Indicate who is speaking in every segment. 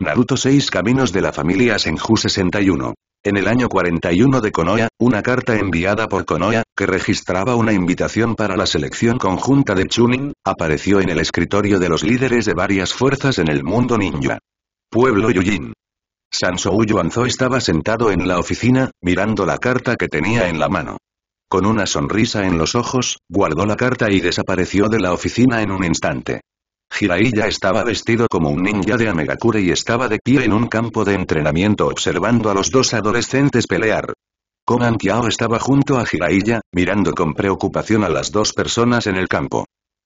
Speaker 1: Naruto 6 Caminos de la familia Senju 61. En el año 41 de Konoha, una carta enviada por Konoha, que registraba una invitación para la selección conjunta de Chunin, apareció en el escritorio de los líderes de varias fuerzas en el mundo ninja. Pueblo Yujin. Sansou Yuanzo estaba sentado en la oficina, mirando la carta que tenía en la mano. Con una sonrisa en los ojos, guardó la carta y desapareció de la oficina en un instante. Jiraiya estaba vestido como un ninja de Amegakure y estaba de pie en un campo de entrenamiento observando a los dos adolescentes pelear. Konan Kiao estaba junto a Jiraiya, mirando con preocupación a las dos personas en el campo.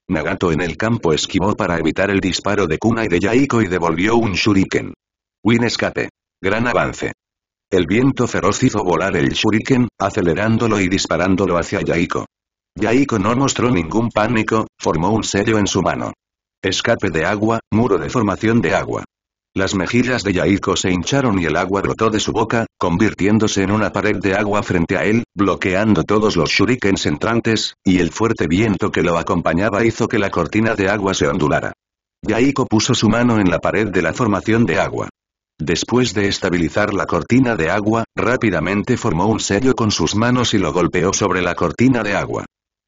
Speaker 1: Nagato en el campo esquivó para evitar el disparo de Kuna y de Yaiko y devolvió un shuriken. Win escape. Gran avance. El viento feroz hizo volar el shuriken, acelerándolo y disparándolo hacia Yaiko. Yaiko no mostró ningún pánico, formó un sello en su mano. Escape de agua, muro de formación de agua. Las mejillas de Yaiko se hincharon y el agua brotó de su boca, convirtiéndose en una pared de agua frente a él, bloqueando todos los shurikens entrantes, y el fuerte viento que lo acompañaba hizo que la cortina de agua se ondulara. Yaiko puso su mano en la pared de la formación de agua. Después de estabilizar la cortina de agua, rápidamente formó un sello con sus manos y lo golpeó sobre la cortina de agua.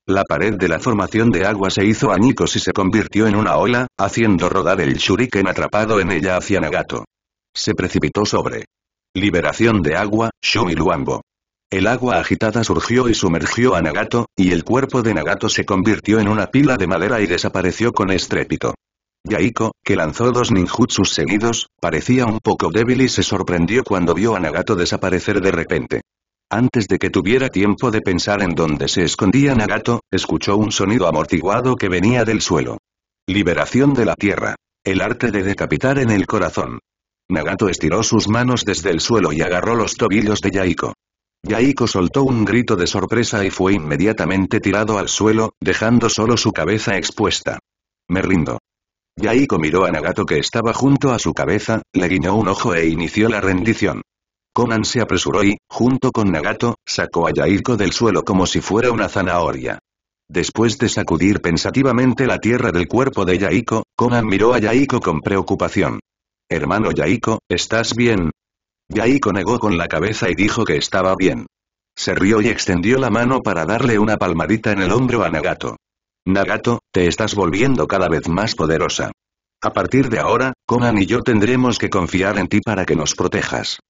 Speaker 1: La pared de la formación de agua se hizo añicos y se convirtió en una ola, haciendo rodar el shuriken atrapado en ella hacia Nagato. Se precipitó sobre. Liberación de agua, Shumi Luambo. El agua agitada surgió y sumergió a Nagato, y el cuerpo de Nagato se convirtió en una pila de madera y desapareció con estrépito. Yaiko, que lanzó dos ninjutsus seguidos, parecía un poco débil y se sorprendió cuando vio a Nagato desaparecer de repente. Antes de que tuviera tiempo de pensar en dónde se escondía Nagato, escuchó un sonido amortiguado que venía del suelo. Liberación de la tierra. El arte de decapitar en el corazón. Nagato estiró sus manos desde el suelo y agarró los tobillos de Yaiko. Yaiko soltó un grito de sorpresa y fue inmediatamente tirado al suelo, dejando solo su cabeza expuesta. Me rindo. Yaiko miró a Nagato que estaba junto a su cabeza, le guiñó un ojo e inició la rendición. Conan se apresuró y, junto con Nagato, sacó a Yaiko del suelo como si fuera una zanahoria. Después de sacudir pensativamente la tierra del cuerpo de Yaiko, Conan miró a Yaiko con preocupación. Hermano Yaiko, ¿estás bien? Yaiko negó con la cabeza y dijo que estaba bien. Se rió y extendió la mano para darle una palmadita en el hombro a Nagato. Nagato, te estás volviendo cada vez más poderosa. A partir de ahora, Conan y yo tendremos que confiar en ti para que nos protejas.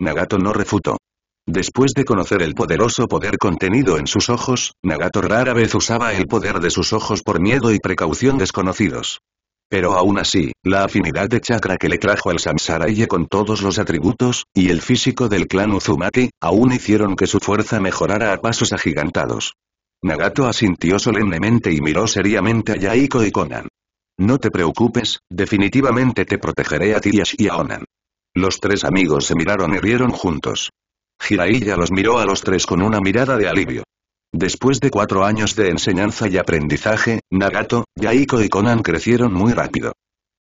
Speaker 1: Nagato no refutó. Después de conocer el poderoso poder contenido en sus ojos, Nagato rara vez usaba el poder de sus ojos por miedo y precaución desconocidos. Pero aún así, la afinidad de chakra que le trajo al Samsaraye con todos los atributos, y el físico del clan Uzumaki, aún hicieron que su fuerza mejorara a pasos agigantados. Nagato asintió solemnemente y miró seriamente a Yaiko y Conan. No te preocupes, definitivamente te protegeré a ti y a Onan. Los tres amigos se miraron y rieron juntos. Jiraiya los miró a los tres con una mirada de alivio. Después de cuatro años de enseñanza y aprendizaje, Nagato, Yaiko y Conan crecieron muy rápido.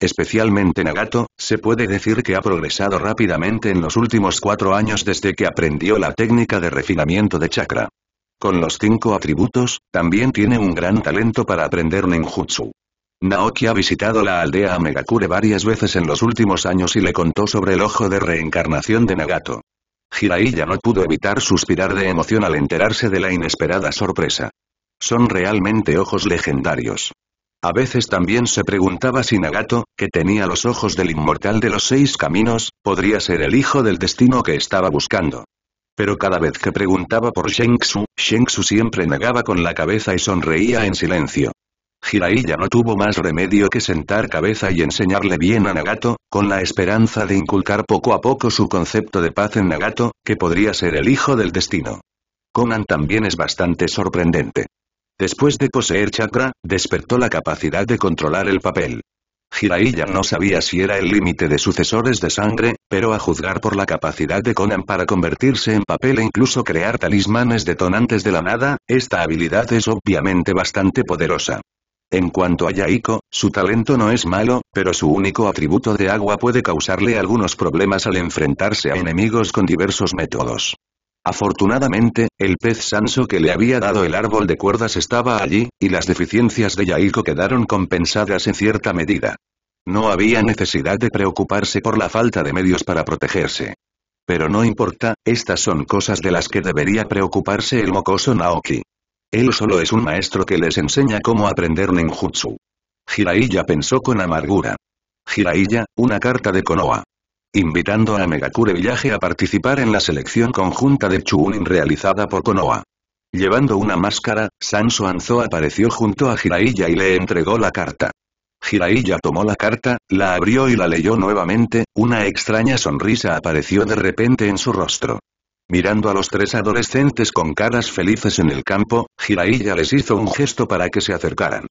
Speaker 1: Especialmente Nagato, se puede decir que ha progresado rápidamente en los últimos cuatro años desde que aprendió la técnica de refinamiento de chakra. Con los cinco atributos, también tiene un gran talento para aprender ninjutsu. Naoki ha visitado la aldea Amegakure varias veces en los últimos años y le contó sobre el ojo de reencarnación de Nagato. Jiraiya no pudo evitar suspirar de emoción al enterarse de la inesperada sorpresa. Son realmente ojos legendarios. A veces también se preguntaba si Nagato, que tenía los ojos del inmortal de los seis caminos, podría ser el hijo del destino que estaba buscando. Pero cada vez que preguntaba por Shengsu, Shengsu siempre negaba con la cabeza y sonreía en silencio. Jiraiya no tuvo más remedio que sentar cabeza y enseñarle bien a Nagato, con la esperanza de inculcar poco a poco su concepto de paz en Nagato, que podría ser el hijo del destino. Conan también es bastante sorprendente. Después de poseer chakra, despertó la capacidad de controlar el papel. Jiraiya no sabía si era el límite de sucesores de sangre, pero a juzgar por la capacidad de Conan para convertirse en papel e incluso crear talismanes detonantes de la nada, esta habilidad es obviamente bastante poderosa. En cuanto a Yaiko, su talento no es malo, pero su único atributo de agua puede causarle algunos problemas al enfrentarse a enemigos con diversos métodos. Afortunadamente, el pez sanso que le había dado el árbol de cuerdas estaba allí, y las deficiencias de Yaiko quedaron compensadas en cierta medida. No había necesidad de preocuparse por la falta de medios para protegerse. Pero no importa, estas son cosas de las que debería preocuparse el mocoso Naoki. Él solo es un maestro que les enseña cómo aprender ninjutsu. Jiraiya pensó con amargura. Jiraiya, una carta de Konoha. Invitando a Megakure Village a participar en la selección conjunta de Chunin realizada por Konoha. Llevando una máscara, Sanso Anzo apareció junto a Jiraiya y le entregó la carta. Jiraiya tomó la carta, la abrió y la leyó nuevamente, una extraña sonrisa apareció de repente en su rostro. Mirando a los tres adolescentes con caras felices en el campo, Jiraiya les hizo un gesto para que se acercaran.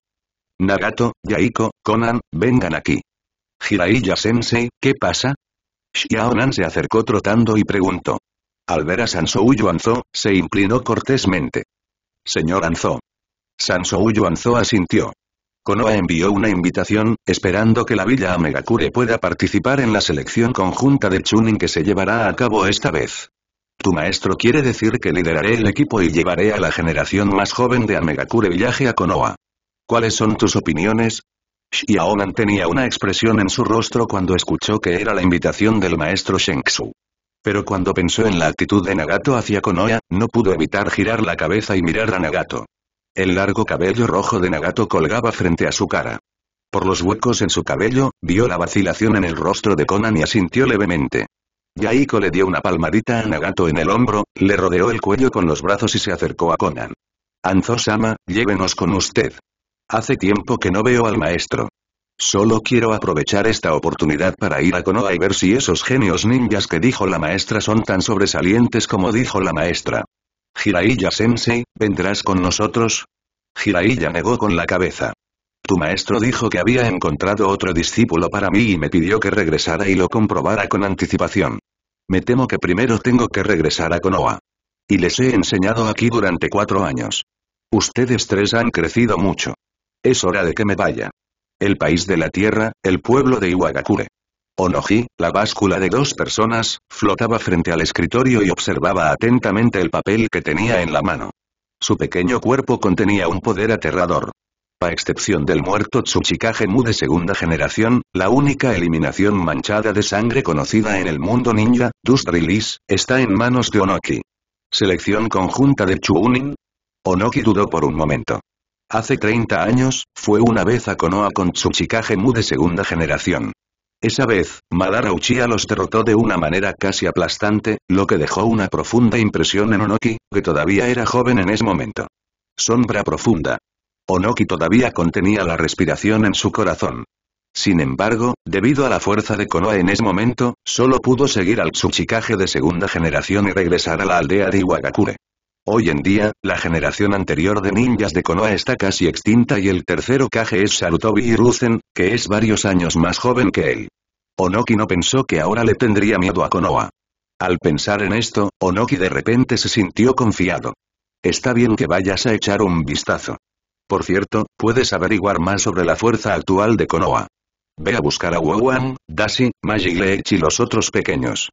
Speaker 1: Nagato, Yaiko, Conan, vengan aquí. Jiraiya sensei, ¿qué pasa? Xiaonan se acercó trotando y preguntó. Al ver a Sansouyo Anzo, se inclinó cortésmente. Señor Anzo. Sansouyo Anzo asintió. Konoha envió una invitación, esperando que la Villa Amegakure pueda participar en la selección conjunta de Chunin que se llevará a cabo esta vez. Tu maestro quiere decir que lideraré el equipo y llevaré a la generación más joven de Amegakure Village a Konoha. ¿Cuáles son tus opiniones? Xiaonan tenía una expresión en su rostro cuando escuchó que era la invitación del maestro Shengsu. Pero cuando pensó en la actitud de Nagato hacia Konoha, no pudo evitar girar la cabeza y mirar a Nagato. El largo cabello rojo de Nagato colgaba frente a su cara. Por los huecos en su cabello, vio la vacilación en el rostro de Conan y asintió levemente. Yaiko le dio una palmadita a Nagato en el hombro, le rodeó el cuello con los brazos y se acercó a Conan. Anzo-sama, llévenos con usted. Hace tiempo que no veo al maestro. Solo quiero aprovechar esta oportunidad para ir a Konoha y ver si esos genios ninjas que dijo la maestra son tan sobresalientes como dijo la maestra. Jiraiya sensei, ¿vendrás con nosotros? Jiraiya negó con la cabeza. Tu maestro dijo que había encontrado otro discípulo para mí y me pidió que regresara y lo comprobara con anticipación. Me temo que primero tengo que regresar a Konoha. Y les he enseñado aquí durante cuatro años. Ustedes tres han crecido mucho. Es hora de que me vaya. El país de la tierra, el pueblo de Iwagakure. Onoji, la báscula de dos personas, flotaba frente al escritorio y observaba atentamente el papel que tenía en la mano. Su pequeño cuerpo contenía un poder aterrador. A excepción del muerto Tsuchikage Mu de segunda generación, la única eliminación manchada de sangre conocida en el mundo ninja, Dust Release, está en manos de Onoki. ¿Selección conjunta de Chunin? Onoki dudó por un momento. Hace 30 años, fue una vez a Konoha con Tsuchikage Mu de segunda generación. Esa vez, Madara Uchiha los derrotó de una manera casi aplastante, lo que dejó una profunda impresión en Onoki, que todavía era joven en ese momento. Sombra profunda. Onoki todavía contenía la respiración en su corazón. Sin embargo, debido a la fuerza de Konoha en ese momento, solo pudo seguir al Tsuchikage de segunda generación y regresar a la aldea de Iwagakure. Hoy en día, la generación anterior de ninjas de Konoha está casi extinta y el tercero Kage es Sarutobi Hiruzen, que es varios años más joven que él. Onoki no pensó que ahora le tendría miedo a Konoha. Al pensar en esto, Onoki de repente se sintió confiado. Está bien que vayas a echar un vistazo. Por cierto, puedes averiguar más sobre la fuerza actual de Konoha. Ve a buscar a Wowan, Dashi, Magilech y los otros pequeños.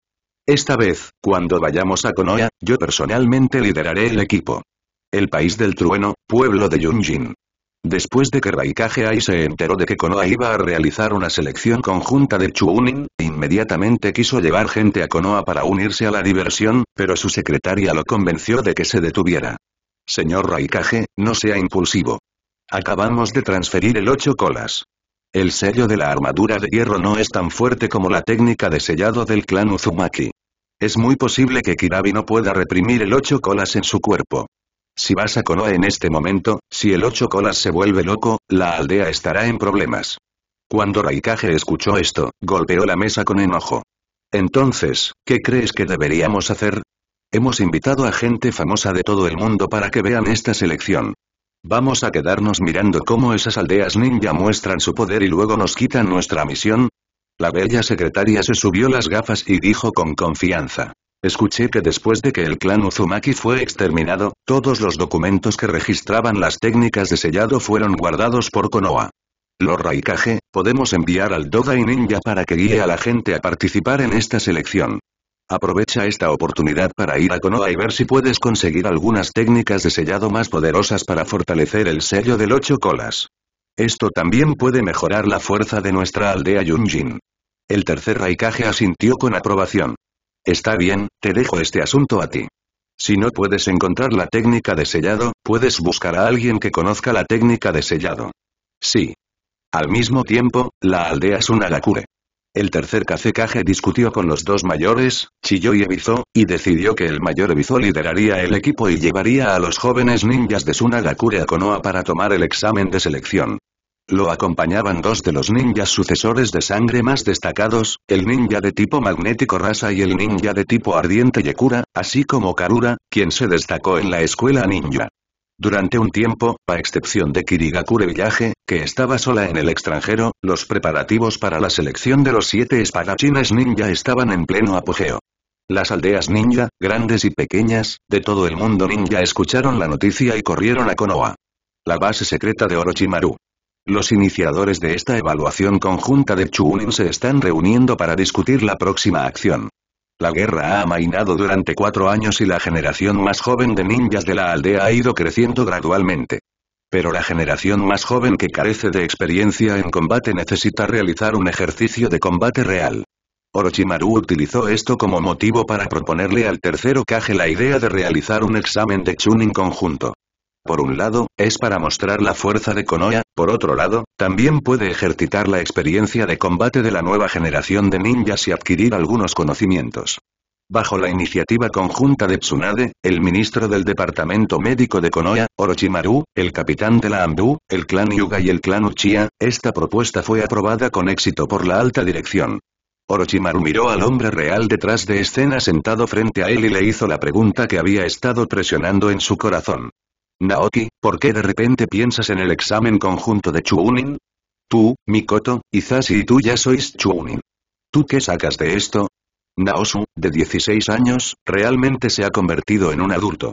Speaker 1: Esta vez, cuando vayamos a Konoha, yo personalmente lideraré el equipo. El país del trueno, pueblo de Yunjin. Después de que Raikage Ai se enteró de que Konoha iba a realizar una selección conjunta de Chunin, inmediatamente quiso llevar gente a Konoha para unirse a la diversión, pero su secretaria lo convenció de que se detuviera. Señor Raikage, no sea impulsivo. Acabamos de transferir el ocho colas. El sello de la armadura de hierro no es tan fuerte como la técnica de sellado del clan Uzumaki. Es muy posible que Kirabi no pueda reprimir el ocho colas en su cuerpo. Si vas a Konoha en este momento, si el ocho colas se vuelve loco, la aldea estará en problemas. Cuando Raikage escuchó esto, golpeó la mesa con enojo. Entonces, ¿qué crees que deberíamos hacer? Hemos invitado a gente famosa de todo el mundo para que vean esta selección. ¿Vamos a quedarnos mirando cómo esas aldeas ninja muestran su poder y luego nos quitan nuestra misión? La bella secretaria se subió las gafas y dijo con confianza. Escuché que después de que el clan Uzumaki fue exterminado, todos los documentos que registraban las técnicas de sellado fueron guardados por Konoha. Lord Raikage, podemos enviar al Dodai Ninja para que guíe a la gente a participar en esta selección. Aprovecha esta oportunidad para ir a Konoha y ver si puedes conseguir algunas técnicas de sellado más poderosas para fortalecer el sello del ocho colas. Esto también puede mejorar la fuerza de nuestra aldea Yunjin. El tercer Raikage asintió con aprobación. Está bien, te dejo este asunto a ti. Si no puedes encontrar la técnica de sellado, puedes buscar a alguien que conozca la técnica de sellado. Sí. Al mismo tiempo, la aldea Sunagakure. El tercer Kazekage discutió con los dos mayores, Chiyo y Ebizo, y decidió que el mayor Ebizo lideraría el equipo y llevaría a los jóvenes ninjas de Sunagakure a Konoha para tomar el examen de selección. Lo acompañaban dos de los ninjas sucesores de sangre más destacados, el ninja de tipo magnético Rasa y el ninja de tipo ardiente Yekura, así como Karura, quien se destacó en la escuela ninja. Durante un tiempo, a excepción de Kirigakure Village, que estaba sola en el extranjero, los preparativos para la selección de los siete espadachines ninja estaban en pleno apogeo. Las aldeas ninja, grandes y pequeñas, de todo el mundo ninja escucharon la noticia y corrieron a Konoha. La base secreta de Orochimaru. Los iniciadores de esta evaluación conjunta de Chunin se están reuniendo para discutir la próxima acción. La guerra ha amainado durante cuatro años y la generación más joven de ninjas de la aldea ha ido creciendo gradualmente. Pero la generación más joven que carece de experiencia en combate necesita realizar un ejercicio de combate real. Orochimaru utilizó esto como motivo para proponerle al tercero Kage la idea de realizar un examen de Chunin conjunto. Por un lado, es para mostrar la fuerza de Konoha, por otro lado, también puede ejercitar la experiencia de combate de la nueva generación de ninjas y adquirir algunos conocimientos. Bajo la iniciativa conjunta de Tsunade, el ministro del departamento médico de Konoha, Orochimaru, el capitán de la Ambu, el clan Yuga y el clan Uchiha, esta propuesta fue aprobada con éxito por la alta dirección. Orochimaru miró al hombre real detrás de escena sentado frente a él y le hizo la pregunta que había estado presionando en su corazón. Naoki, ¿por qué de repente piensas en el examen conjunto de Chunin? Tú, Mikoto, Izashi y tú ya sois Chunin. ¿Tú qué sacas de esto? Naosu, de 16 años, realmente se ha convertido en un adulto.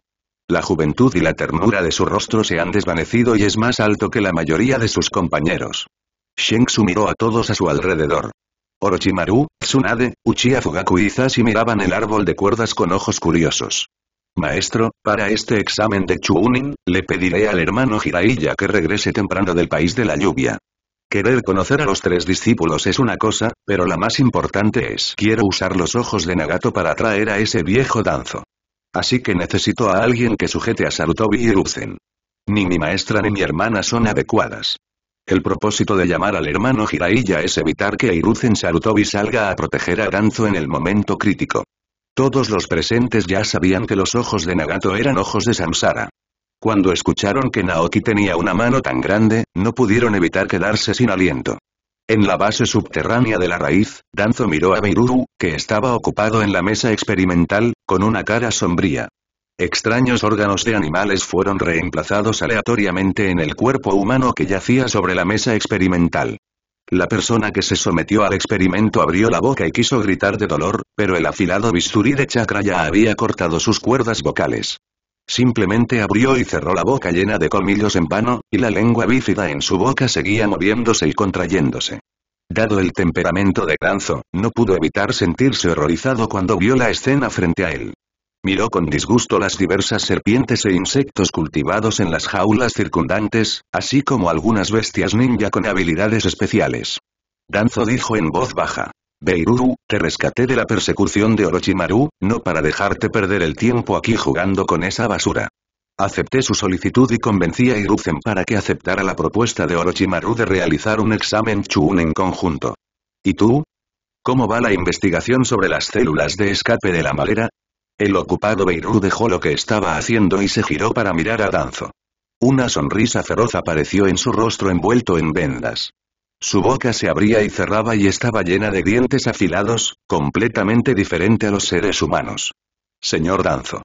Speaker 1: La juventud y la ternura de su rostro se han desvanecido y es más alto que la mayoría de sus compañeros. Shengsu miró a todos a su alrededor. Orochimaru, Tsunade, Uchiha Fugaku y Izashi miraban el árbol de cuerdas con ojos curiosos. Maestro, para este examen de Chunin, le pediré al hermano Jiraiya que regrese temprano del país de la lluvia. Querer conocer a los tres discípulos es una cosa, pero la más importante es quiero usar los ojos de Nagato para atraer a ese viejo danzo. Así que necesito a alguien que sujete a Sarutobi y Ruzen. Ni mi maestra ni mi hermana son adecuadas. El propósito de llamar al hermano Jiraiya es evitar que Iruzen Sarutobi salga a proteger a Danzo en el momento crítico. Todos los presentes ya sabían que los ojos de Nagato eran ojos de Samsara. Cuando escucharon que Naoki tenía una mano tan grande, no pudieron evitar quedarse sin aliento. En la base subterránea de la raíz, Danzo miró a Beiruru, que estaba ocupado en la mesa experimental, con una cara sombría. Extraños órganos de animales fueron reemplazados aleatoriamente en el cuerpo humano que yacía sobre la mesa experimental. La persona que se sometió al experimento abrió la boca y quiso gritar de dolor, pero el afilado bisturí de chakra ya había cortado sus cuerdas vocales. Simplemente abrió y cerró la boca llena de colmillos en vano, y la lengua bífida en su boca seguía moviéndose y contrayéndose. Dado el temperamento de Ganzo, no pudo evitar sentirse horrorizado cuando vio la escena frente a él. Miró con disgusto las diversas serpientes e insectos cultivados en las jaulas circundantes, así como algunas bestias ninja con habilidades especiales. Danzo dijo en voz baja. Beiruru, te rescaté de la persecución de Orochimaru, no para dejarte perder el tiempo aquí jugando con esa basura. Acepté su solicitud y convencí a Iruzen para que aceptara la propuesta de Orochimaru de realizar un examen Chun en conjunto. ¿Y tú? ¿Cómo va la investigación sobre las células de escape de la madera? El ocupado Beirut dejó lo que estaba haciendo y se giró para mirar a Danzo. Una sonrisa feroz apareció en su rostro envuelto en vendas. Su boca se abría y cerraba y estaba llena de dientes afilados, completamente diferente a los seres humanos. Señor Danzo.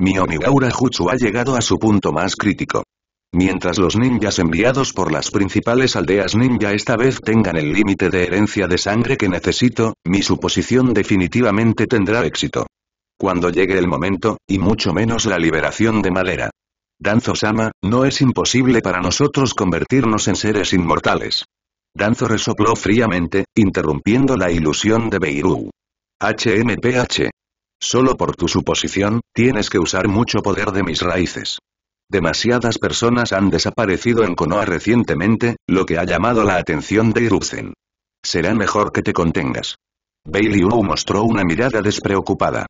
Speaker 1: Mi Onigaura Jutsu ha llegado a su punto más crítico. Mientras los ninjas enviados por las principales aldeas ninja esta vez tengan el límite de herencia de sangre que necesito, mi suposición definitivamente tendrá éxito. Cuando llegue el momento, y mucho menos la liberación de madera. Danzo-sama, no es imposible para nosotros convertirnos en seres inmortales. Danzo resopló fríamente, interrumpiendo la ilusión de Beirú. HMPH. Solo por tu suposición, tienes que usar mucho poder de mis raíces. Demasiadas personas han desaparecido en Konoha recientemente, lo que ha llamado la atención de Hiruzen. Será mejor que te contengas. Bailey mostró una mirada despreocupada.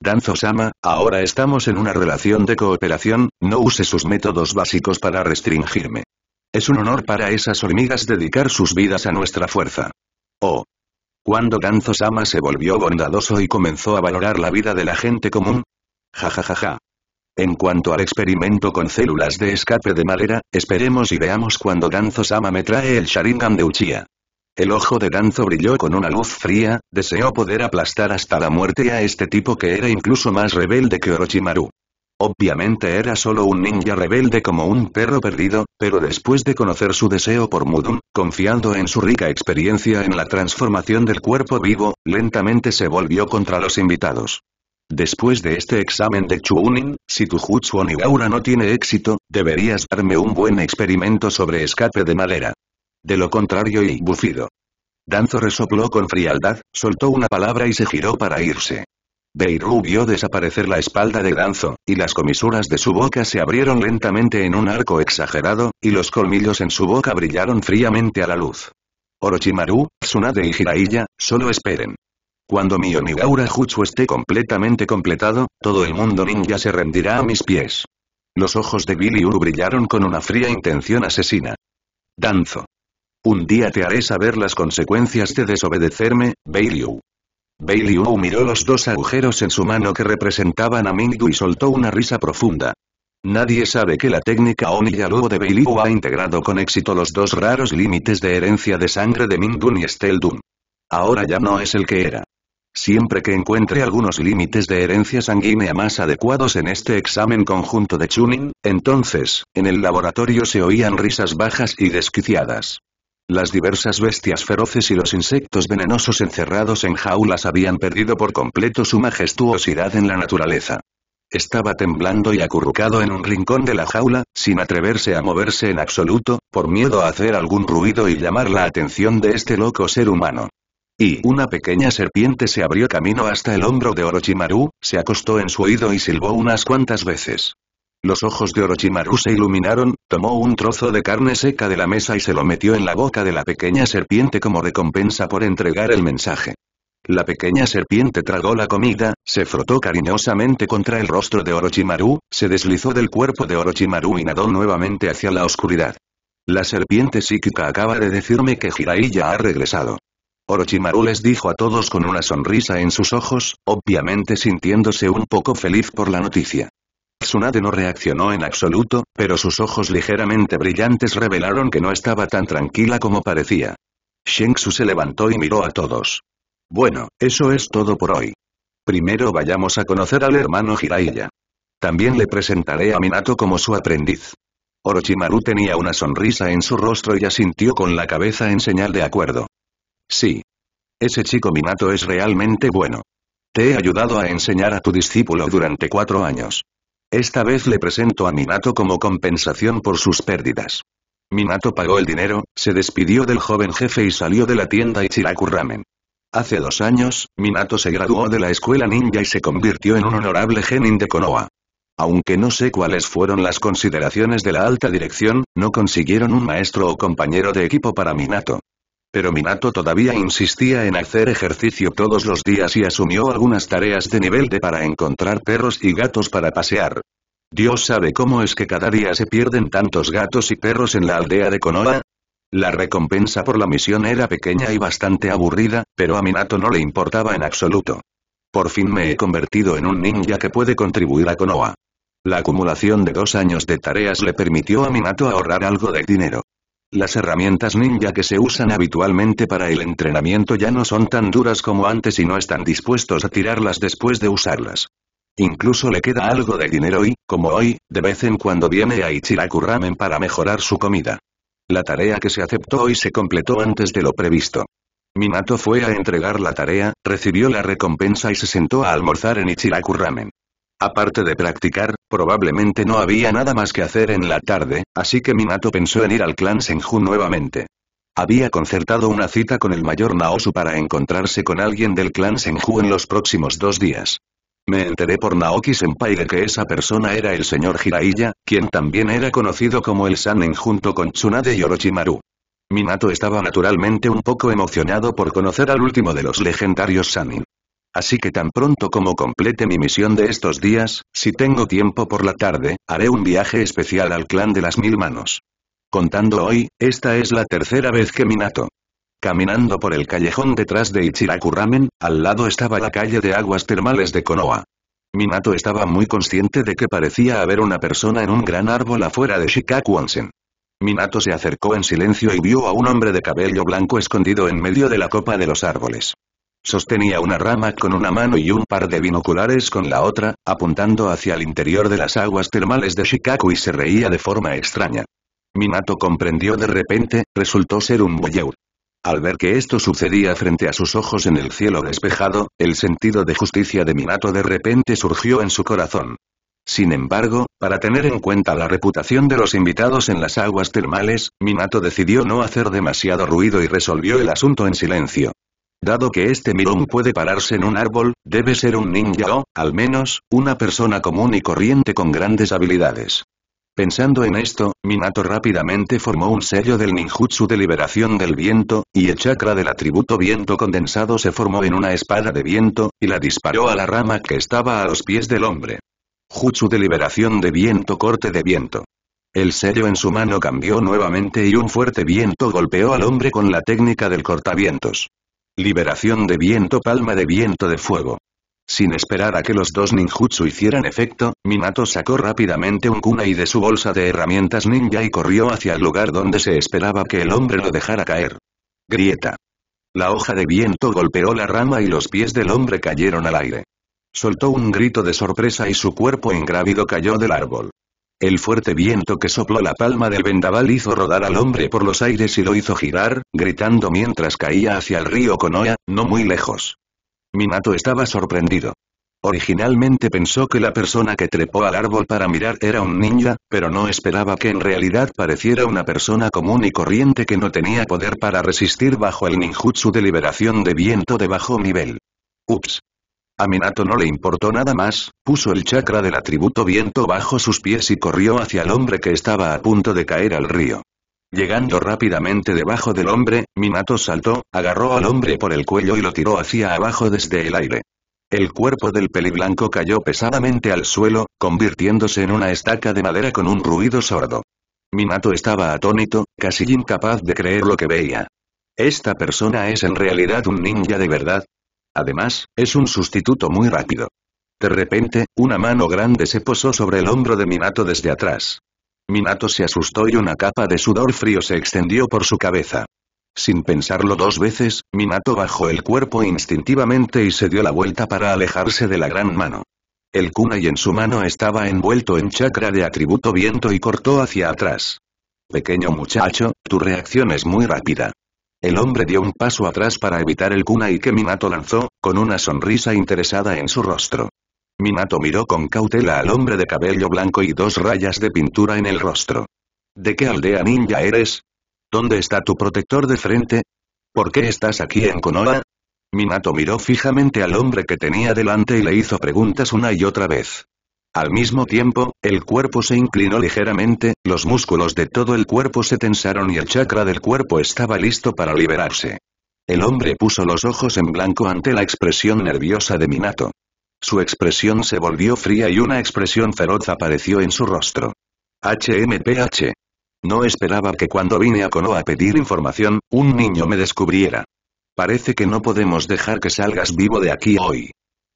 Speaker 1: Danzo-sama, ahora estamos en una relación de cooperación, no use sus métodos básicos para restringirme. Es un honor para esas hormigas dedicar sus vidas a nuestra fuerza. Oh. Cuando Danzo-sama se volvió bondadoso y comenzó a valorar la vida de la gente común. Ja ja ja ja. En cuanto al experimento con células de escape de madera, esperemos y veamos cuando Danzo-sama me trae el Sharingan de Uchiha. El ojo de Danzo brilló con una luz fría, deseó poder aplastar hasta la muerte a este tipo que era incluso más rebelde que Orochimaru. Obviamente era solo un ninja rebelde como un perro perdido, pero después de conocer su deseo por Mudun, confiando en su rica experiencia en la transformación del cuerpo vivo, lentamente se volvió contra los invitados. Después de este examen de Chunin, si tu Jutsu Onigaura no tiene éxito, deberías darme un buen experimento sobre escape de madera. De lo contrario y bufido. Danzo resopló con frialdad, soltó una palabra y se giró para irse. Beiru vio desaparecer la espalda de Danzo, y las comisuras de su boca se abrieron lentamente en un arco exagerado, y los colmillos en su boca brillaron fríamente a la luz. Orochimaru, Tsunade y Jiraiya, solo esperen. Cuando mi Onigaura Jutsu esté completamente completado, todo el mundo ninja se rendirá a mis pies. Los ojos de Billy Uru brillaron con una fría intención asesina. Danzo. Un día te haré saber las consecuencias de desobedecerme, Beiliu. Beiliu miró los dos agujeros en su mano que representaban a Mingdu y soltó una risa profunda. Nadie sabe que la técnica Oniyaluo de Beiliu ha integrado con éxito los dos raros límites de herencia de sangre de Mingdun y Esteldun. Ahora ya no es el que era. Siempre que encuentre algunos límites de herencia sanguínea más adecuados en este examen conjunto de Chunin, entonces, en el laboratorio se oían risas bajas y desquiciadas. Las diversas bestias feroces y los insectos venenosos encerrados en jaulas habían perdido por completo su majestuosidad en la naturaleza. Estaba temblando y acurrucado en un rincón de la jaula, sin atreverse a moverse en absoluto, por miedo a hacer algún ruido y llamar la atención de este loco ser humano. Y una pequeña serpiente se abrió camino hasta el hombro de Orochimaru, se acostó en su oído y silbó unas cuantas veces. Los ojos de Orochimaru se iluminaron, tomó un trozo de carne seca de la mesa y se lo metió en la boca de la pequeña serpiente como recompensa por entregar el mensaje. La pequeña serpiente tragó la comida, se frotó cariñosamente contra el rostro de Orochimaru, se deslizó del cuerpo de Orochimaru y nadó nuevamente hacia la oscuridad. La serpiente psíquica acaba de decirme que Jiraiya ha regresado. Orochimaru les dijo a todos con una sonrisa en sus ojos, obviamente sintiéndose un poco feliz por la noticia. Tsunade no reaccionó en absoluto, pero sus ojos ligeramente brillantes revelaron que no estaba tan tranquila como parecía. Shengsu se levantó y miró a todos. Bueno, eso es todo por hoy. Primero vayamos a conocer al hermano Jiraiya. También le presentaré a Minato como su aprendiz. Orochimaru tenía una sonrisa en su rostro y asintió con la cabeza en señal de acuerdo. Sí. Ese chico Minato es realmente bueno. Te he ayudado a enseñar a tu discípulo durante cuatro años. Esta vez le presento a Minato como compensación por sus pérdidas. Minato pagó el dinero, se despidió del joven jefe y salió de la tienda Ichiraku Ramen. Hace dos años, Minato se graduó de la escuela ninja y se convirtió en un honorable genin de Konoha. Aunque no sé cuáles fueron las consideraciones de la alta dirección, no consiguieron un maestro o compañero de equipo para Minato. Pero Minato todavía insistía en hacer ejercicio todos los días y asumió algunas tareas de nivel D para encontrar perros y gatos para pasear. Dios sabe cómo es que cada día se pierden tantos gatos y perros en la aldea de Konoha. La recompensa por la misión era pequeña y bastante aburrida, pero a Minato no le importaba en absoluto. Por fin me he convertido en un ninja que puede contribuir a Konoha. La acumulación de dos años de tareas le permitió a Minato ahorrar algo de dinero. Las herramientas ninja que se usan habitualmente para el entrenamiento ya no son tan duras como antes y no están dispuestos a tirarlas después de usarlas. Incluso le queda algo de dinero y, como hoy, de vez en cuando viene a Ichiraku Ramen para mejorar su comida. La tarea que se aceptó hoy se completó antes de lo previsto. Minato fue a entregar la tarea, recibió la recompensa y se sentó a almorzar en Ichiraku Ramen. Aparte de practicar, probablemente no había nada más que hacer en la tarde, así que Minato pensó en ir al clan Senju nuevamente. Había concertado una cita con el mayor Naosu para encontrarse con alguien del clan Senju en los próximos dos días. Me enteré por Naoki Senpai de que esa persona era el señor Jiraiya, quien también era conocido como el Sanin junto con Tsunade y Orochimaru. Minato estaba naturalmente un poco emocionado por conocer al último de los legendarios Sanin. Así que tan pronto como complete mi misión de estos días, si tengo tiempo por la tarde, haré un viaje especial al clan de las mil manos. Contando hoy, esta es la tercera vez que Minato. Caminando por el callejón detrás de Ichiraku Ramen, al lado estaba la calle de aguas termales de Konoha. Minato estaba muy consciente de que parecía haber una persona en un gran árbol afuera de Shikaku Onsen. Minato se acercó en silencio y vio a un hombre de cabello blanco escondido en medio de la copa de los árboles. Sostenía una rama con una mano y un par de binoculares con la otra, apuntando hacia el interior de las aguas termales de Shikaku y se reía de forma extraña. Minato comprendió de repente, resultó ser un boyeur. Al ver que esto sucedía frente a sus ojos en el cielo despejado, el sentido de justicia de Minato de repente surgió en su corazón. Sin embargo, para tener en cuenta la reputación de los invitados en las aguas termales, Minato decidió no hacer demasiado ruido y resolvió el asunto en silencio. Dado que este Mirum puede pararse en un árbol, debe ser un ninja o, al menos, una persona común y corriente con grandes habilidades. Pensando en esto, Minato rápidamente formó un sello del ninjutsu de liberación del viento, y el chakra del atributo viento condensado se formó en una espada de viento, y la disparó a la rama que estaba a los pies del hombre. Jutsu de liberación de viento corte de viento. El sello en su mano cambió nuevamente y un fuerte viento golpeó al hombre con la técnica del cortavientos. Liberación de viento palma de viento de fuego. Sin esperar a que los dos ninjutsu hicieran efecto, Minato sacó rápidamente un kunai de su bolsa de herramientas ninja y corrió hacia el lugar donde se esperaba que el hombre lo dejara caer. Grieta. La hoja de viento golpeó la rama y los pies del hombre cayeron al aire. Soltó un grito de sorpresa y su cuerpo ingrávido cayó del árbol. El fuerte viento que sopló la palma del vendaval hizo rodar al hombre por los aires y lo hizo girar, gritando mientras caía hacia el río Konoha, no muy lejos. Minato estaba sorprendido. Originalmente pensó que la persona que trepó al árbol para mirar era un ninja, pero no esperaba que en realidad pareciera una persona común y corriente que no tenía poder para resistir bajo el ninjutsu de liberación de viento de bajo nivel. Ups. A Minato no le importó nada más, puso el chakra del atributo viento bajo sus pies y corrió hacia el hombre que estaba a punto de caer al río. Llegando rápidamente debajo del hombre, Minato saltó, agarró al hombre por el cuello y lo tiró hacia abajo desde el aire. El cuerpo del peliblanco cayó pesadamente al suelo, convirtiéndose en una estaca de madera con un ruido sordo. Minato estaba atónito, casi incapaz de creer lo que veía. ¿Esta persona es en realidad un ninja de verdad? Además, es un sustituto muy rápido. De repente, una mano grande se posó sobre el hombro de Minato desde atrás. Minato se asustó y una capa de sudor frío se extendió por su cabeza. Sin pensarlo dos veces, Minato bajó el cuerpo instintivamente y se dio la vuelta para alejarse de la gran mano. El kunai en su mano estaba envuelto en chakra de atributo viento y cortó hacia atrás. Pequeño muchacho, tu reacción es muy rápida. El hombre dio un paso atrás para evitar el kunai que Minato lanzó, con una sonrisa interesada en su rostro. Minato miró con cautela al hombre de cabello blanco y dos rayas de pintura en el rostro. ¿De qué aldea ninja eres? ¿Dónde está tu protector de frente? ¿Por qué estás aquí en Konoha? Minato miró fijamente al hombre que tenía delante y le hizo preguntas una y otra vez. Al mismo tiempo, el cuerpo se inclinó ligeramente, los músculos de todo el cuerpo se tensaron y el chakra del cuerpo estaba listo para liberarse. El hombre puso los ojos en blanco ante la expresión nerviosa de Minato. Su expresión se volvió fría y una expresión feroz apareció en su rostro. HMPH. No esperaba que cuando vine a Konoha a pedir información, un niño me descubriera. Parece que no podemos dejar que salgas vivo de aquí hoy.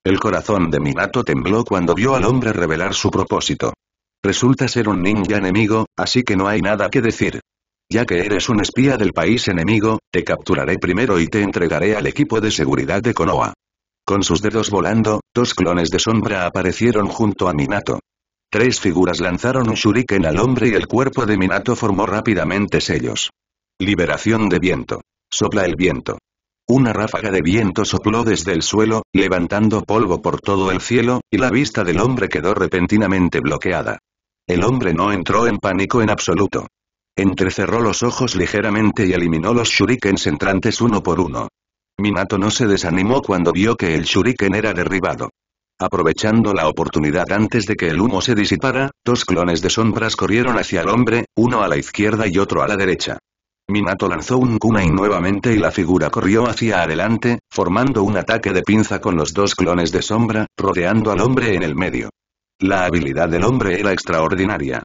Speaker 1: El corazón de Minato tembló cuando vio al hombre revelar su propósito. Resulta ser un ninja enemigo, así que no hay nada que decir. Ya que eres un espía del país enemigo, te capturaré primero y te entregaré al equipo de seguridad de Konoha. Con sus dedos volando, dos clones de sombra aparecieron junto a Minato. Tres figuras lanzaron un shuriken al hombre y el cuerpo de Minato formó rápidamente sellos. Liberación de viento. Sopla el viento. Una ráfaga de viento sopló desde el suelo, levantando polvo por todo el cielo, y la vista del hombre quedó repentinamente bloqueada. El hombre no entró en pánico en absoluto. Entrecerró los ojos ligeramente y eliminó los shurikens entrantes uno por uno. Minato no se desanimó cuando vio que el shuriken era derribado. Aprovechando la oportunidad antes de que el humo se disipara, dos clones de sombras corrieron hacia el hombre, uno a la izquierda y otro a la derecha. Minato lanzó un kunai nuevamente y la figura corrió hacia adelante, formando un ataque de pinza con los dos clones de sombra, rodeando al hombre en el medio. La habilidad del hombre era extraordinaria.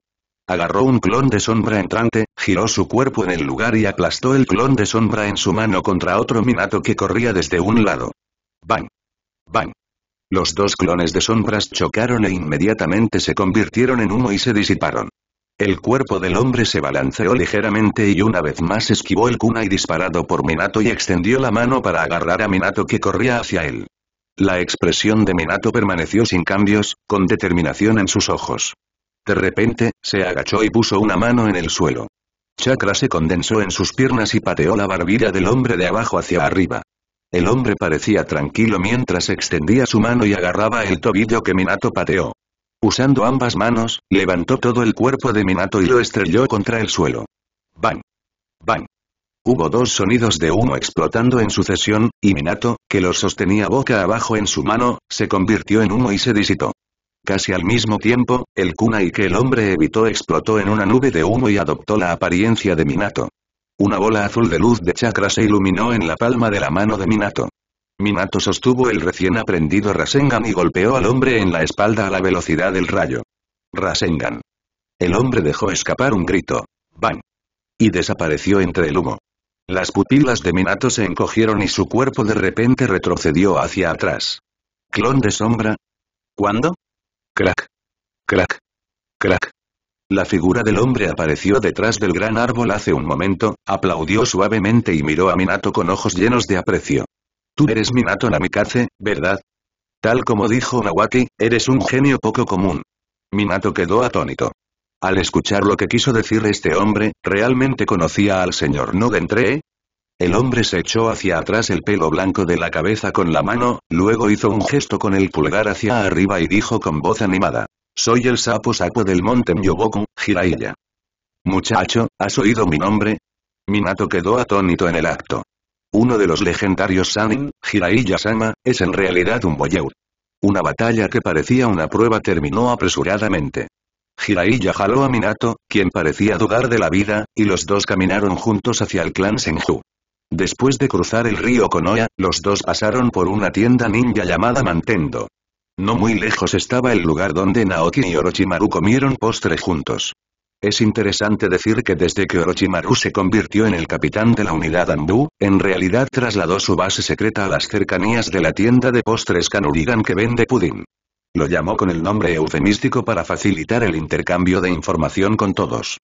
Speaker 1: Agarró un clon de sombra entrante, giró su cuerpo en el lugar y aplastó el clon de sombra en su mano contra otro Minato que corría desde un lado. ¡Bang! ¡Bang! Los dos clones de sombras chocaron e inmediatamente se convirtieron en humo y se disiparon. El cuerpo del hombre se balanceó ligeramente y una vez más esquivó el kunai disparado por Minato y extendió la mano para agarrar a Minato que corría hacia él. La expresión de Minato permaneció sin cambios, con determinación en sus ojos. De repente, se agachó y puso una mano en el suelo. Chakra se condensó en sus piernas y pateó la barbilla del hombre de abajo hacia arriba. El hombre parecía tranquilo mientras extendía su mano y agarraba el tobillo que Minato pateó. Usando ambas manos, levantó todo el cuerpo de Minato y lo estrelló contra el suelo. ¡Bang! ¡Bang! Hubo dos sonidos de humo explotando en sucesión, y Minato, que los sostenía boca abajo en su mano, se convirtió en humo y se disipó. Casi al mismo tiempo, el kunai que el hombre evitó explotó en una nube de humo y adoptó la apariencia de Minato. Una bola azul de luz de chakra se iluminó en la palma de la mano de Minato. Minato sostuvo el recién aprendido Rasengan y golpeó al hombre en la espalda a la velocidad del rayo. Rasengan. El hombre dejó escapar un grito. ¡Bang! Y desapareció entre el humo. Las pupilas de Minato se encogieron y su cuerpo de repente retrocedió hacia atrás. ¿Clon de sombra? ¿Cuándo? Crack. Crack. Crack. La figura del hombre apareció detrás del gran árbol hace un momento, aplaudió suavemente y miró a Minato con ojos llenos de aprecio. Tú eres Minato Namikaze, ¿verdad? Tal como dijo Nawaki, eres un genio poco común. Minato quedó atónito. Al escuchar lo que quiso decir este hombre, ¿realmente conocía al señor no Dentre? El hombre se echó hacia atrás el pelo blanco de la cabeza con la mano, luego hizo un gesto con el pulgar hacia arriba y dijo con voz animada. Soy el sapo sapo del monte Myoboku, Jiraiya. Muchacho, ¿has oído mi nombre? Minato quedó atónito en el acto. Uno de los legendarios Sanin, Jiraiya-sama, es en realidad un Boyeur. Una batalla que parecía una prueba terminó apresuradamente. Jiraiya jaló a Minato, quien parecía dudar de la vida, y los dos caminaron juntos hacia el clan Senju. Después de cruzar el río Konoha, los dos pasaron por una tienda ninja llamada Mantendo. No muy lejos estaba el lugar donde Naoki y Orochimaru comieron postre juntos. Es interesante decir que desde que Orochimaru se convirtió en el capitán de la unidad Anbu, en realidad trasladó su base secreta a las cercanías de la tienda de postres Kanurigan que vende pudín. Lo llamó con el nombre eufemístico para facilitar el intercambio de información con todos.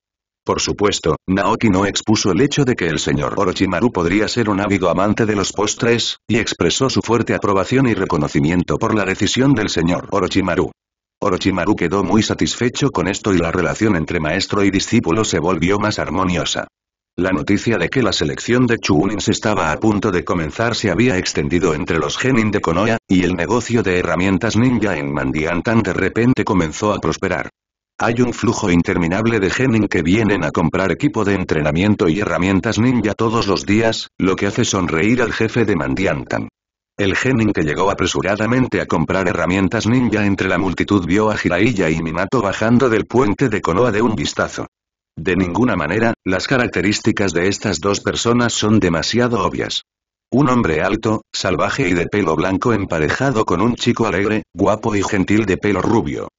Speaker 1: Por supuesto, Naoki no expuso el hecho de que el señor Orochimaru podría ser un ávido amante de los postres, y expresó su fuerte aprobación y reconocimiento por la decisión del señor Orochimaru. Orochimaru quedó muy satisfecho con esto y la relación entre maestro y discípulo se volvió más armoniosa. La noticia de que la selección de Chunins estaba a punto de comenzar se había extendido entre los genin de Konoha, y el negocio de herramientas ninja en Mandiantan de repente comenzó a prosperar. Hay un flujo interminable de genin que vienen a comprar equipo de entrenamiento y herramientas ninja todos los días, lo que hace sonreír al jefe de Mandiantan. El genin que llegó apresuradamente a comprar herramientas ninja entre la multitud vio a Jiraiya y Minato bajando del puente de Konoha de un vistazo. De ninguna manera, las características de estas dos personas son demasiado obvias. Un hombre alto, salvaje y de pelo blanco emparejado con un chico alegre, guapo y gentil de pelo rubio.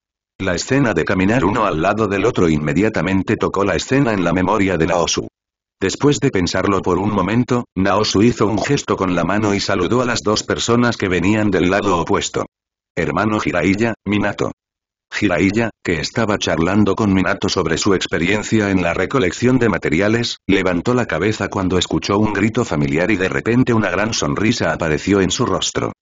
Speaker 1: La escena de caminar uno al lado del otro inmediatamente tocó la escena en la memoria de Naosu. Después de pensarlo por un momento, Naosu hizo un gesto con la mano y saludó a las dos personas que venían del lado opuesto. Hermano Jiraiya, Minato. Jiraiya, que estaba charlando con Minato sobre su experiencia en la recolección de materiales, levantó la cabeza cuando escuchó un grito familiar y de repente una gran sonrisa apareció en su rostro.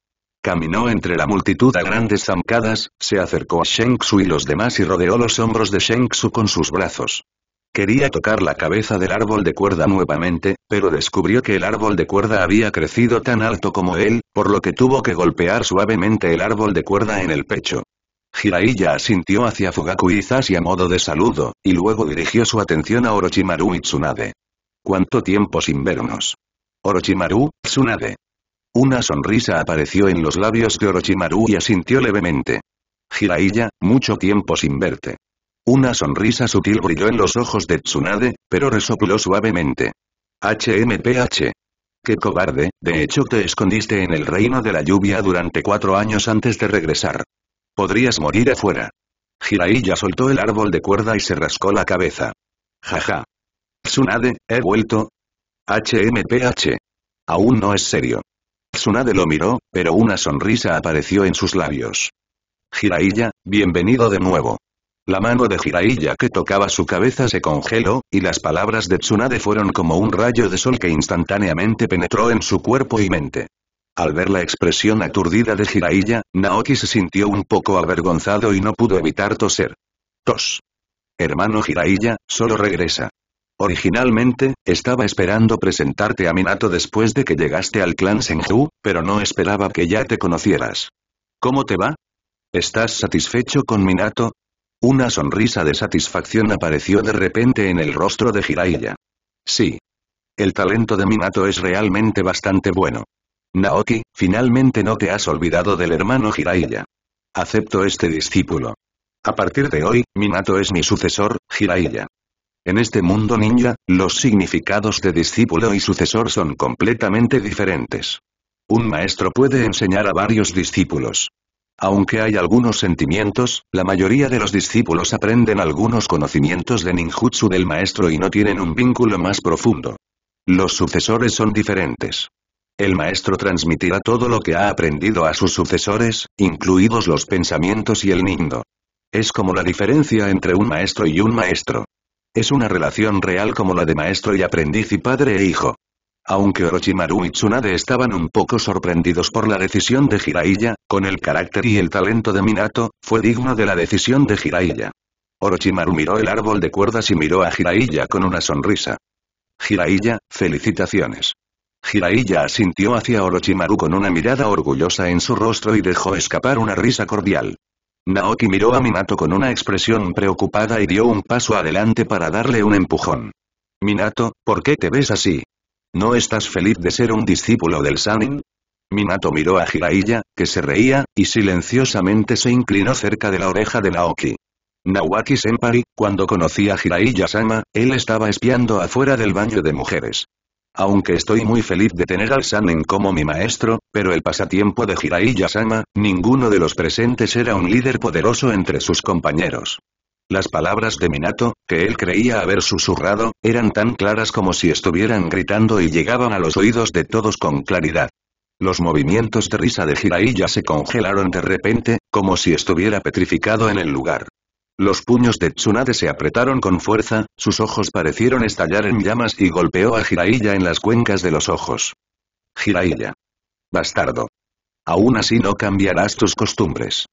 Speaker 1: Caminó entre la multitud a grandes zancadas, se acercó a Shengsu y los demás y rodeó los hombros de Shengsu con sus brazos. Quería tocar la cabeza del árbol de cuerda nuevamente, pero descubrió que el árbol de cuerda había crecido tan alto como él, por lo que tuvo que golpear suavemente el árbol de cuerda en el pecho. Jiraiya asintió hacia Fugaku y Zashi a modo de saludo, y luego dirigió su atención a Orochimaru y Tsunade. ¿Cuánto tiempo sin vernos? Orochimaru, Tsunade. Una sonrisa apareció en los labios de Orochimaru y asintió levemente. Jiraiya, mucho tiempo sin verte. Una sonrisa sutil brilló en los ojos de Tsunade, pero resopló suavemente. HMPH. Qué cobarde, de hecho te escondiste en el reino de la lluvia durante cuatro años antes de regresar. Podrías morir afuera. Jiraiya soltó el árbol de cuerda y se rascó la cabeza. Jaja. Tsunade, he vuelto. HMPH. Aún no es serio. Tsunade lo miró, pero una sonrisa apareció en sus labios. Jiraiya, bienvenido de nuevo. La mano de Jiraiya que tocaba su cabeza se congeló, y las palabras de Tsunade fueron como un rayo de sol que instantáneamente penetró en su cuerpo y mente. Al ver la expresión aturdida de Jiraiya, Naoki se sintió un poco avergonzado y no pudo evitar toser. Tos. Hermano Jiraiya, solo regresa. Originalmente, estaba esperando presentarte a Minato después de que llegaste al clan Senju, pero no esperaba que ya te conocieras. ¿Cómo te va? ¿Estás satisfecho con Minato? Una sonrisa de satisfacción apareció de repente en el rostro de Jiraiya. Sí. El talento de Minato es realmente bastante bueno. Naoki, finalmente no te has olvidado del hermano Jiraiya. Acepto este discípulo. A partir de hoy, Minato es mi sucesor, Jiraiya. En este mundo ninja, los significados de discípulo y sucesor son completamente diferentes. Un maestro puede enseñar a varios discípulos. Aunque hay algunos sentimientos, la mayoría de los discípulos aprenden algunos conocimientos de ninjutsu del maestro y no tienen un vínculo más profundo. Los sucesores son diferentes. El maestro transmitirá todo lo que ha aprendido a sus sucesores, incluidos los pensamientos y el nindo. Es como la diferencia entre un maestro y un maestro. Es una relación real como la de maestro y aprendiz y padre e hijo. Aunque Orochimaru y Tsunade estaban un poco sorprendidos por la decisión de Jiraiya, con el carácter y el talento de Minato, fue digno de la decisión de Jiraiya. Orochimaru miró el árbol de cuerdas y miró a Jiraiya con una sonrisa. Jiraiya, felicitaciones. Jiraiya asintió hacia Orochimaru con una mirada orgullosa en su rostro y dejó escapar una risa cordial. Naoki miró a Minato con una expresión preocupada y dio un paso adelante para darle un empujón. Minato, ¿por qué te ves así? ¿No estás feliz de ser un discípulo del Sanin? Minato miró a Jiraiya, que se reía, y silenciosamente se inclinó cerca de la oreja de Naoki. Nawaki Senpai, cuando conocí a Jiraiya-sama, él estaba espiando afuera del baño de mujeres. Aunque estoy muy feliz de tener al Sanin como mi maestro, pero el pasatiempo de Jiraiya-sama, ninguno de los presentes era un líder poderoso entre sus compañeros. Las palabras de Minato, que él creía haber susurrado, eran tan claras como si estuvieran gritando y llegaban a los oídos de todos con claridad. Los movimientos de risa de Jiraiya se congelaron de repente, como si estuviera petrificado en el lugar. Los puños de Tsunade se apretaron con fuerza, sus ojos parecieron estallar en llamas y golpeó a Jiraiya en las cuencas de los ojos. Jiraiya. Bastardo. Aún así no cambiarás tus costumbres.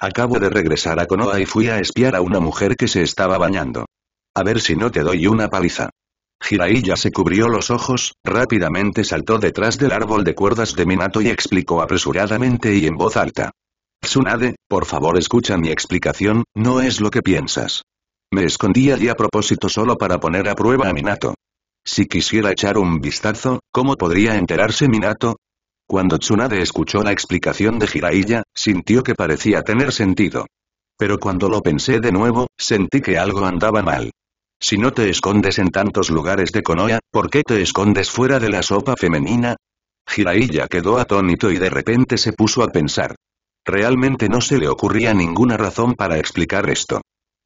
Speaker 1: Acabo de regresar a Konoha y fui a espiar a una mujer que se estaba bañando. A ver si no te doy una paliza. Jiraiya se cubrió los ojos, rápidamente saltó detrás del árbol de cuerdas de Minato y explicó apresuradamente y en voz alta. Tsunade, por favor escucha mi explicación, no es lo que piensas. Me escondí allí a propósito solo para poner a prueba a Minato. Si quisiera echar un vistazo, ¿cómo podría enterarse Minato? Cuando Tsunade escuchó la explicación de Jiraiya, sintió que parecía tener sentido. Pero cuando lo pensé de nuevo, sentí que algo andaba mal. Si no te escondes en tantos lugares de Konoha, ¿por qué te escondes fuera de la sopa femenina? Jiraiya quedó atónito y de repente se puso a pensar. Realmente no se le ocurría ninguna razón para explicar esto.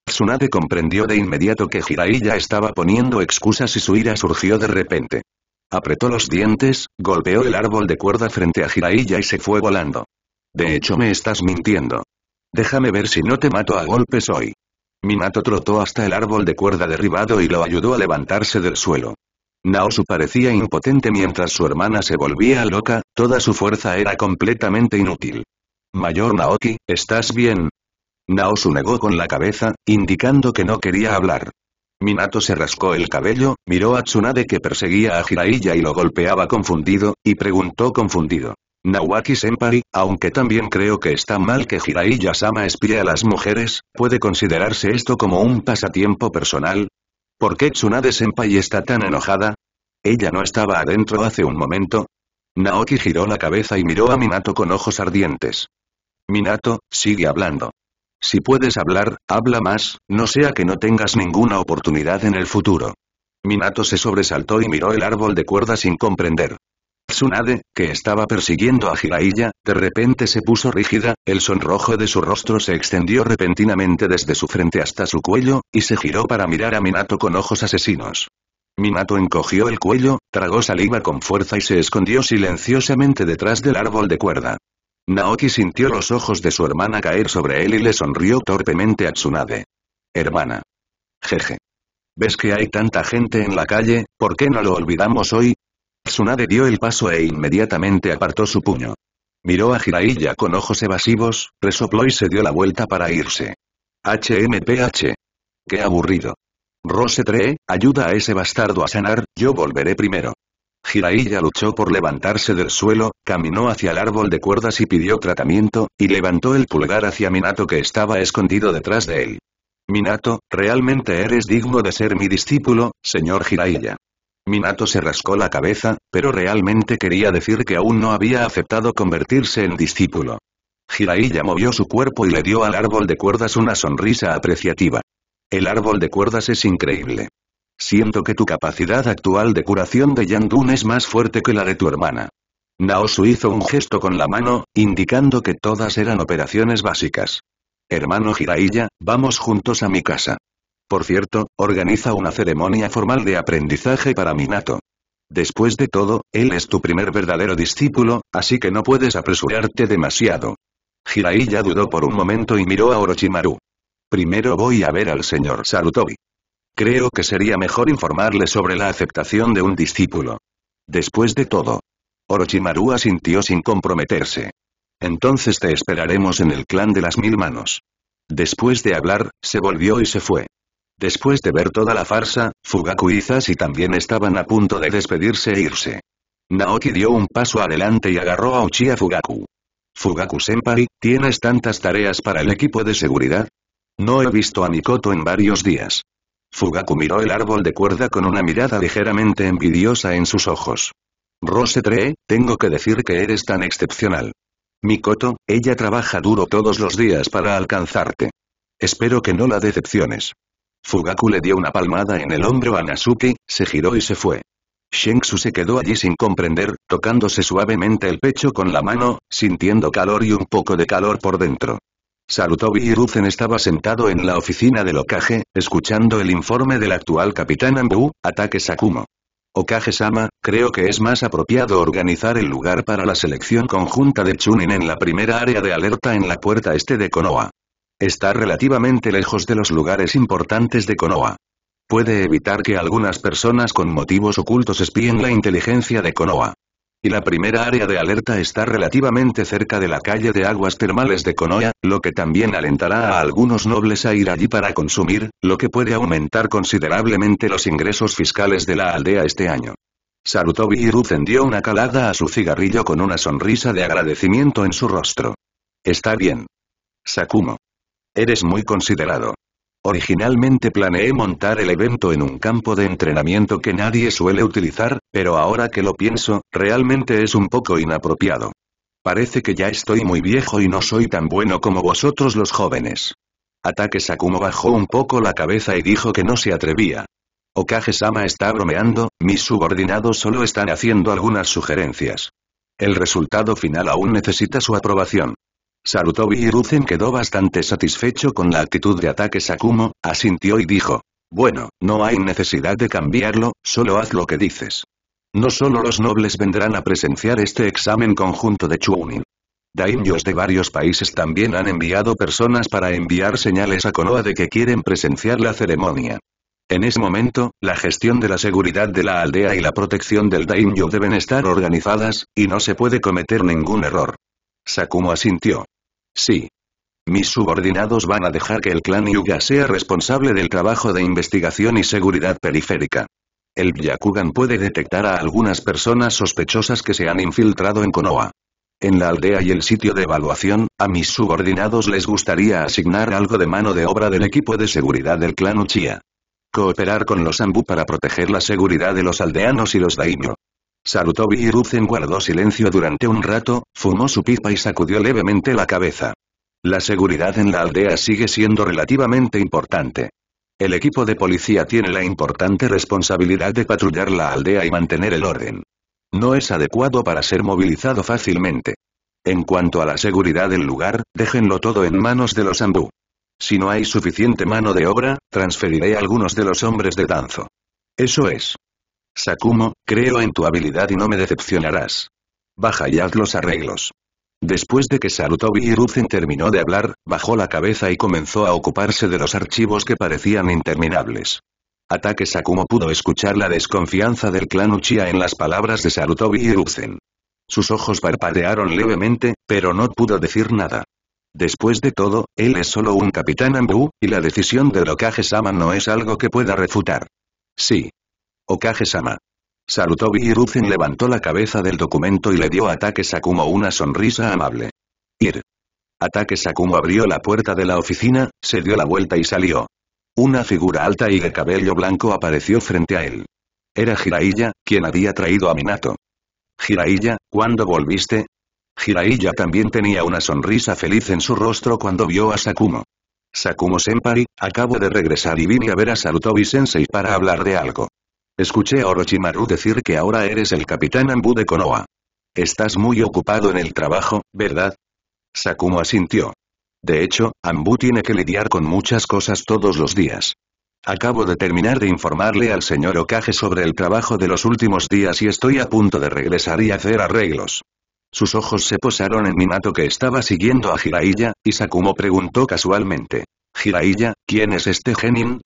Speaker 1: Tsunade comprendió de inmediato que Jiraiya estaba poniendo excusas y su ira surgió de repente. Apretó los dientes, golpeó el árbol de cuerda frente a Jiraiya y se fue volando. De hecho me estás mintiendo. Déjame ver si no te mato a golpes hoy. Minato trotó hasta el árbol de cuerda derribado y lo ayudó a levantarse del suelo. Naosu parecía impotente mientras su hermana se volvía loca, toda su fuerza era completamente inútil. Mayor Naoki, ¿estás bien? Naosu negó con la cabeza, indicando que no quería hablar. Minato se rascó el cabello, miró a Tsunade que perseguía a Jiraiya y lo golpeaba confundido, y preguntó confundido. Nawaki Senpai, aunque también creo que está mal que Jiraiya-sama espíe a las mujeres, ¿puede considerarse esto como un pasatiempo personal? ¿Por qué Tsunade Senpai está tan enojada? ¿Ella no estaba adentro hace un momento? Naoki giró la cabeza y miró a Minato con ojos ardientes. Minato, sigue hablando. Si puedes hablar, habla más, no sea que no tengas ninguna oportunidad en el futuro. Minato se sobresaltó y miró el árbol de cuerda sin comprender. Tsunade, que estaba persiguiendo a Jiraiya, de repente se puso rígida, el sonrojo de su rostro se extendió repentinamente desde su frente hasta su cuello, y se giró para mirar a Minato con ojos asesinos. Minato encogió el cuello, tragó saliva con fuerza y se escondió silenciosamente detrás del árbol de cuerda. Naoki sintió los ojos de su hermana caer sobre él y le sonrió torpemente a Tsunade. Hermana. Jeje. ¿Ves que hay tanta gente en la calle, por qué no lo olvidamos hoy? Tsunade dio el paso e inmediatamente apartó su puño. Miró a Jiraiya con ojos evasivos, resopló y se dio la vuelta para irse. HMPH. Qué aburrido. Rose Tree, ayuda a ese bastardo a sanar, yo volveré primero. Jiraiya luchó por levantarse del suelo, caminó hacia el árbol de cuerdas y pidió tratamiento, y levantó el pulgar hacia Minato que estaba escondido detrás de él. Minato, realmente eres digno de ser mi discípulo, señor Jiraiya. Minato se rascó la cabeza, pero realmente quería decir que aún no había aceptado convertirse en discípulo. Jiraiya movió su cuerpo y le dio al árbol de cuerdas una sonrisa apreciativa. El árbol de cuerdas es increíble. Siento que tu capacidad actual de curación de Yandun es más fuerte que la de tu hermana. Naosu hizo un gesto con la mano, indicando que todas eran operaciones básicas. Hermano Jiraiya, vamos juntos a mi casa. Por cierto, organiza una ceremonia formal de aprendizaje para Minato. Después de todo, él es tu primer verdadero discípulo, así que no puedes apresurarte demasiado. Jiraiya dudó por un momento y miró a Orochimaru. Primero voy a ver al señor Sarutobi. Creo que sería mejor informarle sobre la aceptación de un discípulo. Después de todo. Orochimaru asintió sin comprometerse. Entonces te esperaremos en el clan de las mil manos. Después de hablar, se volvió y se fue. Después de ver toda la farsa, Fugaku y Zashi también estaban a punto de despedirse e irse. Naoki dio un paso adelante y agarró a Uchiha Fugaku. Fugaku-senpai, ¿tienes tantas tareas para el equipo de seguridad? No he visto a Mikoto en varios días. Fugaku miró el árbol de cuerda con una mirada ligeramente envidiosa en sus ojos. Rose Tree, tengo que decir que eres tan excepcional. Mikoto, ella trabaja duro todos los días para alcanzarte. Espero que no la decepciones. Fugaku le dio una palmada en el hombro a Nasuki, se giró y se fue. Shengsu se quedó allí sin comprender, tocándose suavemente el pecho con la mano, sintiendo calor y un poco de calor por dentro. Sarutobi Hiruzen estaba sentado en la oficina del Okage, escuchando el informe del actual capitán Ambu, Ataque Sakumo. Okage-sama, creo que es más apropiado organizar el lugar para la selección conjunta de Chunin en la primera área de alerta en la puerta este de Konoha. Está relativamente lejos de los lugares importantes de Konoha. Puede evitar que algunas personas con motivos ocultos espíen la inteligencia de Konoha. Y la primera área de alerta está relativamente cerca de la calle de aguas termales de Konoha, lo que también alentará a algunos nobles a ir allí para consumir, lo que puede aumentar considerablemente los ingresos fiscales de la aldea este año. Sarutobi Hiruzen dio una calada a su cigarrillo con una sonrisa de agradecimiento en su rostro. Está bien. Sakumo. Eres muy considerado. Originalmente planeé montar el evento en un campo de entrenamiento que nadie suele utilizar, pero ahora que lo pienso, realmente es un poco inapropiado. Parece que ya estoy muy viejo y no soy tan bueno como vosotros los jóvenes. Ataque Sakumo bajó un poco la cabeza y dijo que no se atrevía. Okage-sama está bromeando, mis subordinados solo están haciendo algunas sugerencias. El resultado final aún necesita su aprobación. Sarutobi Hiruzen quedó bastante satisfecho con la actitud de ataque Sakumo, asintió y dijo. Bueno, no hay necesidad de cambiarlo, solo haz lo que dices. No solo los nobles vendrán a presenciar este examen conjunto de Chunin. Daimyos de varios países también han enviado personas para enviar señales a Konoha de que quieren presenciar la ceremonia. En ese momento, la gestión de la seguridad de la aldea y la protección del Daimyo deben estar organizadas, y no se puede cometer ningún error. Sakumo asintió. Sí. Mis subordinados van a dejar que el clan Yuga sea responsable del trabajo de investigación y seguridad periférica. El Byakugan puede detectar a algunas personas sospechosas que se han infiltrado en Konoha. En la aldea y el sitio de evaluación, a mis subordinados les gustaría asignar algo de mano de obra del equipo de seguridad del clan Uchiha. Cooperar con los Ambu para proteger la seguridad de los aldeanos y los daimyo. Sarutobi Hiruzen guardó silencio durante un rato, fumó su pipa y sacudió levemente la cabeza. La seguridad en la aldea sigue siendo relativamente importante. El equipo de policía tiene la importante responsabilidad de patrullar la aldea y mantener el orden. No es adecuado para ser movilizado fácilmente. En cuanto a la seguridad del lugar, déjenlo todo en manos de los Ambú. Si no hay suficiente mano de obra, transferiré a algunos de los hombres de Danzo. Eso es. Sakumo, creo en tu habilidad y no me decepcionarás. Baja y los arreglos. Después de que Sarutobi Hiruzen terminó de hablar, bajó la cabeza y comenzó a ocuparse de los archivos que parecían interminables. Ataque Sakumo pudo escuchar la desconfianza del clan Uchiha en las palabras de Sarutobi Hiruzen. Sus ojos parpadearon levemente, pero no pudo decir nada. Después de todo, él es solo un capitán Ambu, y la decisión de Okage-sama no es algo que pueda refutar. Sí. Okage-sama. Sarutobi Hiruzen levantó la cabeza del documento y le dio a Ataque Sakumo una sonrisa amable. Ir. Ataque Sakumo abrió la puerta de la oficina, se dio la vuelta y salió. Una figura alta y de cabello blanco apareció frente a él. Era Jiraiya, quien había traído a Minato. Jiraiya, ¿cuándo volviste? Jiraiya también tenía una sonrisa feliz en su rostro cuando vio a Sakumo. Sakumo Senpai, acabo de regresar y vine a ver a Sarutobi Sensei para hablar de algo. Escuché a Orochimaru decir que ahora eres el capitán Ambu de Konoha. Estás muy ocupado en el trabajo, ¿verdad? Sakumo asintió. De hecho, Ambu tiene que lidiar con muchas cosas todos los días. Acabo de terminar de informarle al señor Okage sobre el trabajo de los últimos días y estoy a punto de regresar y hacer arreglos. Sus ojos se posaron en Minato que estaba siguiendo a Jiraiya, y Sakumo preguntó casualmente. Jiraiya, ¿quién es este genin?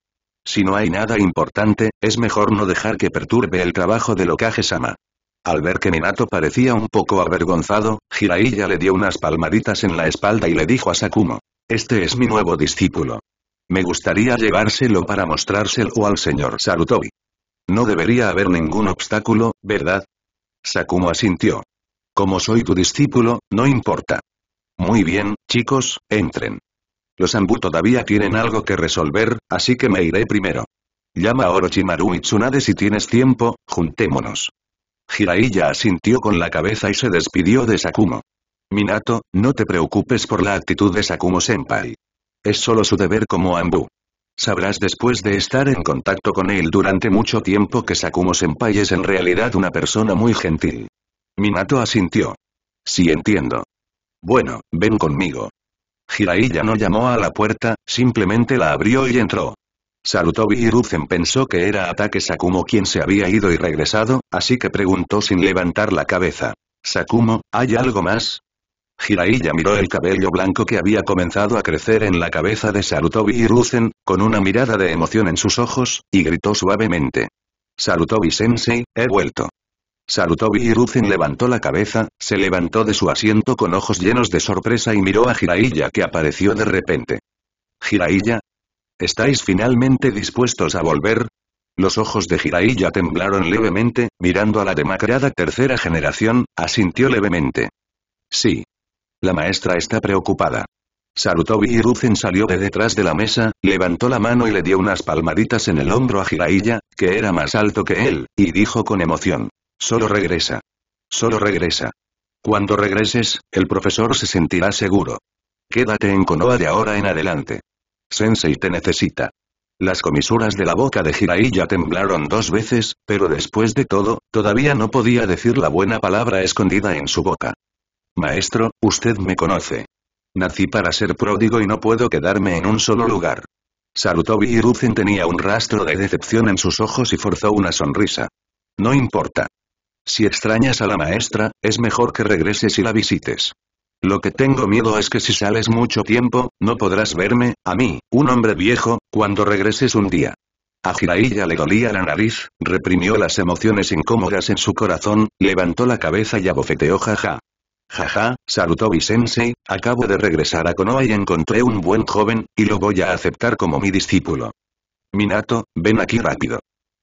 Speaker 1: Si no hay nada importante, es mejor no dejar que perturbe el trabajo del Okage-sama. Al ver que Minato parecía un poco avergonzado, Jiraiya le dio unas palmaditas en la espalda y le dijo a Sakumo. Este es mi nuevo discípulo. Me gustaría llevárselo para mostrárselo al señor Sarutobi. No debería haber ningún obstáculo, ¿verdad? Sakumo asintió. Como soy tu discípulo, no importa. Muy bien, chicos, entren. Los Ambu todavía tienen algo que resolver, así que me iré primero. Llama a Orochimaru y Tsunade si tienes tiempo, juntémonos. Jiraiya asintió con la cabeza y se despidió de Sakumo. Minato, no te preocupes por la actitud de Sakumo-senpai. Es solo su deber como Ambu. Sabrás después de estar en contacto con él durante mucho tiempo que Sakumo-senpai es en realidad una persona muy gentil. Minato asintió. Sí entiendo. Bueno, ven conmigo. Jiraiya no llamó a la puerta, simplemente la abrió y entró. Sarutobi Hiruzen pensó que era Ataque Sakumo quien se había ido y regresado, así que preguntó sin levantar la cabeza. Sakumo, ¿hay algo más? Jiraiya miró el cabello blanco que había comenzado a crecer en la cabeza de Sarutobi Hiruzen, con una mirada de emoción en sus ojos, y gritó suavemente. Sarutobi Sensei, he vuelto. Sarutobi Hiruzen levantó la cabeza, se levantó de su asiento con ojos llenos de sorpresa y miró a Jiraiya que apareció de repente. Jiraiya. ¿Estáis finalmente dispuestos a volver? Los ojos de Jiraiya temblaron levemente, mirando a la demacrada tercera generación, asintió levemente. Sí. La maestra está preocupada. Sarutobi Hiruzen salió de detrás de la mesa, levantó la mano y le dio unas palmaditas en el hombro a Jiraiya, que era más alto que él, y dijo con emoción. Solo regresa. Solo regresa. Cuando regreses, el profesor se sentirá seguro. Quédate en Konoha de ahora en adelante. Sensei te necesita. Las comisuras de la boca de Jiraiya temblaron dos veces, pero después de todo, todavía no podía decir la buena palabra escondida en su boca. Maestro, usted me conoce. Nací para ser pródigo y no puedo quedarme en un solo lugar. Sarutobi Hiruzen tenía un rastro de decepción en sus ojos y forzó una sonrisa. No importa. Si extrañas a la maestra, es mejor que regreses y la visites. Lo que tengo miedo es que si sales mucho tiempo, no podrás verme, a mí, un hombre viejo, cuando regreses un día. A Jiraiya le dolía la nariz, reprimió las emociones incómodas en su corazón, levantó la cabeza y abofeteó jaja. Jaja, Sarutobi Sensei, acabo de regresar a Konoha y encontré un buen joven, y lo voy a aceptar como mi discípulo. Minato, ven aquí rápido.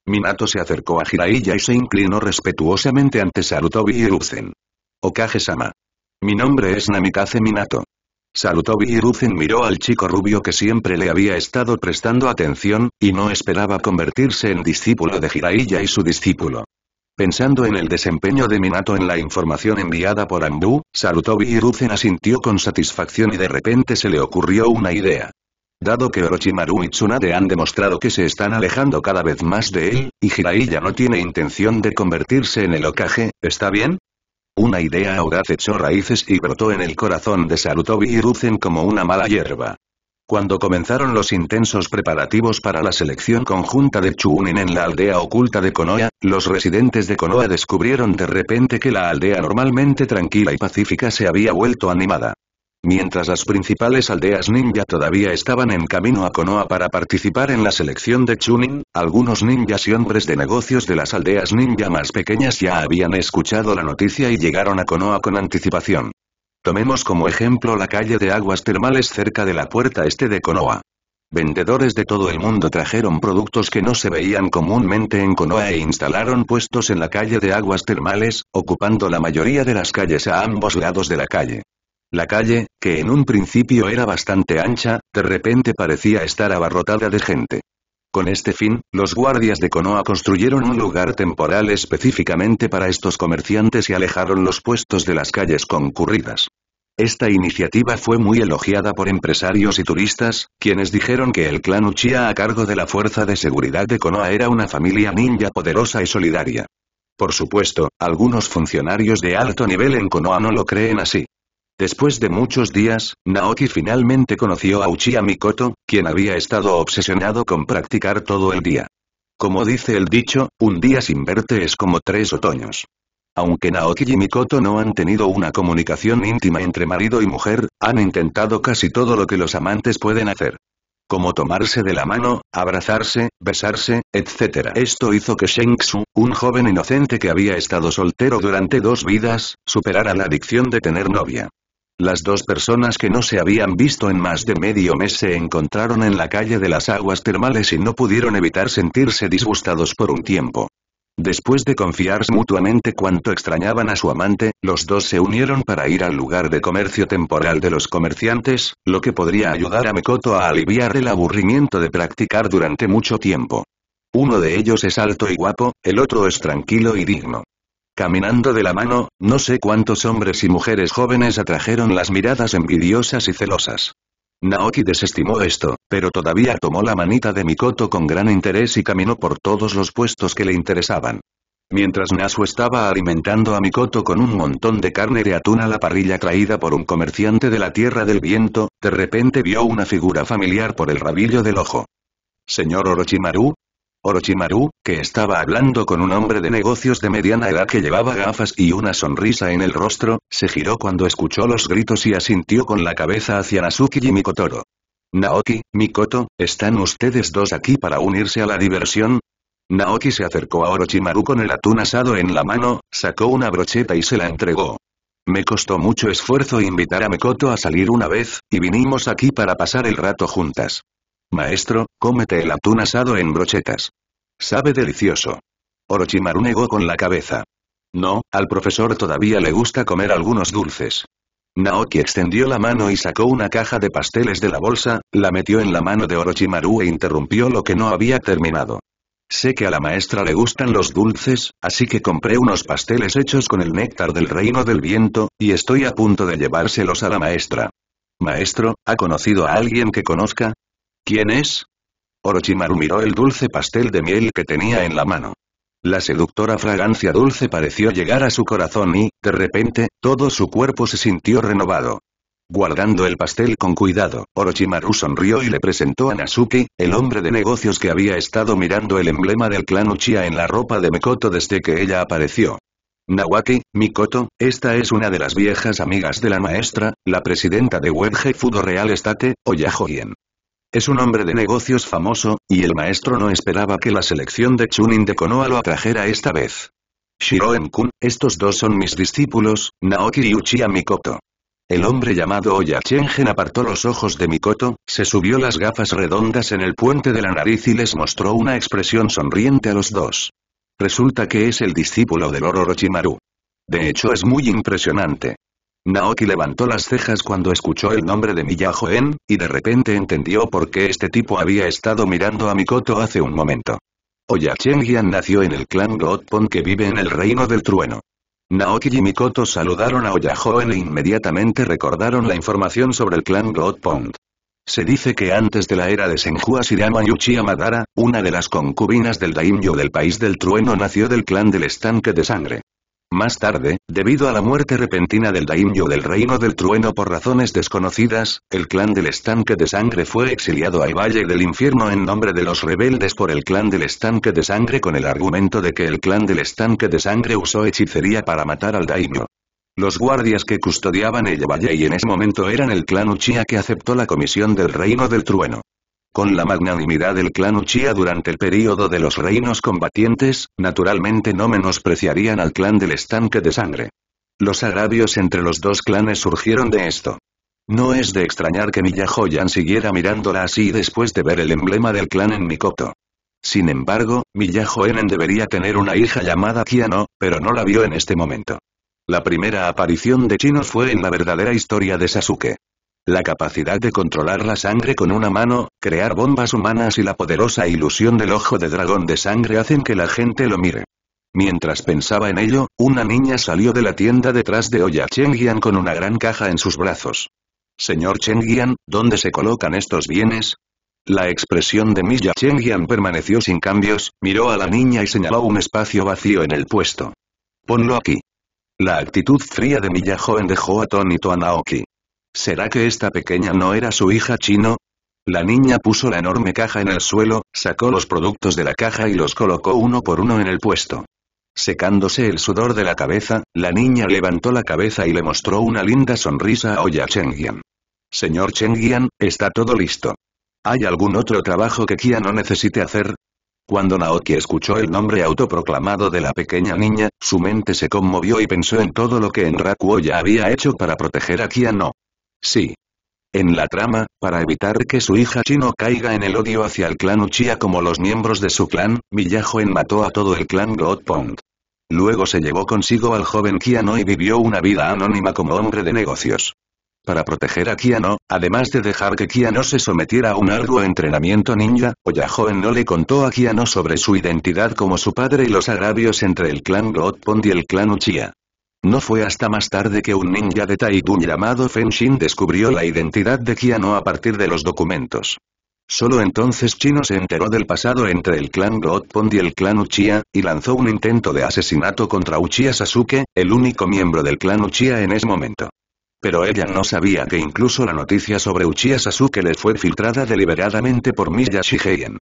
Speaker 1: Minato se acercó a Jiraiya y se inclinó respetuosamente ante Sarutobi Hiruzen. Okage-sama. Mi nombre es Namikaze Minato. Sarutobi Hiruzen miró al chico rubio que siempre le había estado prestando atención, y no esperaba convertirse en discípulo de Jiraiya y su discípulo. Pensando en el desempeño de Minato en la información enviada por Ambu, Sarutobi Hiruzen asintió con satisfacción y de repente se le ocurrió una idea. Dado que Orochimaru y Tsunade han demostrado que se están alejando cada vez más de él, y Jiraiya no tiene intención de convertirse en el Okage, ¿está bien? Una idea audaz echó raíces y brotó en el corazón de Sarutobi Hiruzen como una mala hierba. Cuando comenzaron los intensos preparativos para la selección conjunta de Chunin en la aldea oculta de Konoha, los residentes de Konoha descubrieron de repente que la aldea normalmente tranquila y pacífica se había vuelto animada. Mientras las principales aldeas ninja todavía estaban en camino a Konoha para participar en la selección de Chunin, algunos ninjas y hombres de negocios de las aldeas ninja más pequeñas ya habían escuchado la noticia y llegaron a Konoha con anticipación. Tomemos como ejemplo la calle de aguas termales cerca de la puerta este de Konoha. Vendedores de todo el mundo trajeron productos que no se veían comúnmente en Konoha e instalaron puestos en la calle de aguas termales, ocupando la mayoría de las calles a ambos lados de la calle. La calle, que en un principio era bastante ancha, de repente parecía estar abarrotada de gente. Con este fin, los guardias de Konoha construyeron un lugar temporal específicamente para estos comerciantes y alejaron los puestos de las calles concurridas. Esta iniciativa fue muy elogiada por empresarios y turistas, quienes dijeron que el clan Uchiha a cargo de la fuerza de seguridad de Konoha era una familia ninja poderosa y solidaria. Por supuesto, algunos funcionarios de alto nivel en Konoha no lo creen así. Después de muchos días, Naoki finalmente conoció a Uchiha Mikoto, quien había estado obsesionado con practicar todo el día. Como dice el dicho, un día sin verte es como tres otoños. Aunque Naoki y Mikoto no han tenido una comunicación íntima entre marido y mujer, han intentado casi todo lo que los amantes pueden hacer. Como tomarse de la mano, abrazarse, besarse, etc. Esto hizo que Shengsu, un joven inocente que había estado soltero durante dos vidas, superara la adicción de tener novia. Las dos personas que no se habían visto en más de medio mes se encontraron en la calle de las aguas termales y no pudieron evitar sentirse disgustados por un tiempo. Después de confiarse mutuamente cuanto extrañaban a su amante, los dos se unieron para ir al lugar de comercio temporal de los comerciantes, lo que podría ayudar a Mekoto a aliviar el aburrimiento de practicar durante mucho tiempo. Uno de ellos es alto y guapo, el otro es tranquilo y digno. Caminando de la mano, no sé cuántos hombres y mujeres jóvenes atrajeron las miradas envidiosas y celosas. Naoki desestimó esto, pero todavía tomó la manita de Mikoto con gran interés y caminó por todos los puestos que le interesaban. Mientras Nasu estaba alimentando a Mikoto con un montón de carne de atún a la parrilla traída por un comerciante de la Tierra del Viento, de repente vio una figura familiar por el rabillo del ojo. Señor Orochimaru, Orochimaru, que estaba hablando con un hombre de negocios de mediana edad que llevaba gafas y una sonrisa en el rostro, se giró cuando escuchó los gritos y asintió con la cabeza hacia Nasuki y Mikotoro. Naoki, Mikoto, ¿están ustedes dos aquí para unirse a la diversión? Naoki se acercó a Orochimaru con el atún asado en la mano, sacó una brocheta y se la entregó. Me costó mucho esfuerzo invitar a Mikoto a salir una vez, y vinimos aquí para pasar el rato juntas. Maestro, cómete el atún asado en brochetas. Sabe delicioso. Orochimaru negó con la cabeza. No, al profesor todavía le gusta comer algunos dulces. Naoki extendió la mano y sacó una caja de pasteles de la bolsa, la metió en la mano de Orochimaru e interrumpió lo que no había terminado. Sé que a la maestra le gustan los dulces, así que compré unos pasteles hechos con el néctar del reino del viento, y estoy a punto de llevárselos a la maestra. Maestro, ¿ha conocido a alguien que conozca? ¿Quién es? Orochimaru miró el dulce pastel de miel que tenía en la mano. La seductora fragancia dulce pareció llegar a su corazón y, de repente, todo su cuerpo se sintió renovado. Guardando el pastel con cuidado, Orochimaru sonrió y le presentó a Nasuki, el hombre de negocios que había estado mirando el emblema del clan Uchiha en la ropa de Mikoto desde que ella apareció. Nawaki, Mikoto, esta es una de las viejas amigas de la maestra, la presidenta de Wedge Fudo Real Estate, Oyahoyen. Es un hombre de negocios famoso, y el maestro no esperaba que la selección de Chunin de Konoha lo atrajera esta vez. Shiroen-kun, estos dos son mis discípulos, Naoki y Uchiha Mikoto. El hombre llamado Oya Chengen apartó los ojos de Mikoto, se subió las gafas redondas en el puente de la nariz y les mostró una expresión sonriente a los dos. Resulta que es el discípulo del Orochimaru. De hecho es muy impresionante. Naoki levantó las cejas cuando escuchó el nombre de Miyajo-en, y de repente entendió por qué este tipo había estado mirando a Mikoto hace un momento. Oya Chengyan nació en el clan Godpon que vive en el reino del trueno. Naoki y Mikoto saludaron a Oyahoen e inmediatamente recordaron la información sobre el clan Godpond. Se dice que antes de la era de Senju Shirama Yuchi Madara, una de las concubinas del daimyo del país del trueno nació del clan del estanque de sangre. Más tarde, debido a la muerte repentina del daimyo del reino del trueno por razones desconocidas, el clan del estanque de sangre fue exiliado al Valle del Infierno en nombre de los rebeldes por el clan del estanque de sangre con el argumento de que el clan del estanque de sangre usó hechicería para matar al daimyo. Los guardias que custodiaban el valle y en ese momento eran el clan Uchiha que aceptó la comisión del reino del trueno. Con la magnanimidad del clan Uchiha durante el período de los reinos combatientes, naturalmente no menospreciarían al clan del estanque de sangre. Los agravios entre los dos clanes surgieron de esto. No es de extrañar que Miyajoyan siguiera mirándola así después de ver el emblema del clan en Mikoto. Sin embargo, Miyajoenen debería tener una hija llamada Kiano, pero no la vio en este momento. La primera aparición de Chino fue en la verdadera historia de Sasuke. La capacidad de controlar la sangre con una mano, crear bombas humanas y la poderosa ilusión del ojo de dragón de sangre hacen que la gente lo mire. Mientras pensaba en ello, una niña salió de la tienda detrás de Oya Chengyan con una gran caja en sus brazos. Señor Chengyan, ¿dónde se colocan estos bienes? La expresión de Miya Chengyan permaneció sin cambios, miró a la niña y señaló un espacio vacío en el puesto. Ponlo aquí. La actitud fría de Miya joven dejó atónito a Naoki. ¿Será que esta pequeña no era su hija chino? La niña puso la enorme caja en el suelo, sacó los productos de la caja y los colocó uno por uno en el puesto. Secándose el sudor de la cabeza, la niña levantó la cabeza y le mostró una linda sonrisa a Oya Chengyan. Señor Chengyan, está todo listo. ¿Hay algún otro trabajo que Kia no necesite hacer? Cuando Naoki escuchó el nombre autoproclamado de la pequeña niña, su mente se conmovió y pensó en todo lo que Enraku ya había hecho para proteger a Kia no. Sí. En la trama, para evitar que su hija Chino caiga en el odio hacia el clan Uchiha como los miembros de su clan, Miyajoen mató a todo el clan Godpond. Luego se llevó consigo al joven Kiano y vivió una vida anónima como hombre de negocios. Para proteger a Kiano, además de dejar que Kiano se sometiera a un arduo entrenamiento ninja, Oyajoen no le contó a Kiano sobre su identidad como su padre y los agravios entre el clan Godpond y el clan Uchiha. No fue hasta más tarde que un ninja de Taidun llamado Fenshin descubrió la identidad de Kiano a partir de los documentos. Solo entonces Chino se enteró del pasado entre el clan Godpond y el clan Uchiha, y lanzó un intento de asesinato contra Uchiha Sasuke, el único miembro del clan Uchiha en ese momento. Pero ella no sabía que incluso la noticia sobre Uchiha Sasuke le fue filtrada deliberadamente por Miya Shigeyen.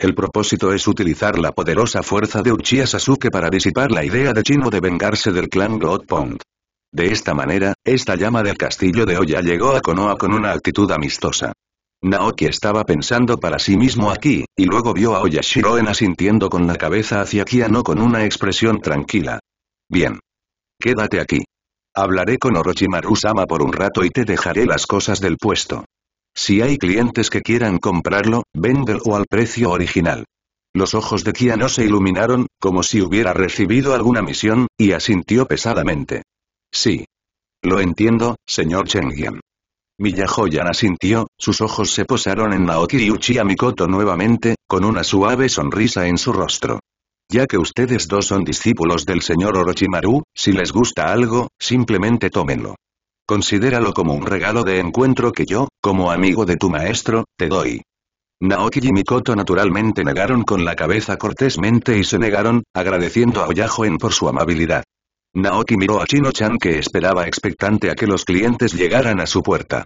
Speaker 1: El propósito es utilizar la poderosa fuerza de Uchiha Sasuke para disipar la idea de Chino de vengarse del clan Godpond. De esta manera, esta llama del castillo de Oya llegó a Konoha con una actitud amistosa. Naoki estaba pensando para sí mismo aquí, y luego vio a Oya Shiroen asintiendo con la cabeza hacia Kiano con una expresión tranquila. Bien. Quédate aquí. Hablaré con Orochimaru-sama por un rato y te dejaré las cosas del puesto. Si hay clientes que quieran comprarlo, véndelo al precio original. Los ojos de Kia no se iluminaron, como si hubiera recibido alguna misión, y asintió pesadamente. Sí. Lo entiendo, señor Chengyan. Miyajoyan asintió, sus ojos se posaron en Naoki y Uchiha Mikoto nuevamente, con una suave sonrisa en su rostro. Ya que ustedes dos son discípulos del señor Orochimaru, si les gusta algo, simplemente tómenlo. Considéralo como un regalo de encuentro que yo, como amigo de tu maestro, te doy. Naoki y Mikoto naturalmente negaron con la cabeza cortésmente y se negaron, agradeciendo a Oyajoen por su amabilidad. Naoki miró a Chino-chan que esperaba expectante a que los clientes llegaran a su puerta.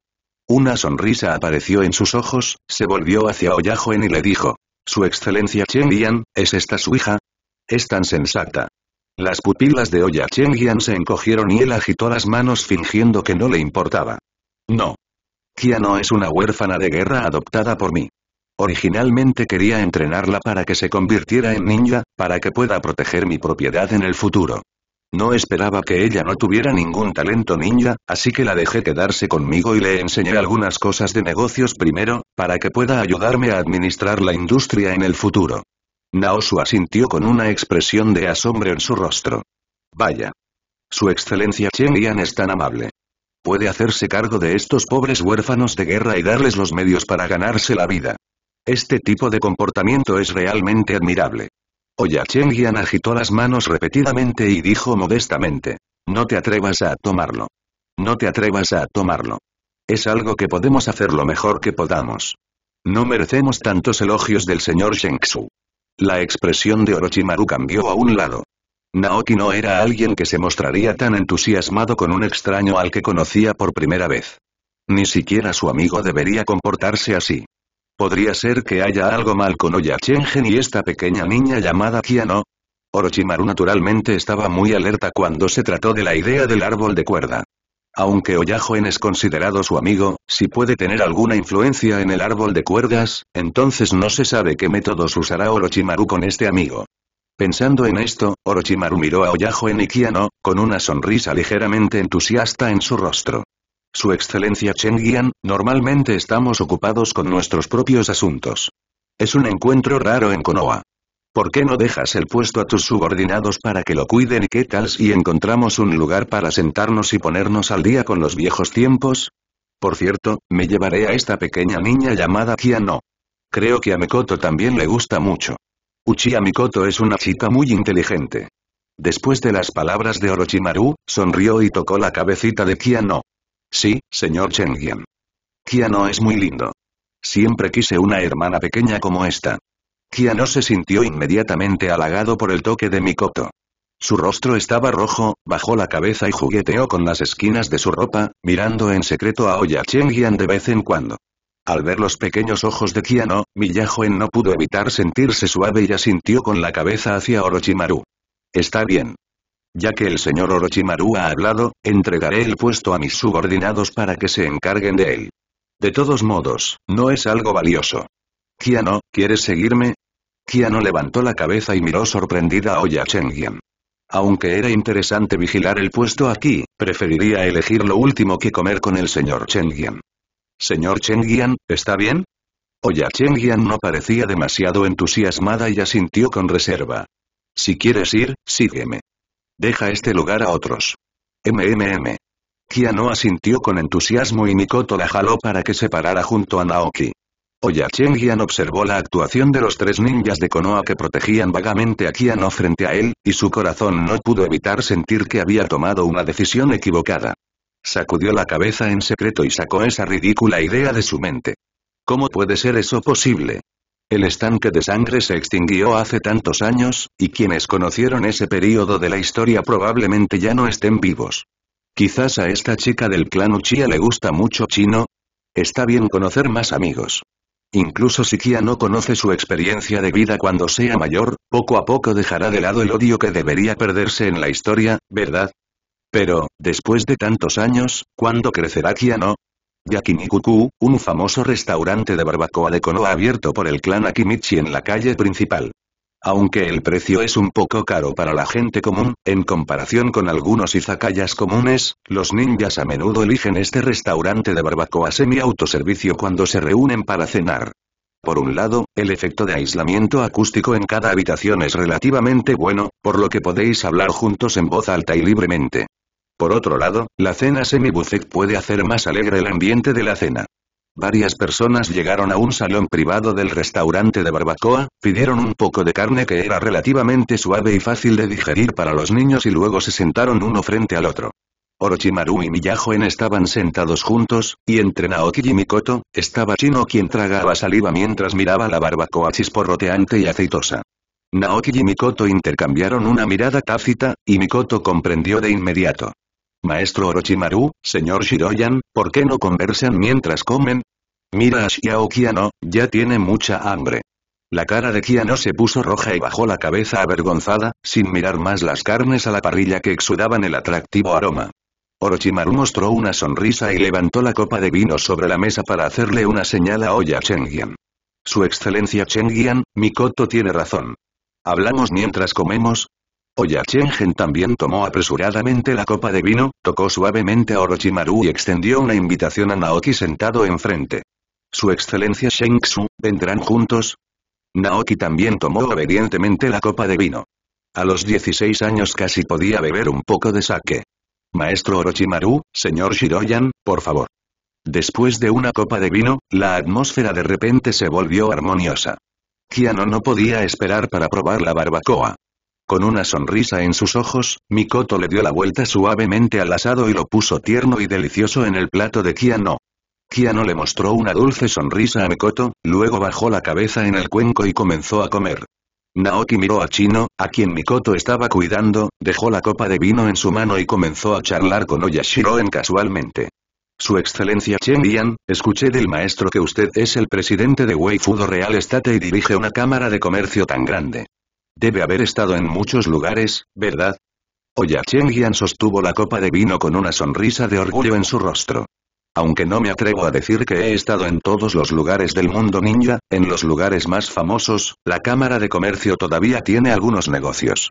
Speaker 1: Una sonrisa apareció en sus ojos, se volvió hacia Oyajoen y le dijo. Su excelencia Chen Lian, ¿es esta su hija? Es tan sensata. Las pupilas de Oya Chengyan se encogieron y él agitó las manos fingiendo que no le importaba. No. Kia no es una huérfana de guerra adoptada por mí. Originalmente quería entrenarla para que se convirtiera en ninja, para que pueda proteger mi propiedad en el futuro. No esperaba que ella no tuviera ningún talento ninja, así que la dejé quedarse conmigo y le enseñé algunas cosas de negocios primero, para que pueda ayudarme a administrar la industria en el futuro. Naosu asintió con una expresión de asombro en su rostro. Vaya. Su excelencia Chen Lian es tan amable. Puede hacerse cargo de estos pobres huérfanos de guerra y darles los medios para ganarse la vida. Este tipo de comportamiento es realmente admirable. Oya Chengyan agitó las manos repetidamente y dijo modestamente. No te atrevas a tomarlo. No te atrevas a tomarlo. Es algo que podemos hacer lo mejor que podamos. No merecemos tantos elogios del señor Shengsu. La expresión de Orochimaru cambió a un lado. Naoki no era alguien que se mostraría tan entusiasmado con un extraño al que conocía por primera vez. Ni siquiera su amigo debería comportarse así. Podría ser que haya algo mal con Oya Chengen y esta pequeña niña llamada Kiano. Orochimaru naturalmente estaba muy alerta cuando se trató de la idea del árbol de cuerda. Aunque Oyajoen es considerado su amigo, si puede tener alguna influencia en el árbol de cuerdas, entonces no se sabe qué métodos usará Orochimaru con este amigo. Pensando en esto, Orochimaru miró a Oyajoen y Kiano, con una sonrisa ligeramente entusiasta en su rostro. Su excelencia Chengyan, normalmente estamos ocupados con nuestros propios asuntos. Es un encuentro raro en Konoha. ¿Por qué no dejas el puesto a tus subordinados para que lo cuiden y qué tal si encontramos un lugar para sentarnos y ponernos al día con los viejos tiempos? Por cierto, me llevaré a esta pequeña niña llamada Kiano. Creo que a Mikoto también le gusta mucho. Uchiha Mikoto es una chica muy inteligente. Después de las palabras de Orochimaru, sonrió y tocó la cabecita de Kiano. Sí, señor Chengyan. Kiano es muy lindo. Siempre quise una hermana pequeña como esta. Kiano se sintió inmediatamente halagado por el toque de Mikoto. Su rostro estaba rojo, bajó la cabeza y jugueteó con las esquinas de su ropa, mirando en secreto a Oya Chengyan de vez en cuando. Al ver los pequeños ojos de Kiano, Miyajoen no pudo evitar sentirse suave y asintió con la cabeza hacia Orochimaru. Está bien. Ya que el señor Orochimaru ha hablado, entregaré el puesto a mis subordinados para que se encarguen de él. De todos modos, no es algo valioso. Kiano, ¿quieres seguirme? Kiano levantó la cabeza y miró sorprendida a Oya Chengyan. Aunque era interesante vigilar el puesto aquí, preferiría elegir lo último que comer con el señor Chengyan. Señor Chengyan, ¿está bien? Oya Chengyan no parecía demasiado entusiasmada y asintió con reserva. Si quieres ir, sígueme. Deja este lugar a otros. MMM. Kia no asintió con entusiasmo y Mikoto la jaló para que se parara junto a Naoki. Oya Chengyan observó la actuación de los tres ninjas de Konoha que protegían vagamente a Kiano frente a él, y su corazón no pudo evitar sentir que había tomado una decisión equivocada. Sacudió la cabeza en secreto y sacó esa ridícula idea de su mente. ¿Cómo puede ser eso posible? El estanque de sangre se extinguió hace tantos años, y quienes conocieron ese período de la historia probablemente ya no estén vivos. Quizás a esta chica del clan Uchiha le gusta mucho chino. Está bien conocer más amigos. Incluso si Kia no conoce su experiencia de vida cuando sea mayor, poco a poco dejará de lado el odio que debería perderse en la historia, ¿verdad? Pero, después de tantos años, ¿cuándo crecerá Kia no? Yakimikuku, un famoso restaurante de barbacoa de Konoha abierto por el clan Akimichi en la calle principal. Aunque el precio es un poco caro para la gente común, en comparación con algunos izakayas comunes, los ninjas a menudo eligen este restaurante de barbacoa semi-autoservicio cuando se reúnen para cenar. Por un lado, el efecto de aislamiento acústico en cada habitación es relativamente bueno, por lo que podéis hablar juntos en voz alta y libremente. Por otro lado, la cena semi-buffet puede hacer más alegre el ambiente de la cena. Varias personas llegaron a un salón privado del restaurante de barbacoa, pidieron un poco de carne que era relativamente suave y fácil de digerir para los niños y luego se sentaron uno frente al otro. Orochimaru y Miyajoen estaban sentados juntos, y entre Naoki y Mikoto, estaba Chino quien tragaba saliva mientras miraba la barbacoa chisporroteante y aceitosa. Naoki y Mikoto intercambiaron una mirada tácita, y Mikoto comprendió de inmediato. Maestro Orochimaru, señor Shiroyan, ¿por qué no conversan mientras comen? Mira a Xiao Kiano, ya tiene mucha hambre. La cara de Kiano se puso roja y bajó la cabeza avergonzada, sin mirar más las carnes a la parrilla que exudaban el atractivo aroma. Orochimaru mostró una sonrisa y levantó la copa de vino sobre la mesa para hacerle una señal a Oya Chengyan. Su excelencia Chengyan, Mikoto tiene razón. ¿Hablamos mientras comemos? Oya Chengen también tomó apresuradamente la copa de vino, tocó suavemente a Orochimaru y extendió una invitación a Naoki sentado enfrente. Su excelencia Shengsu, ¿vendrán juntos? Naoki también tomó obedientemente la copa de vino. A los 16 años casi podía beber un poco de sake. Maestro Orochimaru, señor Shiroyan, por favor. Después de una copa de vino, la atmósfera de repente se volvió armoniosa. Kiano no podía esperar para probar la barbacoa. Con una sonrisa en sus ojos, Mikoto le dio la vuelta suavemente al asado y lo puso tierno y delicioso en el plato de Kiano. Kiano le mostró una dulce sonrisa a Mikoto, luego bajó la cabeza en el cuenco y comenzó a comer. Naoki miró a Chino, a quien Mikoto estaba cuidando, dejó la copa de vino en su mano y comenzó a charlar con Oyashiroen casualmente. Su excelencia Chen Lian, escuché del maestro que usted es el presidente de Wei Fudo Real Estate y dirige una cámara de comercio tan grande. Debe haber estado en muchos lugares, ¿verdad? Oya Chen Lian sostuvo la copa de vino con una sonrisa de orgullo en su rostro. Aunque no me atrevo a decir que he estado en todos los lugares del mundo ninja, en los lugares más famosos, la Cámara de Comercio todavía tiene algunos negocios.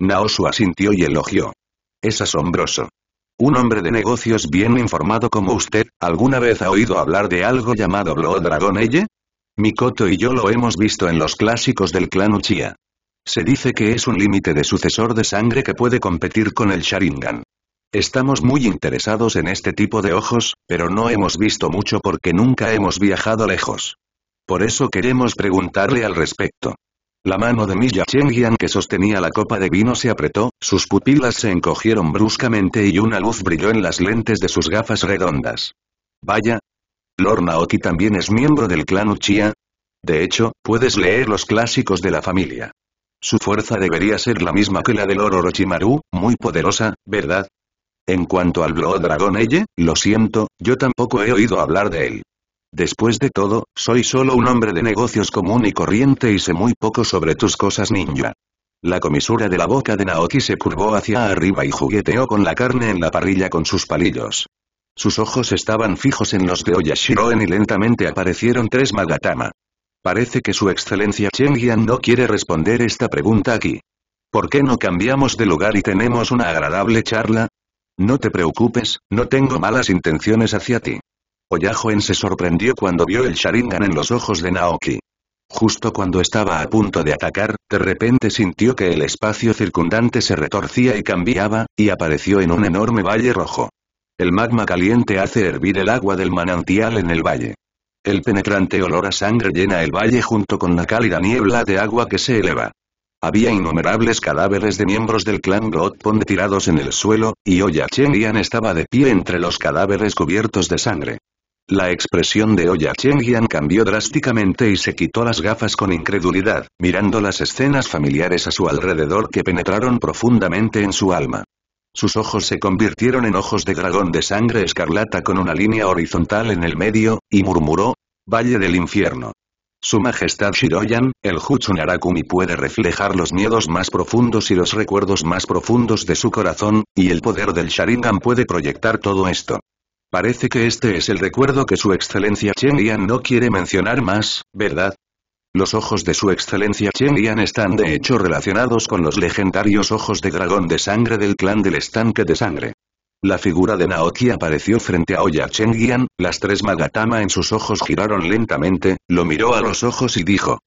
Speaker 1: Naosu asintió y elogió. Es asombroso. Un hombre de negocios bien informado como usted, ¿alguna vez ha oído hablar de algo llamado Blood Dragon Eye? Mikoto y yo lo hemos visto en los clásicos del clan Uchiha. Se dice que es un límite de sucesor de sangre que puede competir con el Sharingan. Estamos muy interesados en este tipo de ojos, pero no hemos visto mucho porque nunca hemos viajado lejos. Por eso queremos preguntarle al respecto. La mano de Miya Chengyan que sostenía la copa de vino se apretó, sus pupilas se encogieron bruscamente y una luz brilló en las lentes de sus gafas redondas. Vaya. Lord Naoki también es miembro del clan Uchiha. De hecho, puedes leer los clásicos de la familia. Su fuerza debería ser la misma que la del Lord Orochimaru, muy poderosa, ¿verdad? En cuanto al Blood Dragon Eye, lo siento, yo tampoco he oído hablar de él. Después de todo, soy solo un hombre de negocios común y corriente y sé muy poco sobre tus cosas ninja. La comisura de la boca de Naoki se curvó hacia arriba y jugueteó con la carne en la parrilla con sus palillos. Sus ojos estaban fijos en los de Oyashiroen y lentamente aparecieron tres Magatama. Parece que su excelencia Chen no quiere responder esta pregunta aquí. ¿Por qué no cambiamos de lugar y tenemos una agradable charla? No te preocupes, no tengo malas intenciones hacia ti. Oyahoen se sorprendió cuando vio el Sharingan en los ojos de Naoki. Justo cuando estaba a punto de atacar, de repente sintió que el espacio circundante se retorcía y cambiaba, y apareció en un enorme valle rojo. El magma caliente hace hervir el agua del manantial en el valle. El penetrante olor a sangre llena el valle junto con la cálida niebla de agua que se eleva. Había innumerables cadáveres de miembros del clan Pond tirados en el suelo, y Oya Chen estaba de pie entre los cadáveres cubiertos de sangre. La expresión de Oya Chen cambió drásticamente y se quitó las gafas con incredulidad, mirando las escenas familiares a su alrededor que penetraron profundamente en su alma. Sus ojos se convirtieron en ojos de dragón de sangre escarlata con una línea horizontal en el medio, y murmuró, Valle del infierno. Su Majestad Shiroyan, el Jutsunarakumi puede reflejar los miedos más profundos y los recuerdos más profundos de su corazón, y el poder del Sharingan puede proyectar todo esto. Parece que este es el recuerdo que su excelencia Chen Lian no quiere mencionar más, ¿verdad? Los ojos de su excelencia Chen Lian están de hecho relacionados con los legendarios ojos de dragón de sangre del clan del estanque de sangre. La figura de Naoki apareció frente a Oya Chengyan, las tres Magatama en sus ojos giraron lentamente, lo miró a los ojos y dijo.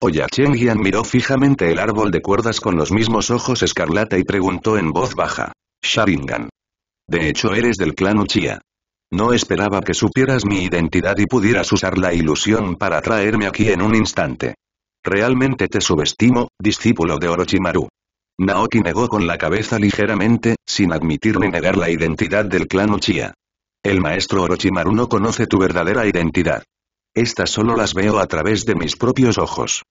Speaker 1: Oya Chengyan miró fijamente el árbol de cuerdas con los mismos ojos escarlata y preguntó en voz baja. Sharingan. De hecho eres del clan Uchiha. No esperaba que supieras mi identidad y pudieras usar la ilusión para traerme aquí en un instante. Realmente te subestimo, discípulo de Orochimaru. Naoki negó con la cabeza ligeramente, sin admitir ni negar la identidad del clan Uchiha. El maestro Orochimaru no conoce tu verdadera identidad. Estas solo las veo a través de mis propios ojos.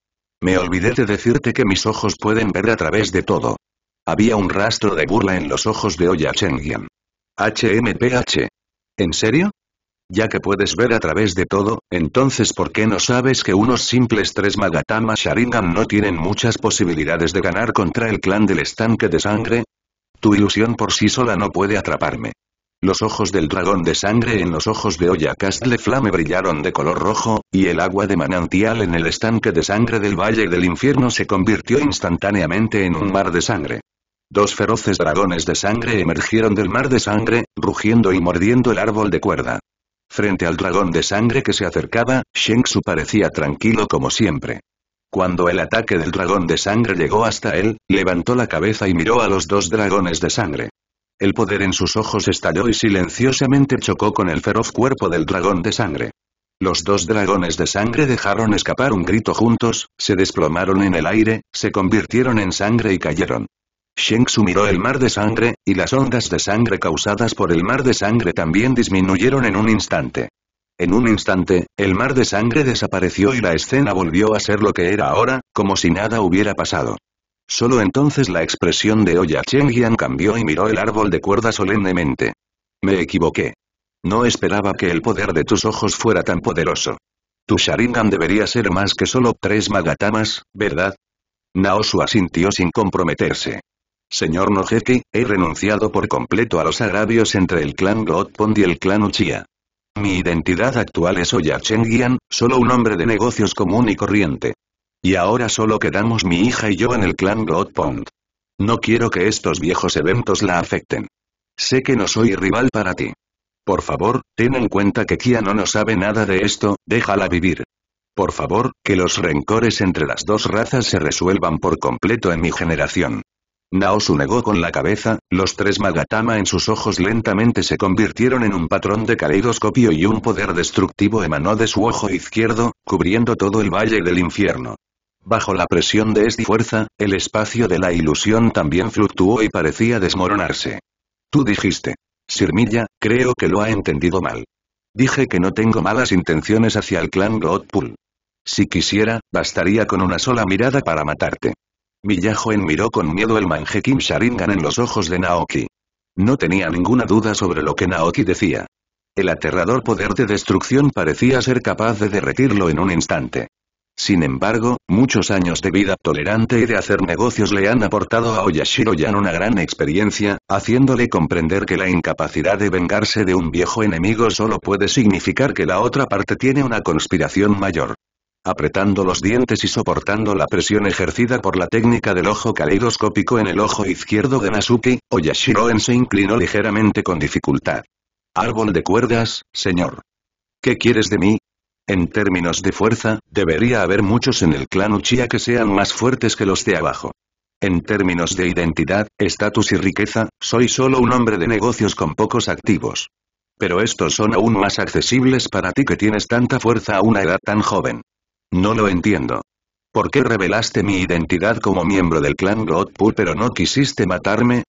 Speaker 1: Me olvidé de decirte que mis ojos pueden ver a través de todo. Había un rastro de burla en los ojos de Oya Chengyan. HMPH. ¿En serio? Ya que puedes ver a través de todo, entonces ¿por qué no sabes que unos simples tres Magatama Sharingan no tienen muchas posibilidades de ganar contra el clan del estanque de sangre? Tu ilusión por sí sola no puede atraparme. Los ojos del dragón de sangre en los ojos de Oya Castle Flame brillaron de color rojo, y el agua de manantial en el estanque de sangre del Valle del Infierno se convirtió instantáneamente en un mar de sangre. Dos feroces dragones de sangre emergieron del mar de sangre, rugiendo y mordiendo el árbol de cuerda. Frente al dragón de sangre que se acercaba, Shengsu parecía tranquilo como siempre. Cuando el ataque del dragón de sangre llegó hasta él, levantó la cabeza y miró a los dos dragones de sangre. El poder en sus ojos estalló y silenciosamente chocó con el feroz cuerpo del dragón de sangre. Los dos dragones de sangre dejaron escapar un grito juntos, se desplomaron en el aire, se convirtieron en sangre y cayeron. Shengsu miró el mar de sangre, y las ondas de sangre causadas por el mar de sangre también disminuyeron en un instante. En un instante, el mar de sangre desapareció y la escena volvió a ser lo que era ahora, como si nada hubiera pasado. Solo entonces la expresión de Oya Chengyan cambió y miró el árbol de cuerda solemnemente. Me equivoqué. No esperaba que el poder de tus ojos fuera tan poderoso. Tu Sharingan debería ser más que solo tres magatamas, ¿verdad? Naosu asintió sin comprometerse. Señor Nojeki, he renunciado por completo a los agravios entre el clan Godpond y el clan Uchiha. Mi identidad actual es Oya Chengyan, solo un hombre de negocios común y corriente. Y ahora solo quedamos mi hija y yo en el clan Godpond. No quiero que estos viejos eventos la afecten. Sé que no soy rival para ti. Por favor, ten en cuenta que Kia no no sabe nada de esto, déjala vivir. Por favor, que los rencores entre las dos razas se resuelvan por completo en mi generación. Naosu negó con la cabeza, los tres Magatama en sus ojos lentamente se convirtieron en un patrón de caleidoscopio y un poder destructivo emanó de su ojo izquierdo, cubriendo todo el valle del infierno. Bajo la presión de esta fuerza, el espacio de la ilusión también fluctuó y parecía desmoronarse. Tú dijiste. Sirmilla, creo que lo ha entendido mal. Dije que no tengo malas intenciones hacia el clan Godpool. Si quisiera, bastaría con una sola mirada para matarte. Miyajoen miró con miedo el Manjekim Sharingan en los ojos de Naoki. No tenía ninguna duda sobre lo que Naoki decía. El aterrador poder de destrucción parecía ser capaz de derretirlo en un instante. Sin embargo, muchos años de vida tolerante y de hacer negocios le han aportado a Oyashiro Yan una gran experiencia, haciéndole comprender que la incapacidad de vengarse de un viejo enemigo solo puede significar que la otra parte tiene una conspiración mayor. Apretando los dientes y soportando la presión ejercida por la técnica del ojo caleidoscópico en el ojo izquierdo de Nasuki, Oyashiroen se inclinó ligeramente con dificultad. Árbol de cuerdas, señor. ¿Qué quieres de mí? En términos de fuerza, debería haber muchos en el clan Uchiha que sean más fuertes que los de abajo. En términos de identidad, estatus y riqueza, soy solo un hombre de negocios con pocos activos. Pero estos son aún más accesibles para ti que tienes tanta fuerza a una edad tan joven. No lo entiendo. ¿Por qué revelaste mi identidad como miembro del clan Godpool pero no quisiste matarme?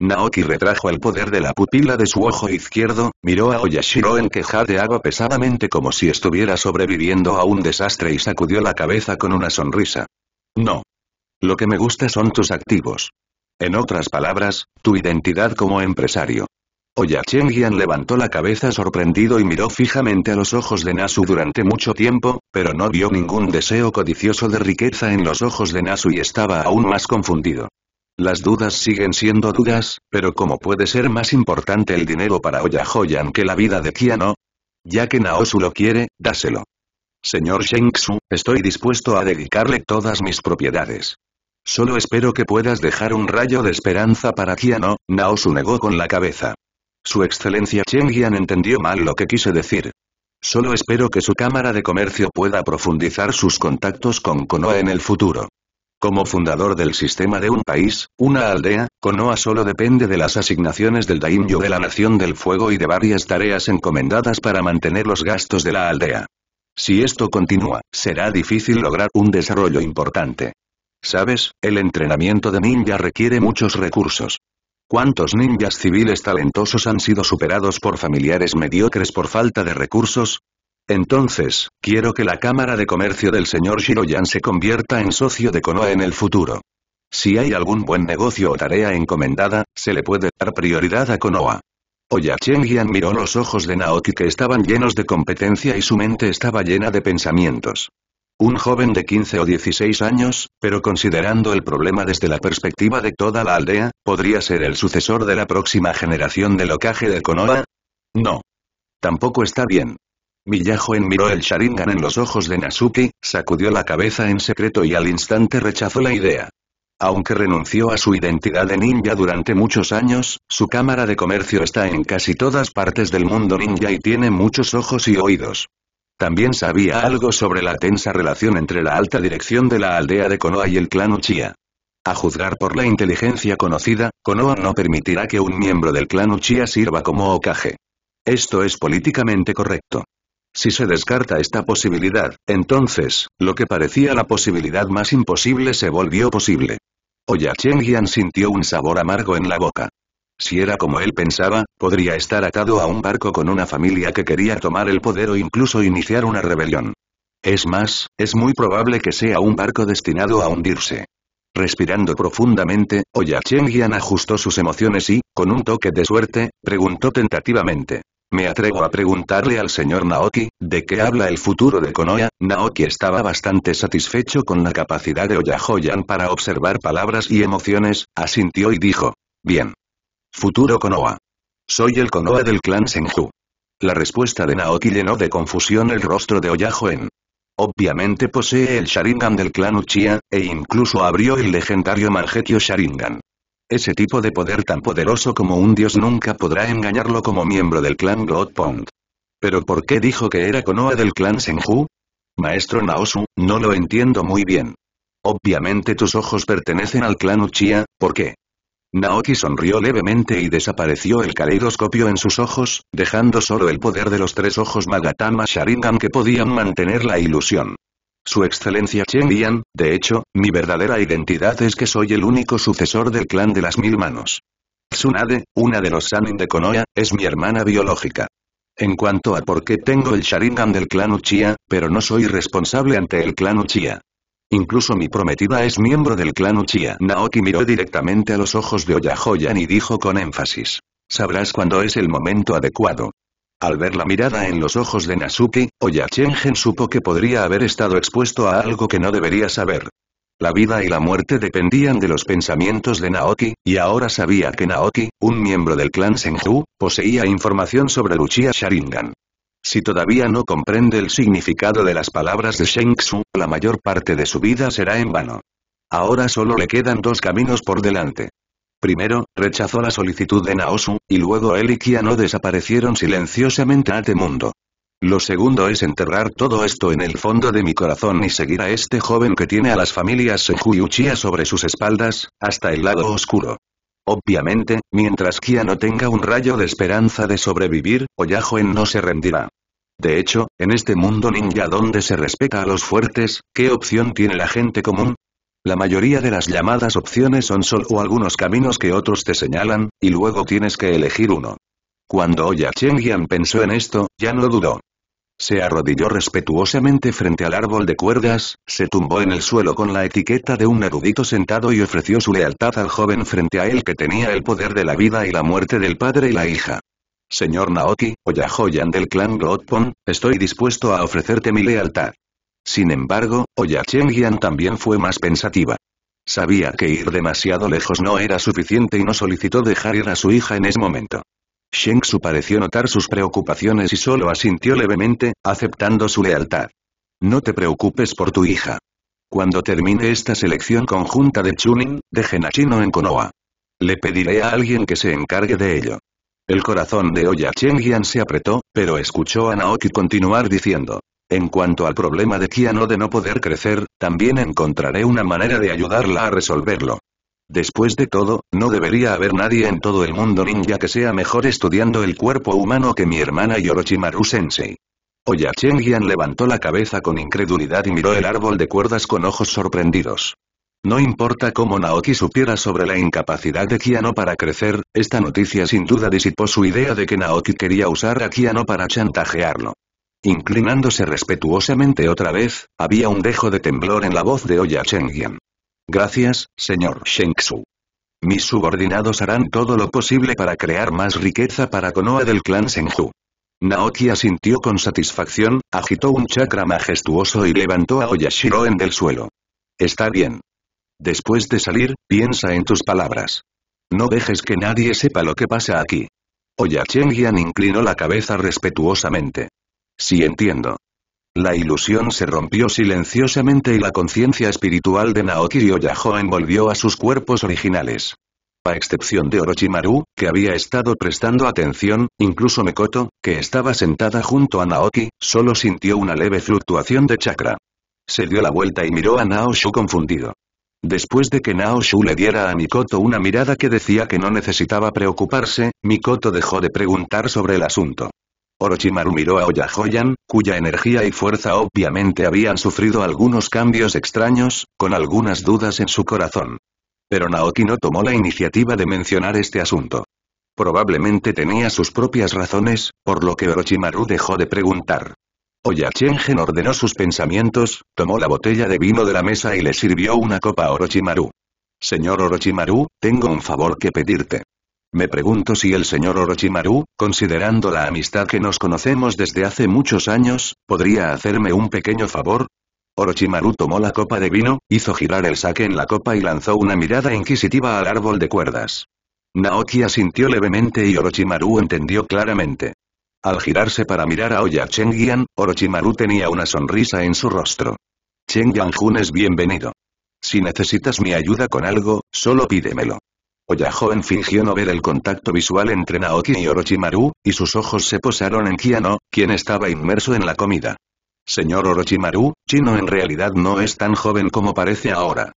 Speaker 1: Naoki retrajo el poder de la pupila de su ojo izquierdo, miró a Oyashiro en que jadeaba pesadamente como si estuviera sobreviviendo a un desastre y sacudió la cabeza con una sonrisa. No. Lo que me gusta son tus activos. En otras palabras, tu identidad como empresario. Oya Chengyan levantó la cabeza sorprendido y miró fijamente a los ojos de Nasu durante mucho tiempo, pero no vio ningún deseo codicioso de riqueza en los ojos de Nasu y estaba aún más confundido. Las dudas siguen siendo dudas, pero ¿cómo puede ser más importante el dinero para Oya Hoyan que la vida de Kiano? Ya que Naosu lo quiere, dáselo. Señor Shengsu, estoy dispuesto a dedicarle todas mis propiedades. Solo espero que puedas dejar un rayo de esperanza para Kiano, Naosu negó con la cabeza. Su excelencia Cheng entendió mal lo que quise decir. Solo espero que su Cámara de Comercio pueda profundizar sus contactos con Konoha en el futuro. Como fundador del sistema de un país, una aldea, Konoha solo depende de las asignaciones del daimyo de la Nación del Fuego y de varias tareas encomendadas para mantener los gastos de la aldea. Si esto continúa, será difícil lograr un desarrollo importante. ¿Sabes? El entrenamiento de ninja requiere muchos recursos. ¿Cuántos ninjas civiles talentosos han sido superados por familiares mediocres por falta de recursos? Entonces, quiero que la Cámara de Comercio del señor Shiroyan se convierta en socio de Konoha en el futuro. Si hay algún buen negocio o tarea encomendada, se le puede dar prioridad a Konoha. Oya Chengyan miró los ojos de Naoki que estaban llenos de competencia y su mente estaba llena de pensamientos. Un joven de 15 o 16 años, pero considerando el problema desde la perspectiva de toda la aldea, ¿podría ser el sucesor de la próxima generación del ocaje de Konoha? No. Tampoco está bien. Miyajoen miró el Sharingan en los ojos de Nasuki, sacudió la cabeza en secreto y al instante rechazó la idea. Aunque renunció a su identidad de ninja durante muchos años, su cámara de comercio está en casi todas partes del mundo ninja y tiene muchos ojos y oídos. También sabía algo sobre la tensa relación entre la alta dirección de la aldea de Konoha y el clan Uchiha. A juzgar por la inteligencia conocida, Konoha no permitirá que un miembro del clan Uchiha sirva como Okage. Esto es políticamente correcto. Si se descarta esta posibilidad, entonces, lo que parecía la posibilidad más imposible se volvió posible. Oya Chengyan sintió un sabor amargo en la boca. Si era como él pensaba, podría estar atado a un barco con una familia que quería tomar el poder o incluso iniciar una rebelión. Es más, es muy probable que sea un barco destinado a hundirse. Respirando profundamente, Oya Chengyan ajustó sus emociones y, con un toque de suerte, preguntó tentativamente. Me atrevo a preguntarle al señor Naoki, ¿de qué habla el futuro de Konoha? Naoki estaba bastante satisfecho con la capacidad de Oyahoyan para observar palabras y emociones, asintió y dijo. Bien. Futuro Konoha. Soy el Konoha del clan Senju. La respuesta de Naoki llenó de confusión el rostro de Oyahoen. Obviamente posee el Sharingan del clan Uchiha, e incluso abrió el legendario Mangekyo Sharingan. Ese tipo de poder tan poderoso como un dios nunca podrá engañarlo como miembro del clan Godpond. ¿Pero por qué dijo que era Konoha del clan Senju? Maestro Naosu, no lo entiendo muy bien. Obviamente tus ojos pertenecen al clan Uchiha, ¿por qué? Naoki sonrió levemente y desapareció el caleidoscopio en sus ojos, dejando solo el poder de los tres ojos Magatama Sharingan que podían mantener la ilusión. Su excelencia Chen Lian, de hecho, mi verdadera identidad es que soy el único sucesor del clan de las mil manos. Tsunade, una de los Sanin de Konoha, es mi hermana biológica. En cuanto a por qué tengo el Sharingan del clan Uchiha, pero no soy responsable ante el clan Uchiha. Incluso mi prometida es miembro del clan Uchiha. Naoki miró directamente a los ojos de Oyahoyan y dijo con énfasis. Sabrás cuándo es el momento adecuado. Al ver la mirada en los ojos de Nasuki, Oyachengen supo que podría haber estado expuesto a algo que no debería saber. La vida y la muerte dependían de los pensamientos de Naoki, y ahora sabía que Naoki, un miembro del clan Senju, poseía información sobre Uchiha Sharingan. Si todavía no comprende el significado de las palabras de Shengsu, la mayor parte de su vida será en vano. Ahora solo le quedan dos caminos por delante. Primero, rechazó la solicitud de Naosu, y luego él y Kiano desaparecieron silenciosamente a mundo. Lo segundo es enterrar todo esto en el fondo de mi corazón y seguir a este joven que tiene a las familias Seju y Uchiha sobre sus espaldas, hasta el lado oscuro. Obviamente, mientras Kia no tenga un rayo de esperanza de sobrevivir, Oyahoen no se rendirá. De hecho, en este mundo ninja donde se respeta a los fuertes, ¿qué opción tiene la gente común? La mayoría de las llamadas opciones son solo algunos caminos que otros te señalan, y luego tienes que elegir uno. Cuando Oya Chengyan pensó en esto, ya no dudó. Se arrodilló respetuosamente frente al árbol de cuerdas, se tumbó en el suelo con la etiqueta de un erudito sentado y ofreció su lealtad al joven frente a él que tenía el poder de la vida y la muerte del padre y la hija. Señor Naoki, Oyahoyan del clan Godpon, estoy dispuesto a ofrecerte mi lealtad. Sin embargo, Oya Chengyan también fue más pensativa. Sabía que ir demasiado lejos no era suficiente y no solicitó dejar ir a su hija en ese momento. Shengsu pareció notar sus preocupaciones y solo asintió levemente, aceptando su lealtad. No te preocupes por tu hija. Cuando termine esta selección conjunta de Chunin, dejen a Chino en Konoha. Le pediré a alguien que se encargue de ello. El corazón de Oya Chengyan se apretó, pero escuchó a Naoki continuar diciendo. En cuanto al problema de Kiano de no poder crecer, también encontraré una manera de ayudarla a resolverlo. Después de todo, no debería haber nadie en todo el mundo ninja que sea mejor estudiando el cuerpo humano que mi hermana Yorochimaru Sensei. Oya Chengyan levantó la cabeza con incredulidad y miró el árbol de cuerdas con ojos sorprendidos. No importa cómo Naoki supiera sobre la incapacidad de Kiano para crecer, esta noticia sin duda disipó su idea de que Naoki quería usar a Kiano para chantajearlo. Inclinándose respetuosamente otra vez, había un dejo de temblor en la voz de Oya Chengyan. Gracias, señor Shengsu. Mis subordinados harán todo lo posible para crear más riqueza para Konoha del clan Senju. Naoki asintió con satisfacción, agitó un chakra majestuoso y levantó a Oyashiroen del suelo. Está bien. Después de salir, piensa en tus palabras. No dejes que nadie sepa lo que pasa aquí. Oya Chengyan inclinó la cabeza respetuosamente. Sí entiendo. La ilusión se rompió silenciosamente y la conciencia espiritual de Naoki y Oyaho envolvió a sus cuerpos originales. A excepción de Orochimaru, que había estado prestando atención, incluso Mekoto, que estaba sentada junto a Naoki, solo sintió una leve fluctuación de chakra. Se dio la vuelta y miró a Naoshu confundido. Después de que Naoshu le diera a Mikoto una mirada que decía que no necesitaba preocuparse, Mikoto dejó de preguntar sobre el asunto. Orochimaru miró a Oyahoyan, cuya energía y fuerza obviamente habían sufrido algunos cambios extraños, con algunas dudas en su corazón. Pero Naoki no tomó la iniciativa de mencionar este asunto. Probablemente tenía sus propias razones, por lo que Orochimaru dejó de preguntar. Oyachengen ordenó sus pensamientos, tomó la botella de vino de la mesa y le sirvió una copa a Orochimaru. Señor Orochimaru, tengo un favor que pedirte. Me pregunto si el señor Orochimaru, considerando la amistad que nos conocemos desde hace muchos años, podría hacerme un pequeño favor. Orochimaru tomó la copa de vino, hizo girar el saque en la copa y lanzó una mirada inquisitiva al árbol de cuerdas. Naoki asintió levemente y Orochimaru entendió claramente. Al girarse para mirar a Oya Chengyan, Orochimaru tenía una sonrisa en su rostro. Cheng Yanjun es bienvenido. Si necesitas mi ayuda con algo, solo pídemelo. Oyahoen fingió no ver el contacto visual entre Naoki y Orochimaru, y sus ojos se posaron en Kiano, quien estaba inmerso en la comida. Señor Orochimaru, Chino en realidad no es tan joven como parece ahora.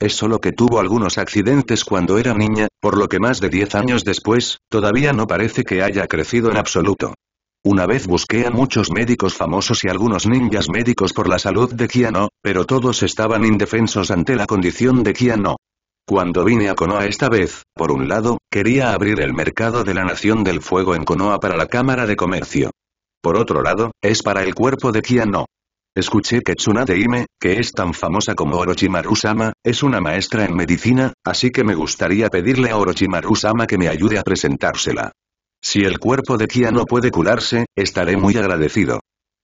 Speaker 1: Es solo que tuvo algunos accidentes cuando era niña, por lo que más de 10 años después, todavía no parece que haya crecido en absoluto. Una vez busqué a muchos médicos famosos y algunos ninjas médicos por la salud de Kiano, pero todos estaban indefensos ante la condición de Kiano. Cuando vine a Konoha esta vez, por un lado, quería abrir el mercado de la Nación del Fuego en Konoha para la Cámara de Comercio. Por otro lado, es para el cuerpo de Kiano. Escuché que Tsunade Ime, que es tan famosa como Orochimaru-sama, es una maestra en medicina, así que me gustaría pedirle a Orochimaru-sama que me ayude a presentársela. Si el cuerpo de Kia no puede curarse, estaré muy agradecido.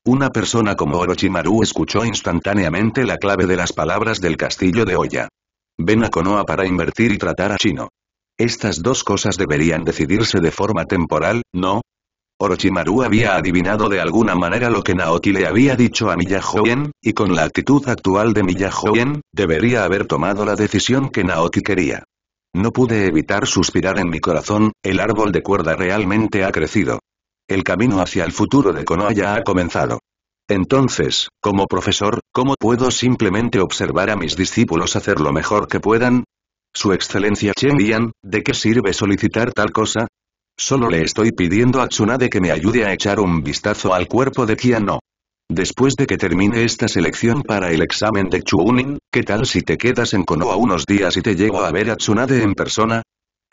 Speaker 1: Una persona como Orochimaru escuchó instantáneamente la clave de las palabras del castillo de Oya. Ven a Konoha para invertir y tratar a Chino. Estas dos cosas deberían decidirse de forma temporal, ¿no? Orochimaru había adivinado de alguna manera lo que Naoki le había dicho a Miyajoen, y con la actitud actual de Miyajoen, debería haber tomado la decisión que Naoki quería. No pude evitar suspirar en mi corazón, el árbol de cuerda realmente ha crecido. El camino hacia el futuro de Konoha ya ha comenzado. Entonces, como profesor, ¿cómo puedo simplemente observar a mis discípulos hacer lo mejor que puedan? Su excelencia Chen Yan, ¿de qué sirve solicitar tal cosa? Solo le estoy pidiendo a Tsunade que me ayude a echar un vistazo al cuerpo de Kiano. Después de que termine esta selección para el examen de Chunin, ¿qué tal si te quedas en Konoha unos días y te llevo a ver a Tsunade en persona?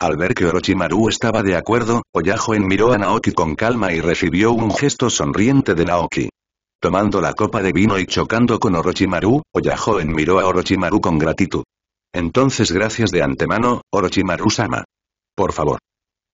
Speaker 1: Al ver que Orochimaru estaba de acuerdo, Oyahoen miró a Naoki con calma y recibió un gesto sonriente de Naoki. Tomando la copa de vino y chocando con Orochimaru, Oyahoen miró a Orochimaru con gratitud. Entonces gracias de antemano, Orochimaru-sama. Por favor.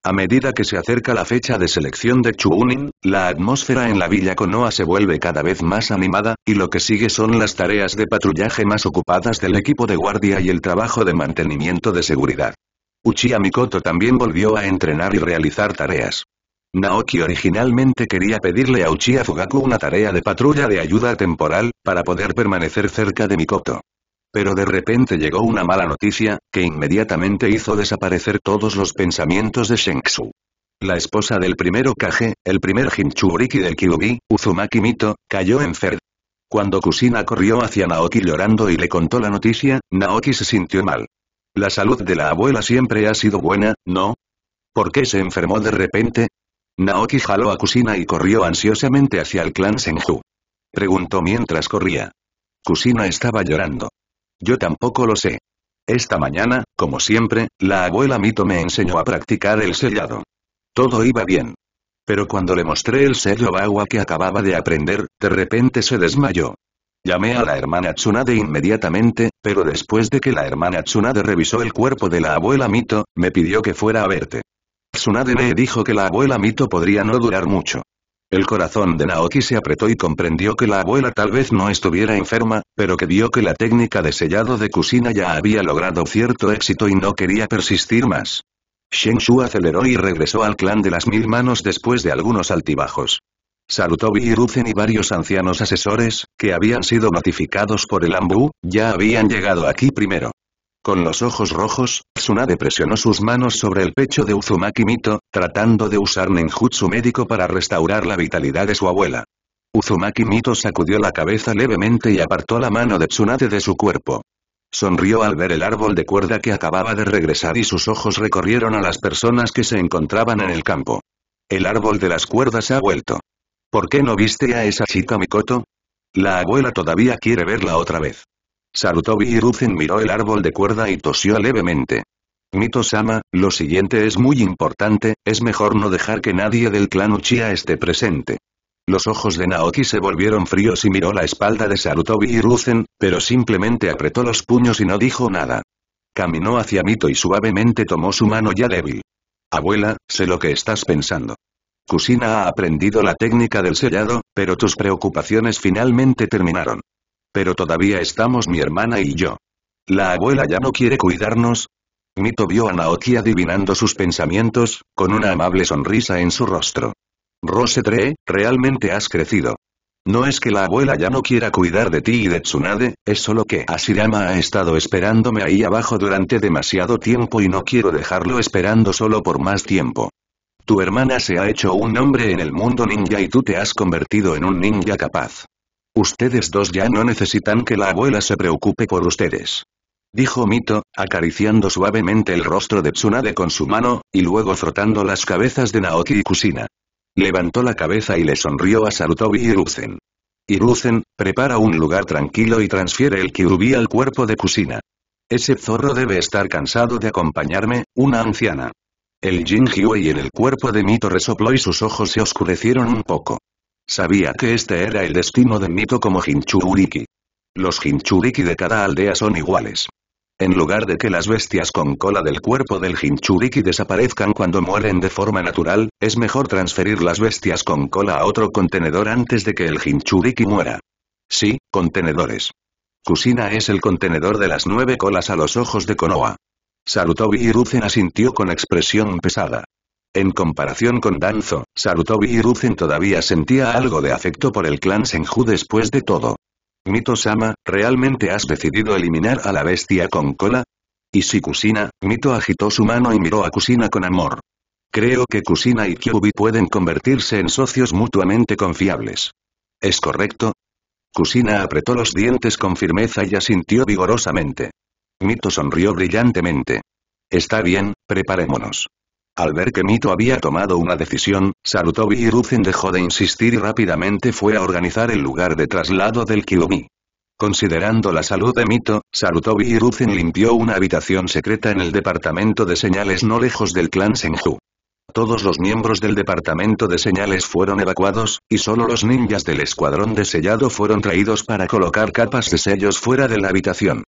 Speaker 1: A medida que se acerca la fecha de selección de Chunin, la atmósfera en la villa Konoha se vuelve cada vez más animada, y lo que sigue son las tareas de patrullaje más ocupadas del equipo de guardia y el trabajo de mantenimiento de seguridad. Uchiha Mikoto también volvió a entrenar y realizar tareas. Naoki originalmente quería pedirle a Uchiha Fugaku una tarea de patrulla de ayuda temporal, para poder permanecer cerca de Mikoto. Pero de repente llegó una mala noticia, que inmediatamente hizo desaparecer todos los pensamientos de Shengsu. La esposa del primero Kage, el primer Jinchuriki del Kyubi, Uzumaki Mito, cayó enferma. Cuando Kusina corrió hacia Naoki llorando y le contó la noticia, Naoki se sintió mal. La salud de la abuela siempre ha sido buena, ¿no? ¿Por qué se enfermó de repente? Naoki jaló a Kusina y corrió ansiosamente hacia el clan Senju. Preguntó mientras corría. Kusina estaba llorando. Yo tampoco lo sé. Esta mañana, como siempre, la abuela Mito me enseñó a practicar el sellado. Todo iba bien. Pero cuando le mostré el sello agua que acababa de aprender, de repente se desmayó. Llamé a la hermana Tsunade inmediatamente, pero después de que la hermana Tsunade revisó el cuerpo de la abuela Mito, me pidió que fuera a verte. Tsunade dijo que la abuela Mito podría no durar mucho. El corazón de Naoki se apretó y comprendió que la abuela tal vez no estuviera enferma, pero que vio que la técnica de sellado de Kusina ya había logrado cierto éxito y no quería persistir más. Shen Shu aceleró y regresó al clan de las mil manos después de algunos altibajos. Salutó Biruzen y varios ancianos asesores, que habían sido notificados por el Ambu, ya habían llegado aquí primero. Con los ojos rojos, Tsunade presionó sus manos sobre el pecho de Uzumaki Mito, tratando de usar ninjutsu médico para restaurar la vitalidad de su abuela. Uzumaki Mito sacudió la cabeza levemente y apartó la mano de Tsunade de su cuerpo. Sonrió al ver el árbol de cuerda que acababa de regresar y sus ojos recorrieron a las personas que se encontraban en el campo. El árbol de las cuerdas ha vuelto. ¿Por qué no viste a esa chica Mikoto? La abuela todavía quiere verla otra vez. Sarutobi Hiruzen miró el árbol de cuerda y tosió levemente. Mito-sama, lo siguiente es muy importante, es mejor no dejar que nadie del clan Uchiha esté presente. Los ojos de Naoki se volvieron fríos y miró la espalda de Sarutobi Hiruzen, pero simplemente apretó los puños y no dijo nada. Caminó hacia Mito y suavemente tomó su mano ya débil. Abuela, sé lo que estás pensando. Kusina ha aprendido la técnica del sellado, pero tus preocupaciones finalmente terminaron. Pero todavía estamos mi hermana y yo. ¿La abuela ya no quiere cuidarnos? Mito vio a Naoki adivinando sus pensamientos, con una amable sonrisa en su rostro. Rose realmente has crecido. No es que la abuela ya no quiera cuidar de ti y de Tsunade, es solo que Ashirama ha estado esperándome ahí abajo durante demasiado tiempo y no quiero dejarlo esperando solo por más tiempo. Tu hermana se ha hecho un nombre en el mundo ninja y tú te has convertido en un ninja capaz. Ustedes dos ya no necesitan que la abuela se preocupe por ustedes. Dijo Mito, acariciando suavemente el rostro de Tsunade con su mano, y luego frotando las cabezas de Naoki y Kusina. Levantó la cabeza y le sonrió a Sarutobi y. Hiruzen, prepara un lugar tranquilo y transfiere el Kyubi al cuerpo de Kusina. Ese zorro debe estar cansado de acompañarme, una anciana. El Jin Hyuei en el cuerpo de Mito resopló y sus ojos se oscurecieron un poco. Sabía que este era el destino de Mito como Hinchuriki. Los Hinchuriki de cada aldea son iguales. En lugar de que las bestias con cola del cuerpo del Hinchuriki desaparezcan cuando mueren de forma natural, es mejor transferir las bestias con cola a otro contenedor antes de que el Hinchuriki muera. Sí, contenedores. Kusina es el contenedor de las nueve colas a los ojos de Konoha. Sarutobi Hiruzen asintió con expresión pesada. En comparación con Danzo, Sarutobi Hiruzen todavía sentía algo de afecto por el clan Senju después de todo. Mito-sama, ¿realmente has decidido eliminar a la bestia con cola? Y si Kusina, Mito agitó su mano y miró a Kusina con amor. Creo que Kusina y Kyubi pueden convertirse en socios mutuamente confiables. ¿Es correcto? Kusina apretó los dientes con firmeza y asintió vigorosamente. Mito sonrió brillantemente. Está bien, preparémonos. Al ver que Mito había tomado una decisión, Sarutobi Hiruzen dejó de insistir y rápidamente fue a organizar el lugar de traslado del Kyubi. Considerando la salud de Mito, Sarutobi Hiruzen limpió una habitación secreta en el departamento de señales no lejos del clan Senju. Todos los miembros del departamento de señales fueron evacuados, y solo los ninjas del escuadrón de sellado fueron traídos para colocar capas de sellos fuera de la habitación.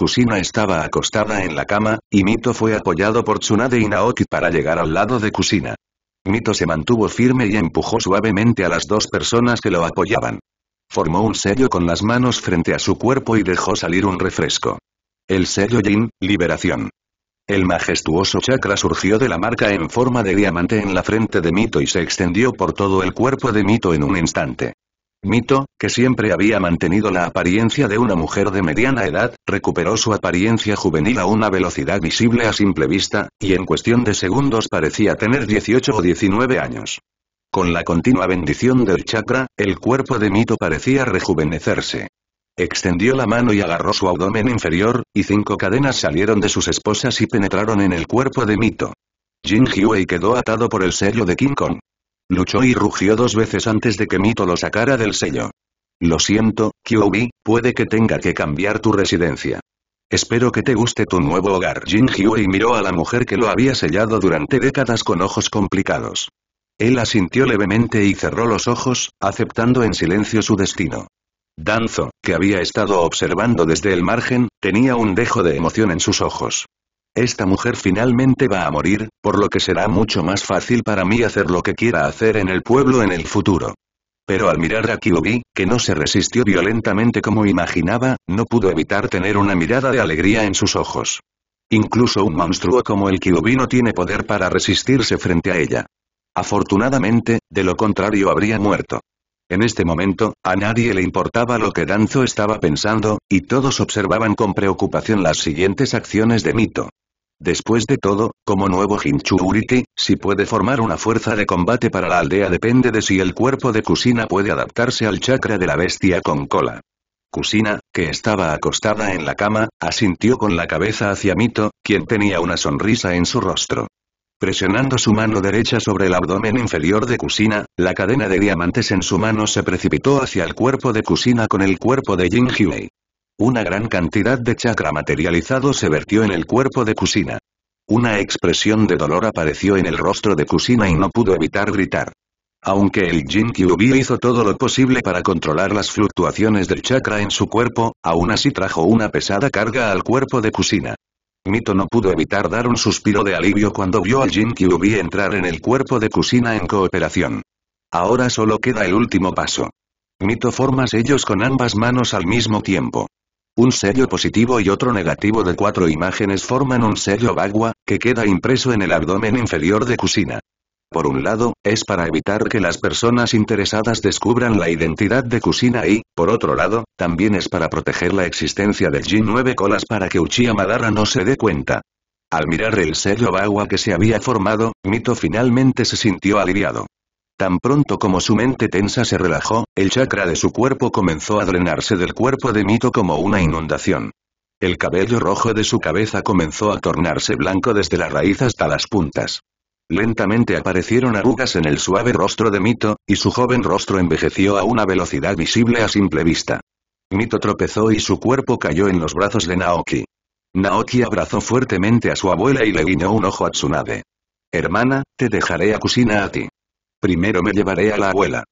Speaker 1: Kusina estaba acostada en la cama, y Mito fue apoyado por Tsunade y Naoki para llegar al lado de Kusina. Mito se mantuvo firme y empujó suavemente a las dos personas que lo apoyaban. Formó un sello con las manos frente a su cuerpo y dejó salir un refresco. El sello Yin, liberación. El majestuoso chakra surgió de la marca en forma de diamante en la frente de Mito y se extendió por todo el cuerpo de Mito en un instante. Mito, que siempre había mantenido la apariencia de una mujer de mediana edad, recuperó su apariencia juvenil a una velocidad visible a simple vista, y en cuestión de segundos parecía tener 18 o 19 años. Con la continua bendición del chakra, el cuerpo de Mito parecía rejuvenecerse. Extendió la mano y agarró su abdomen inferior, y cinco cadenas salieron de sus esposas y penetraron en el cuerpo de Mito. Jin Hyuei quedó atado por el sello de King Kong. Luchó y rugió dos veces antes de que Mito lo sacara del sello. Lo siento, Kyubi, puede que tenga que cambiar tu residencia. Espero que te guste tu nuevo hogar. Jin Hyuei miró a la mujer que lo había sellado durante décadas con ojos complicados. Él asintió levemente y cerró los ojos, aceptando en silencio su destino. Danzo, que había estado observando desde el margen, tenía un dejo de emoción en sus ojos. Esta mujer finalmente va a morir, por lo que será mucho más fácil para mí hacer lo que quiera hacer en el pueblo en el futuro. Pero al mirar a Kyubi, que no se resistió violentamente como imaginaba, no pudo evitar tener una mirada de alegría en sus ojos. Incluso un monstruo como el Kyubi no tiene poder para resistirse frente a ella. Afortunadamente, de lo contrario habría muerto. En este momento, a nadie le importaba lo que Danzo estaba pensando, y todos observaban con preocupación las siguientes acciones de Mito. Después de todo, como nuevo Hinchuriki, si puede formar una fuerza de combate para la aldea depende de si el cuerpo de Kusina puede adaptarse al chakra de la bestia con cola. Kusina, que estaba acostada en la cama, asintió con la cabeza hacia Mito, quien tenía una sonrisa en su rostro. Presionando su mano derecha sobre el abdomen inferior de Kusina, la cadena de diamantes en su mano se precipitó hacia el cuerpo de Kusina con el cuerpo de Jin Hyue. Una gran cantidad de chakra materializado se vertió en el cuerpo de Kusina. Una expresión de dolor apareció en el rostro de Kusina y no pudo evitar gritar. Aunque el Jin Kyubi hizo todo lo posible para controlar las fluctuaciones del chakra en su cuerpo, aún así trajo una pesada carga al cuerpo de Kusina. Mito no pudo evitar dar un suspiro de alivio cuando vio al Jin Kyubi entrar en el cuerpo de Kusina en cooperación. Ahora solo queda el último paso. Mito forma sellos con ambas manos al mismo tiempo. Un sello positivo y otro negativo de cuatro imágenes forman un sello Bagua, que queda impreso en el abdomen inferior de Kusina. Por un lado, es para evitar que las personas interesadas descubran la identidad de Kusina y, por otro lado, también es para proteger la existencia del Jin 9 colas para que Uchiha Madara no se dé cuenta. Al mirar el sello Bagua que se había formado, Mito finalmente se sintió aliviado. Tan pronto como su mente tensa se relajó, el chakra de su cuerpo comenzó a drenarse del cuerpo de Mito como una inundación. El cabello rojo de su cabeza comenzó a tornarse blanco desde la raíz hasta las puntas. Lentamente aparecieron arrugas en el suave rostro de Mito, y su joven rostro envejeció a una velocidad visible a simple vista. Mito tropezó y su cuerpo cayó en los brazos de Naoki. Naoki abrazó fuertemente a su abuela y le guiñó un ojo a Tsunade. Hermana, te dejaré a Kusina a ti. Primero me llevaré a la abuela.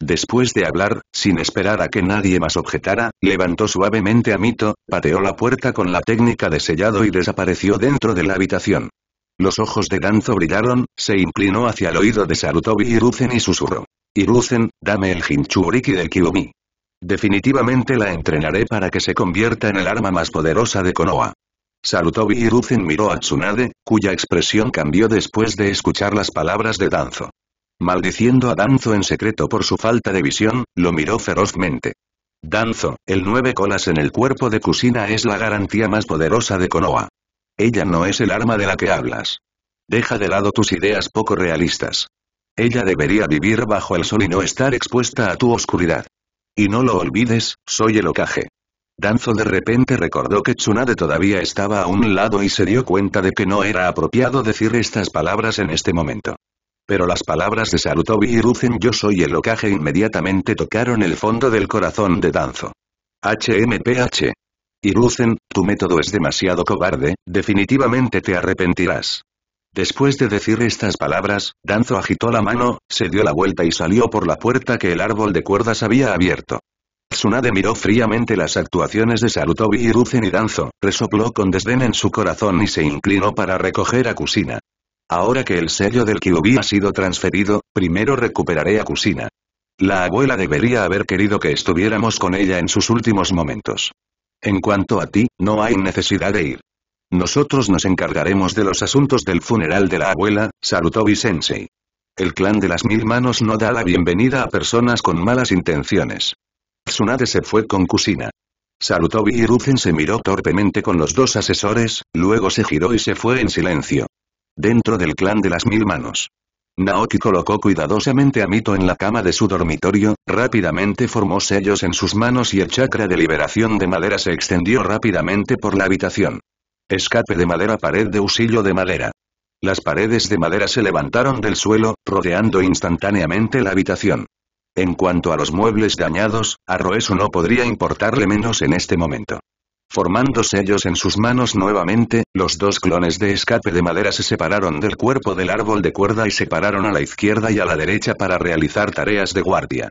Speaker 1: Después de hablar, sin esperar a que nadie más objetara, levantó suavemente a Mito, pateó la puerta con la técnica de sellado y desapareció dentro de la habitación. Los ojos de Danzo brillaron, se inclinó hacia el oído de Sarutobi Hiruzen y susurró. Hiruzen, dame el Jinchuriki del Kyubi. Definitivamente la entrenaré para que se convierta en el arma más poderosa de Konoha. Sarutobi Hiruzen miró a Tsunade, cuya expresión cambió después de escuchar las palabras de Danzo. Maldiciendo a Danzo en secreto por su falta de visión, lo miró ferozmente. Danzo, el nueve colas en el cuerpo de Kusina es la garantía más poderosa de Konoha. Ella no es el arma de la que hablas. Deja de lado tus ideas poco realistas. Ella debería vivir bajo el sol y no estar expuesta a tu oscuridad. Y no lo olvides, soy el ocaje. Danzo de repente recordó que Tsunade todavía estaba a un lado y se dio cuenta de que no era apropiado decir estas palabras en este momento. Pero las palabras de Sarutobi y Ruzen yo soy el ocaje inmediatamente tocaron el fondo del corazón de Danzo. HMPH. Hiruzen, tu método es demasiado cobarde, definitivamente te arrepentirás. Después de decir estas palabras, Danzo agitó la mano, se dio la vuelta y salió por la puerta que el árbol de cuerdas había abierto. Tsunade miró fríamente las actuaciones de Sarutobi Hiruzen y Danzo, resopló con desdén en su corazón y se inclinó para recoger a Kusina. Ahora que el sello del Kyubi ha sido transferido, primero recuperaré a Kusina. La abuela debería haber querido que estuviéramos con ella en sus últimos momentos. En cuanto a ti, no hay necesidad de ir. Nosotros nos encargaremos de los asuntos del funeral de la abuela, Sarutobi Sensei. El clan de las mil manos no da la bienvenida a personas con malas intenciones. Tsunade se fue con Kusina. Sarutobi Hiruzen se miró torpemente con los dos asesores, luego se giró y se fue en silencio. Dentro del clan de las mil manos. Naoki colocó cuidadosamente a Mito en la cama de su dormitorio, rápidamente formó sellos en sus manos y el chakra de liberación de madera se extendió rápidamente por la habitación. Escape de madera pared de usillo de madera. Las paredes de madera se levantaron del suelo, rodeando instantáneamente la habitación. En cuanto a los muebles dañados, a no podría importarle menos en este momento. Formando sellos en sus manos nuevamente, los dos clones de escape de madera se separaron del cuerpo del árbol de cuerda y se pararon a la izquierda y a la derecha para realizar tareas de guardia.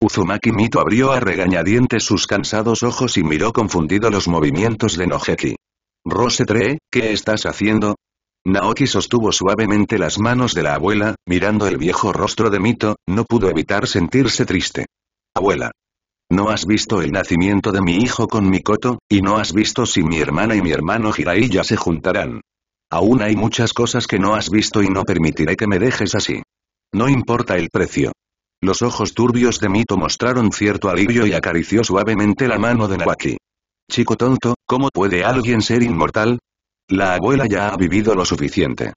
Speaker 1: Uzumaki Mito abrió a regañadientes sus cansados ojos y miró confundido los movimientos de Nojeki. Rose ¿qué estás haciendo? Naoki sostuvo suavemente las manos de la abuela, mirando el viejo rostro de Mito, no pudo evitar sentirse triste. Abuela. ¿No has visto el nacimiento de mi hijo con Mikoto, y no has visto si mi hermana y mi hermano Jiraiya se juntarán? Aún hay muchas cosas que no has visto y no permitiré que me dejes así. No importa el precio. Los ojos turbios de Mito mostraron cierto alivio y acarició suavemente la mano de Nawaki. Chico tonto, ¿cómo puede alguien ser inmortal? La abuela ya ha vivido lo suficiente.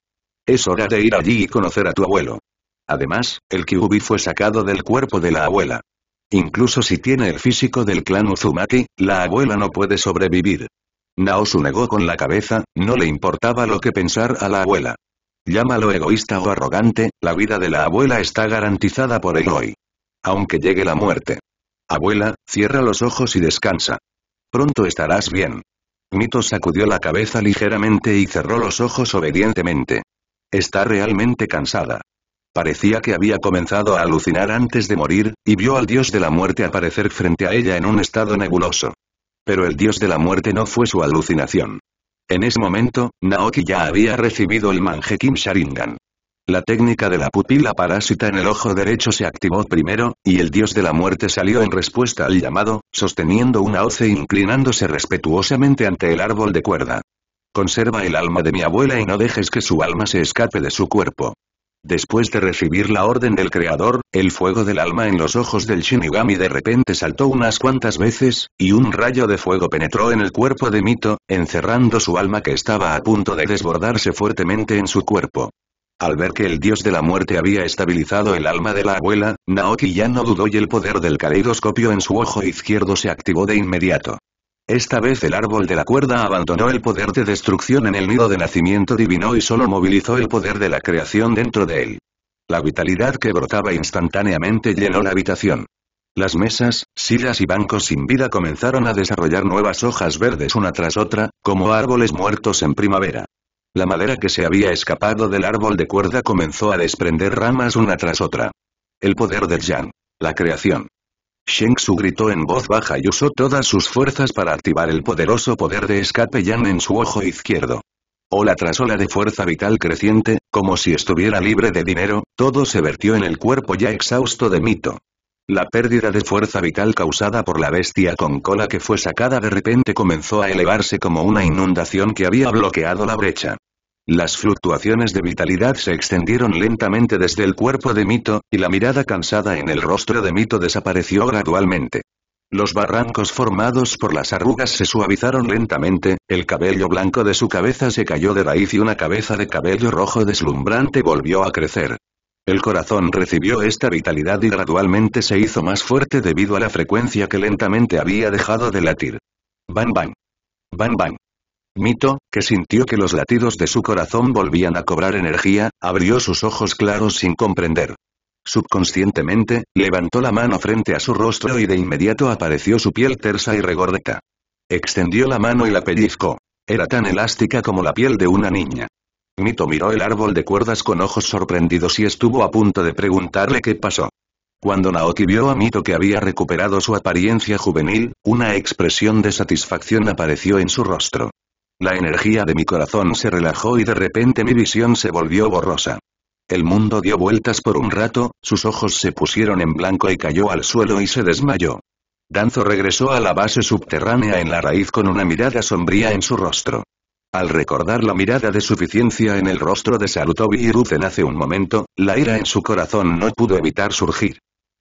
Speaker 1: Es hora de ir allí y conocer a tu abuelo. Además, el Kyubi fue sacado del cuerpo de la abuela. Incluso si tiene el físico del clan Uzumaki, la abuela no puede sobrevivir. Naosu negó con la cabeza, no le importaba lo que pensar a la abuela. Llámalo egoísta o arrogante, la vida de la abuela está garantizada por él hoy. Aunque llegue la muerte. Abuela, cierra los ojos y descansa. Pronto estarás bien. Mito sacudió la cabeza ligeramente y cerró los ojos obedientemente. Está realmente cansada. Parecía que había comenzado a alucinar antes de morir, y vio al dios de la muerte aparecer frente a ella en un estado nebuloso. Pero el dios de la muerte no fue su alucinación. En ese momento, Naoki ya había recibido el Manjekim Sharingan. La técnica de la pupila parásita en el ojo derecho se activó primero, y el dios de la muerte salió en respuesta al llamado, sosteniendo una hoz e inclinándose respetuosamente ante el árbol de cuerda. Conserva el alma de mi abuela y no dejes que su alma se escape de su cuerpo. Después de recibir la orden del Creador, el fuego del alma en los ojos del Shinigami de repente saltó unas cuantas veces, y un rayo de fuego penetró en el cuerpo de Mito, encerrando su alma que estaba a punto de desbordarse fuertemente en su cuerpo. Al ver que el dios de la muerte había estabilizado el alma de la abuela, Naoki ya no dudó y el poder del caleidoscopio en su ojo izquierdo se activó de inmediato. Esta vez el árbol de la cuerda abandonó el poder de destrucción en el nido de nacimiento divino y solo movilizó el poder de la creación dentro de él. La vitalidad que brotaba instantáneamente llenó la habitación. Las mesas, sillas y bancos sin vida comenzaron a desarrollar nuevas hojas verdes una tras otra, como árboles muertos en primavera. La madera que se había escapado del árbol de cuerda comenzó a desprender ramas una tras otra. El poder del Yang. La creación. Sheng Su gritó en voz baja y usó todas sus fuerzas para activar el poderoso poder de escape Yang en su ojo izquierdo. Ola tras ola de fuerza vital creciente, como si estuviera libre de dinero, todo se vertió en el cuerpo ya exhausto de Mito. La pérdida de fuerza vital causada por la bestia con cola que fue sacada de repente comenzó a elevarse como una inundación que había bloqueado la brecha. Las fluctuaciones de vitalidad se extendieron lentamente desde el cuerpo de Mito, y la mirada cansada en el rostro de Mito desapareció gradualmente. Los barrancos formados por las arrugas se suavizaron lentamente, el cabello blanco de su cabeza se cayó de raíz y una cabeza de cabello rojo deslumbrante volvió a crecer. El corazón recibió esta vitalidad y gradualmente se hizo más fuerte debido a la frecuencia que lentamente había dejado de latir. Bang bang. Bang bang. Mito, que sintió que los latidos de su corazón volvían a cobrar energía, abrió sus ojos claros sin comprender. Subconscientemente, levantó la mano frente a su rostro y de inmediato apareció su piel tersa y regordeta. Extendió la mano y la pellizcó. Era tan elástica como la piel de una niña. Mito miró el árbol de cuerdas con ojos sorprendidos y estuvo a punto de preguntarle qué pasó. Cuando Naoki vio a Mito que había recuperado su apariencia juvenil, una expresión de satisfacción apareció en su rostro. La energía de mi corazón se relajó y de repente mi visión se volvió borrosa. El mundo dio vueltas por un rato, sus ojos se pusieron en blanco y cayó al suelo y se desmayó. Danzo regresó a la base subterránea en la raíz con una mirada sombría en su rostro. Al recordar la mirada de suficiencia en el rostro de Sarutobi y Ruzen hace un momento, la ira en su corazón no pudo evitar surgir.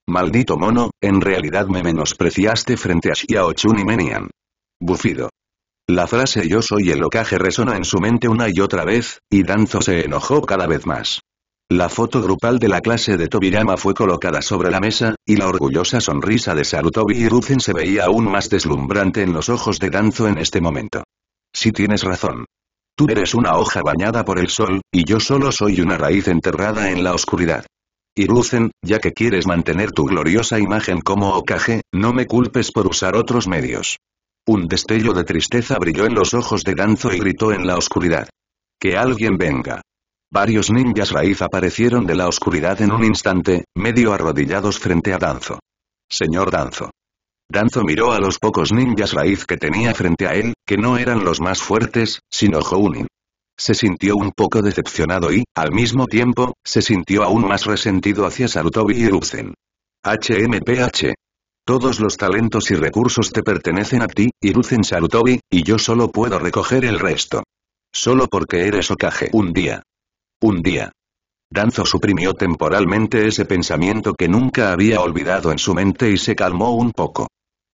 Speaker 1: Maldito mono, en realidad me menospreciaste frente a Xiao Chun y Menian. Bufido. La frase yo soy el ocaje resonó en su mente una y otra vez, y Danzo se enojó cada vez más. La foto grupal de la clase de Tobirama fue colocada sobre la mesa, y la orgullosa sonrisa de Sarutobi y Ruzen se veía aún más deslumbrante en los ojos de Danzo en este momento. Si tienes razón. Tú eres una hoja bañada por el sol, y yo solo soy una raíz enterrada en la oscuridad. Hiruzen, ya que quieres mantener tu gloriosa imagen como Okage, no me culpes por usar otros medios. Un destello de tristeza brilló en los ojos de Danzo y gritó en la oscuridad. Que alguien venga. Varios ninjas raíz aparecieron de la oscuridad en un instante, medio arrodillados frente a Danzo. Señor Danzo. Danzo miró a los pocos ninjas raíz que tenía frente a él, que no eran los más fuertes, sino Jounin. Se sintió un poco decepcionado y, al mismo tiempo, se sintió aún más resentido hacia Sarutobi y. HMPH. Todos los talentos y recursos te pertenecen a ti, Hiruzen Sarutobi, y yo solo puedo recoger el resto. Solo porque eres Okage. Un día. Un día. Danzo suprimió temporalmente ese pensamiento que nunca había olvidado en su mente y se calmó un poco.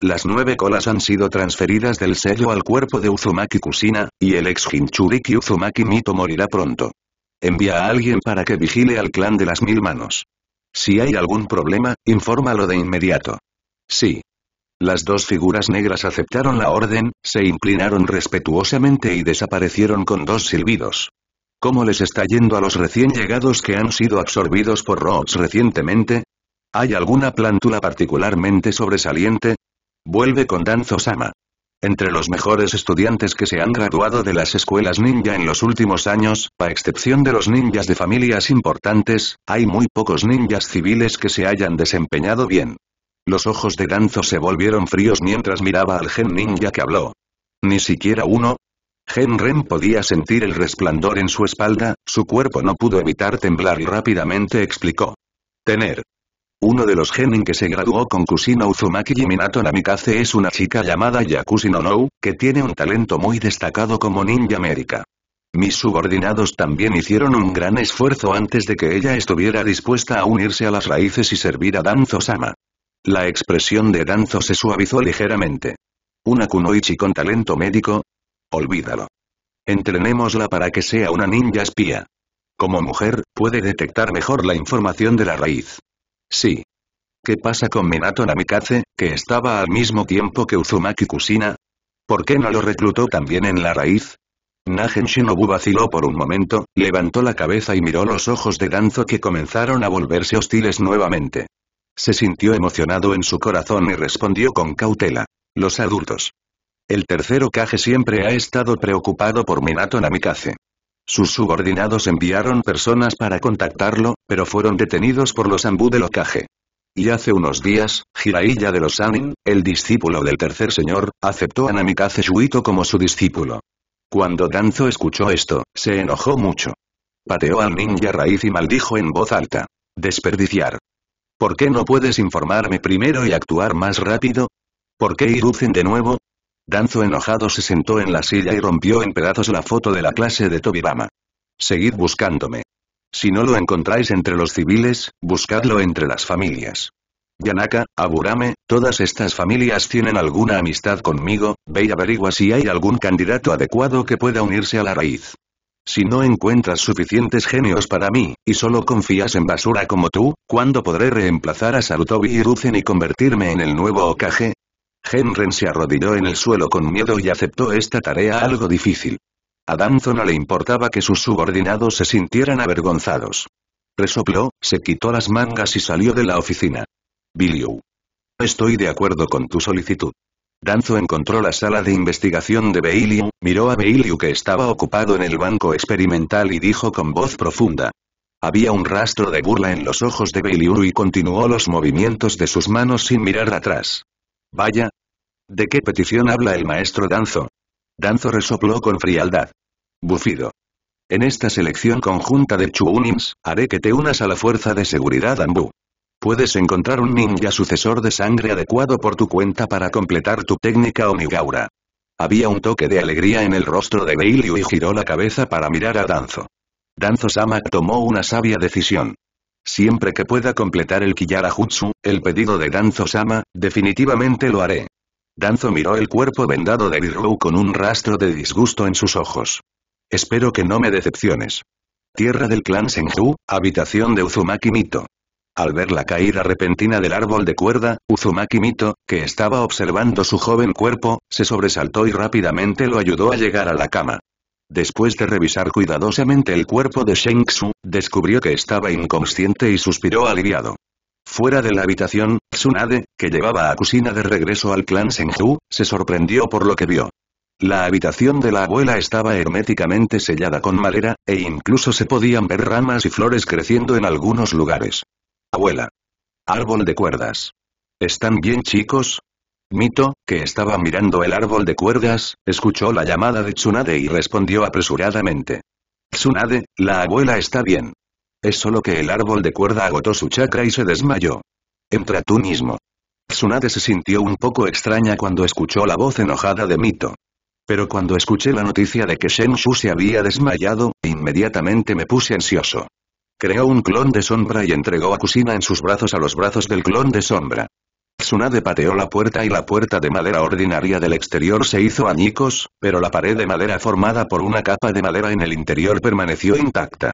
Speaker 1: Las nueve colas han sido transferidas del sello al cuerpo de Uzumaki Kusina, y el ex Hinchuriki Uzumaki Mito morirá pronto. Envía a alguien para que vigile al clan de las mil manos. Si hay algún problema, infórmalo de inmediato. Sí. Las dos figuras negras aceptaron la orden, se inclinaron respetuosamente y desaparecieron con dos silbidos. ¿Cómo les está yendo a los recién llegados que han sido absorbidos por Rhodes recientemente? ¿Hay alguna plántula particularmente sobresaliente? Vuelve con Danzo-sama. Entre los mejores estudiantes que se han graduado de las escuelas ninja en los últimos años, a excepción de los ninjas de familias importantes, hay muy pocos ninjas civiles que se hayan desempeñado bien. Los ojos de Danzo se volvieron fríos mientras miraba al gen ninja que habló. Ni siquiera uno. Gen Ren podía sentir el resplandor en su espalda, su cuerpo no pudo evitar temblar y rápidamente explicó. Tener. Uno de los genin que se graduó con Kusino Uzumaki y Minato Namikaze es una chica llamada Yakushi no Nou, que tiene un talento muy destacado como ninja América. Mis subordinados también hicieron un gran esfuerzo antes de que ella estuviera dispuesta a unirse a las raíces y servir a Danzo-sama. La expresión de Danzo se suavizó ligeramente. ¿Una kunoichi con talento médico? Olvídalo. Entrenémosla para que sea una ninja espía. Como mujer, puede detectar mejor la información de la raíz. Sí. ¿Qué pasa con Minato Namikaze, que estaba al mismo tiempo que Uzumaki Kusina? ¿Por qué no lo reclutó también en la raíz? Nagen Shinobu vaciló por un momento, levantó la cabeza y miró los ojos de Danzo que comenzaron a volverse hostiles nuevamente. Se sintió emocionado en su corazón y respondió con cautela. Los adultos. El tercero Kage siempre ha estado preocupado por Minato Namikaze. Sus subordinados enviaron personas para contactarlo, pero fueron detenidos por los Ambu del Okage. Y hace unos días, Jiraiya de los Sanin, el discípulo del tercer señor, aceptó a Namikaze Shuito como su discípulo. Cuando Danzo escuchó esto, se enojó mucho. Pateó al ninja raíz y maldijo en voz alta. Desperdiciar. ¿Por qué no puedes informarme primero y actuar más rápido? ¿Por qué Iruzen de nuevo? Danzo enojado se sentó en la silla y rompió en pedazos la foto de la clase de Tobirama. Seguid buscándome. Si no lo encontráis entre los civiles, buscadlo entre las familias. Yanaka, Aburame, todas estas familias tienen alguna amistad conmigo, ve y averigua si hay algún candidato adecuado que pueda unirse a la raíz. Si no encuentras suficientes genios para mí, y solo confías en basura como tú, ¿cuándo podré reemplazar a Sarutobi y Ruzen y convertirme en el nuevo Okage? Genren se arrodilló en el suelo con miedo y aceptó esta tarea algo difícil. A Danzo no le importaba que sus subordinados se sintieran avergonzados. Resopló, se quitó las mangas y salió de la oficina. Biliu. Estoy de acuerdo con tu solicitud. Danzo encontró la sala de investigación de Beiliu, miró a Beiliu que estaba ocupado en el banco experimental y dijo con voz profunda. Había un rastro de burla en los ojos de Beiliu y continuó los movimientos de sus manos sin mirar atrás. Vaya. ¿De qué petición habla el maestro Danzo? Danzo resopló con frialdad. Bufido. En esta selección conjunta de Chuunins, haré que te unas a la fuerza de seguridad Ambu. Puedes encontrar un ninja sucesor de sangre adecuado por tu cuenta para completar tu técnica Omigaura. Había un toque de alegría en el rostro de Beilio y giró la cabeza para mirar a Danzo. Danzo-sama tomó una sabia decisión. Siempre que pueda completar el Kiyara Jutsu, el pedido de Danzo-sama, definitivamente lo haré. Danzo miró el cuerpo vendado de Birrou con un rastro de disgusto en sus ojos. Espero que no me decepciones. Tierra del clan Senju, habitación de Uzumaki Mito. Al ver la caída repentina del árbol de cuerda, Uzumaki Mito, que estaba observando su joven cuerpo, se sobresaltó y rápidamente lo ayudó a llegar a la cama. Después de revisar cuidadosamente el cuerpo de Shengsu, descubrió que estaba inconsciente y suspiró aliviado. Fuera de la habitación, Tsunade, que llevaba a Kusina de regreso al clan Senju, se sorprendió por lo que vio. La habitación de la abuela estaba herméticamente sellada con madera, e incluso se podían ver ramas y flores creciendo en algunos lugares. Abuela. Árbol de cuerdas. ¿Están bien chicos? Mito, que estaba mirando el árbol de cuerdas, escuchó la llamada de Tsunade y respondió apresuradamente. Tsunade, la abuela está bien. Es solo que el árbol de cuerda agotó su chakra y se desmayó. Entra tú mismo. Tsunade se sintió un poco extraña cuando escuchó la voz enojada de Mito. Pero cuando escuché la noticia de que Shenshu se había desmayado, inmediatamente me puse ansioso. Creó un clon de sombra y entregó a Kusina en sus brazos a los brazos del clon de sombra. Tsunade pateó la puerta y la puerta de madera ordinaria del exterior se hizo añicos, pero la pared de madera formada por una capa de madera en el interior permaneció intacta.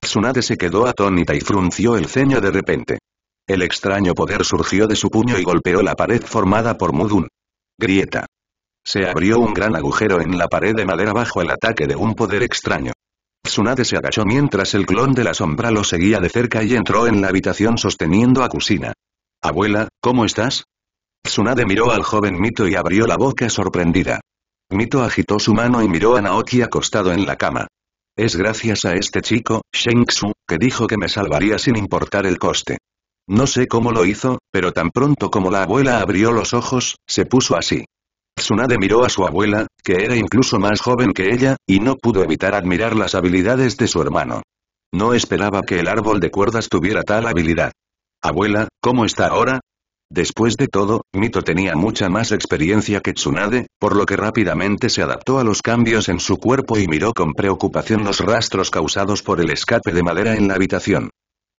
Speaker 1: Tsunade se quedó atónita y frunció el ceño de repente. El extraño poder surgió de su puño y golpeó la pared formada por Mudun. Grieta. Se abrió un gran agujero en la pared de madera bajo el ataque de un poder extraño. Tsunade se agachó mientras el clon de la sombra lo seguía de cerca y entró en la habitación sosteniendo a Kusina. Abuela, ¿cómo estás? Tsunade miró al joven Mito y abrió la boca sorprendida. Mito agitó su mano y miró a Naoki acostado en la cama. Es gracias a este chico, Shengsu, que dijo que me salvaría sin importar el coste. No sé cómo lo hizo, pero tan pronto como la abuela abrió los ojos, se puso así. Tsunade miró a su abuela, que era incluso más joven que ella, y no pudo evitar admirar las habilidades de su hermano. No esperaba que el árbol de cuerdas tuviera tal habilidad. Abuela, ¿cómo está ahora? Después de todo, Mito tenía mucha más experiencia que Tsunade, por lo que rápidamente se adaptó a los cambios en su cuerpo y miró con preocupación los rastros causados por el escape de madera en la habitación.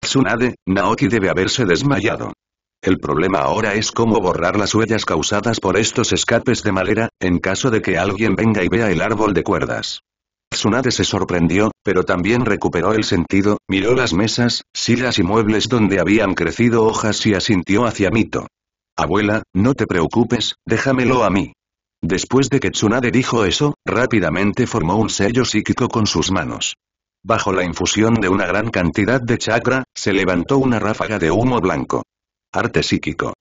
Speaker 1: Tsunade, Naoki debe haberse desmayado. El problema ahora es cómo borrar las huellas causadas por estos escapes de madera, en caso de que alguien venga y vea el árbol de cuerdas. Tsunade se sorprendió, pero también recuperó el sentido, miró las mesas, sillas y muebles donde habían crecido hojas y asintió hacia Mito. Abuela, no te preocupes, déjamelo a mí. Después de que Tsunade dijo eso, rápidamente formó un sello psíquico con sus manos. Bajo la infusión de una gran cantidad de chakra, se levantó una ráfaga de humo blanco. Arte psíquico.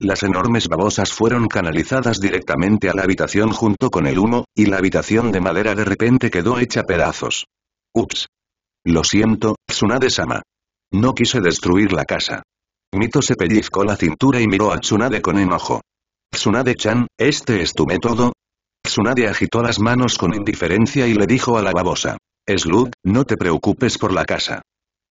Speaker 1: Las enormes babosas fueron canalizadas directamente a la habitación junto con el humo, y la habitación de madera de repente quedó hecha pedazos. Ups. Lo siento, Tsunade-sama. No quise destruir la casa. Mito se pellizcó la cintura y miró a Tsunade con enojo. Tsunade-chan, ¿este es tu método? Tsunade agitó las manos con indiferencia y le dijo a la babosa. Slug, no te preocupes por la casa.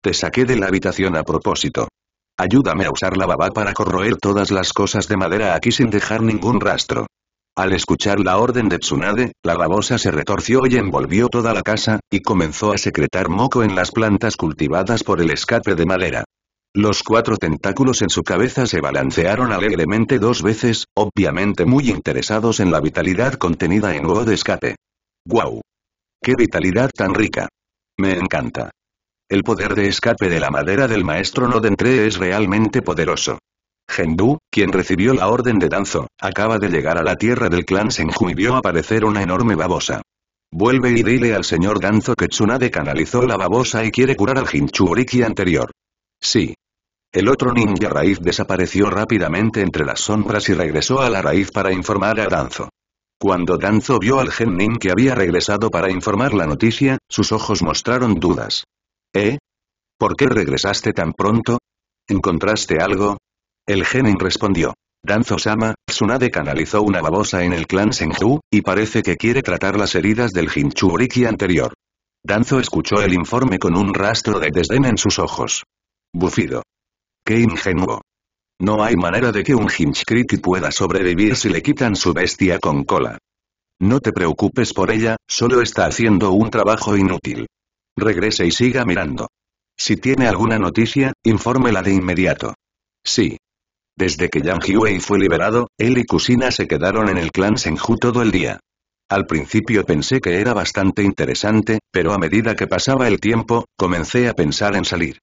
Speaker 1: Te saqué de la habitación a propósito. Ayúdame a usar la baba para corroer todas las cosas de madera aquí sin dejar ningún rastro. Al escuchar la orden de Tsunade, la babosa se retorció y envolvió toda la casa, y comenzó a secretar moco en las plantas cultivadas por el escape de madera. Los cuatro tentáculos en su cabeza se balancearon alegremente dos veces, obviamente muy interesados en la vitalidad contenida en Go de escape. ¡Guau! ¡Qué vitalidad tan rica! Me encanta. El poder de escape de la madera del maestro Nodentre es realmente poderoso. Gendu, quien recibió la orden de Danzo, acaba de llegar a la tierra del clan Senju y vio aparecer una enorme babosa. Vuelve y dile al señor Danzo que Tsunade canalizó la babosa y quiere curar al Hinchuriki anterior. Sí. El otro ninja raíz desapareció rápidamente entre las sombras y regresó a la raíz para informar a Danzo. Cuando Danzo vio al gen nin que había regresado para informar la noticia, sus ojos mostraron dudas. ¿Eh? ¿Por qué regresaste tan pronto? ¿Encontraste algo? El genin respondió. Danzo-sama, Tsunade canalizó una babosa en el clan Senju, y parece que quiere tratar las heridas del Hinchuriki anterior. Danzo escuchó el informe con un rastro de desdén en sus ojos. Bufido. ¡Qué ingenuo! No hay manera de que un Hinchuriki pueda sobrevivir si le quitan su bestia con cola. No te preocupes por ella, solo está haciendo un trabajo inútil. Regrese y siga mirando. Si tiene alguna noticia, infórmela de inmediato. Sí. Desde que Yang Huey fue liberado, él y Kusina se quedaron en el clan Senju todo el día. Al principio pensé que era bastante interesante, pero a medida que pasaba el tiempo, comencé a pensar en salir.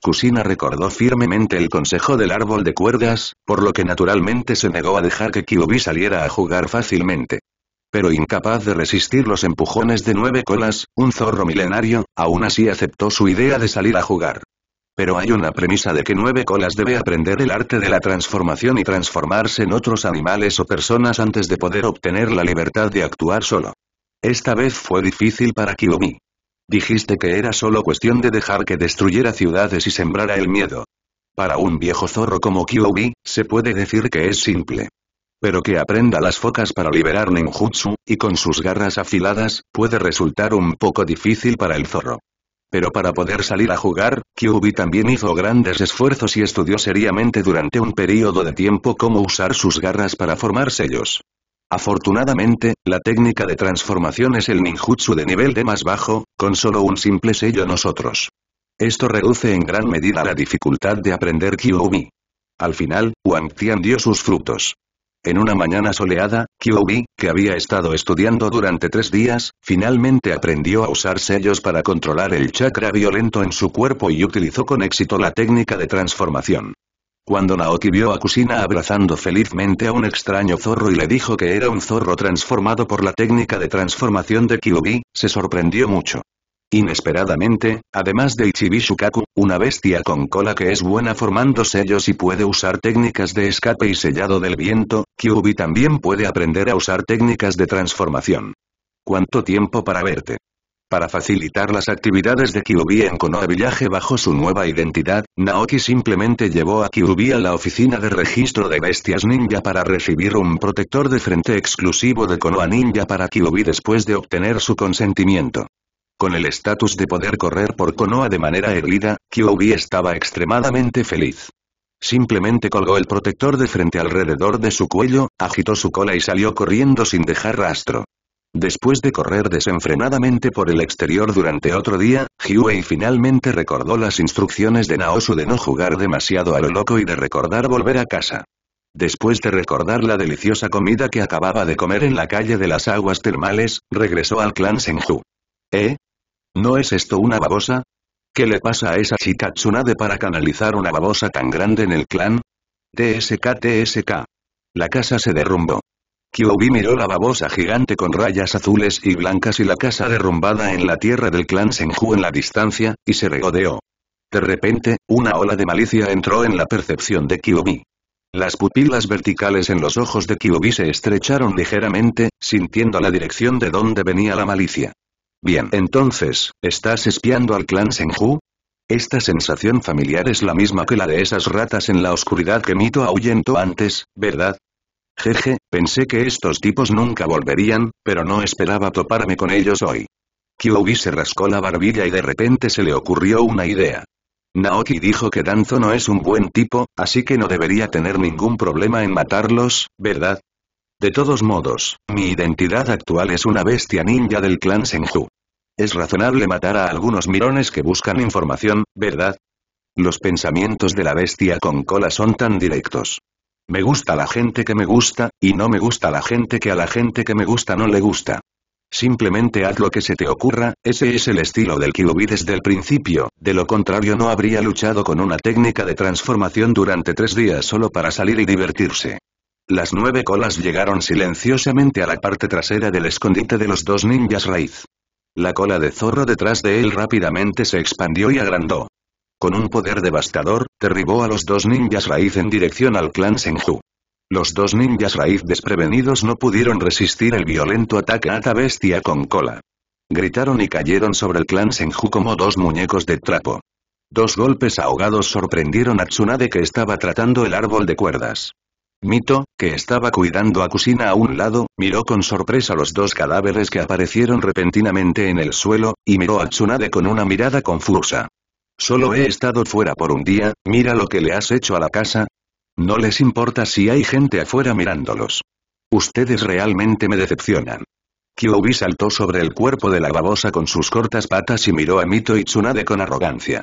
Speaker 1: Kusina recordó firmemente el consejo del árbol de cuerdas, por lo que naturalmente se negó a dejar que Kyubi saliera a jugar fácilmente. Pero incapaz de resistir los empujones de nueve colas, un zorro milenario, aún así aceptó su idea de salir a jugar. Pero hay una premisa de que nueve colas debe aprender el arte de la transformación y transformarse en otros animales o personas antes de poder obtener la libertad de actuar solo. Esta vez fue difícil para Kiyomi. Dijiste que era solo cuestión de dejar que destruyera ciudades y sembrara el miedo. Para un viejo zorro como Kyuubi, se puede decir que es simple. Pero que aprenda las focas para liberar ninjutsu, y con sus garras afiladas, puede resultar un poco difícil para el zorro. Pero para poder salir a jugar, Kyubi también hizo grandes esfuerzos y estudió seriamente durante un periodo de tiempo cómo usar sus garras para formar sellos. Afortunadamente, la técnica de transformación es el ninjutsu de nivel de más bajo, con solo un simple sello nosotros. Esto reduce en gran medida la dificultad de aprender Kyubi. Al final, Wang Tian dio sus frutos. En una mañana soleada, Kyuubi, que había estado estudiando durante tres días, finalmente aprendió a usar sellos para controlar el chakra violento en su cuerpo y utilizó con éxito la técnica de transformación. Cuando Naoki vio a Kusina abrazando felizmente a un extraño zorro y le dijo que era un zorro transformado por la técnica de transformación de Kyuubi, se sorprendió mucho. Inesperadamente, además de Ichibishukaku, una bestia con cola que es buena formando sellos y puede usar técnicas de escape y sellado del viento, Kyubi también puede aprender a usar técnicas de transformación. ¿Cuánto tiempo para verte? Para facilitar las actividades de Kyubi en Konoha Village bajo su nueva identidad, Naoki simplemente llevó a Kyubi a la oficina de registro de bestias ninja para recibir un protector de frente exclusivo de Konoha Ninja para Kyubi después de obtener su consentimiento. Con el estatus de poder correr por Konoha de manera erguida, Kyuubi estaba extremadamente feliz. Simplemente colgó el protector de frente alrededor de su cuello, agitó su cola y salió corriendo sin dejar rastro. Después de correr desenfrenadamente por el exterior durante otro día, Hyuei finalmente recordó las instrucciones de Naosu de no jugar demasiado a lo loco y de recordar volver a casa. Después de recordar la deliciosa comida que acababa de comer en la calle de las aguas termales, regresó al clan Senju. ¿Eh? ¿No es esto una babosa? ¿Qué le pasa a esa chica Tsunade para canalizar una babosa tan grande en el clan? TSK TSK. La casa se derrumbó. Kyuubi miró la babosa gigante con rayas azules y blancas y la casa derrumbada en la tierra del clan Senju en la distancia, y se regodeó. De repente, una ola de malicia entró en la percepción de Kyuubi. Las pupilas verticales en los ojos de Kyuubi se estrecharon ligeramente, sintiendo la dirección de donde venía la malicia. Bien, entonces, ¿estás espiando al clan Senju? Esta sensación familiar es la misma que la de esas ratas en la oscuridad que Mito ahuyentó antes, ¿verdad? Jeje, pensé que estos tipos nunca volverían, pero no esperaba toparme con ellos hoy. Kyuubi se rascó la barbilla y de repente se le ocurrió una idea. Naoki dijo que Danzo no es un buen tipo, así que no debería tener ningún problema en matarlos, ¿verdad? De todos modos, mi identidad actual es una bestia ninja del clan Senju. Es razonable matar a algunos mirones que buscan información, ¿verdad? Los pensamientos de la bestia con cola son tan directos. Me gusta la gente que me gusta, y no me gusta la gente que a la gente que me gusta no le gusta. Simplemente haz lo que se te ocurra, ese es el estilo del Kyuubi desde el principio, de lo contrario no habría luchado con una técnica de transformación durante tres días solo para salir y divertirse. Las nueve colas llegaron silenciosamente a la parte trasera del escondite de los dos ninjas raíz. La cola de zorro detrás de él rápidamente se expandió y agrandó. Con un poder devastador, derribó a los dos ninjas raíz en dirección al clan Senju. Los dos ninjas raíz desprevenidos no pudieron resistir el violento ataque a ata bestia con cola. Gritaron y cayeron sobre el clan Senju como dos muñecos de trapo. Dos golpes ahogados sorprendieron a Tsunade que estaba tratando el árbol de cuerdas. Mito, que estaba cuidando a Kusina a un lado, miró con sorpresa los dos cadáveres que aparecieron repentinamente en el suelo, y miró a Tsunade con una mirada confusa. Solo he estado fuera por un día, mira lo que le has hecho a la casa. No les importa si hay gente afuera mirándolos. Ustedes realmente me decepcionan. Kyuubi saltó sobre el cuerpo de la babosa con sus cortas patas y miró a Mito y Tsunade con arrogancia.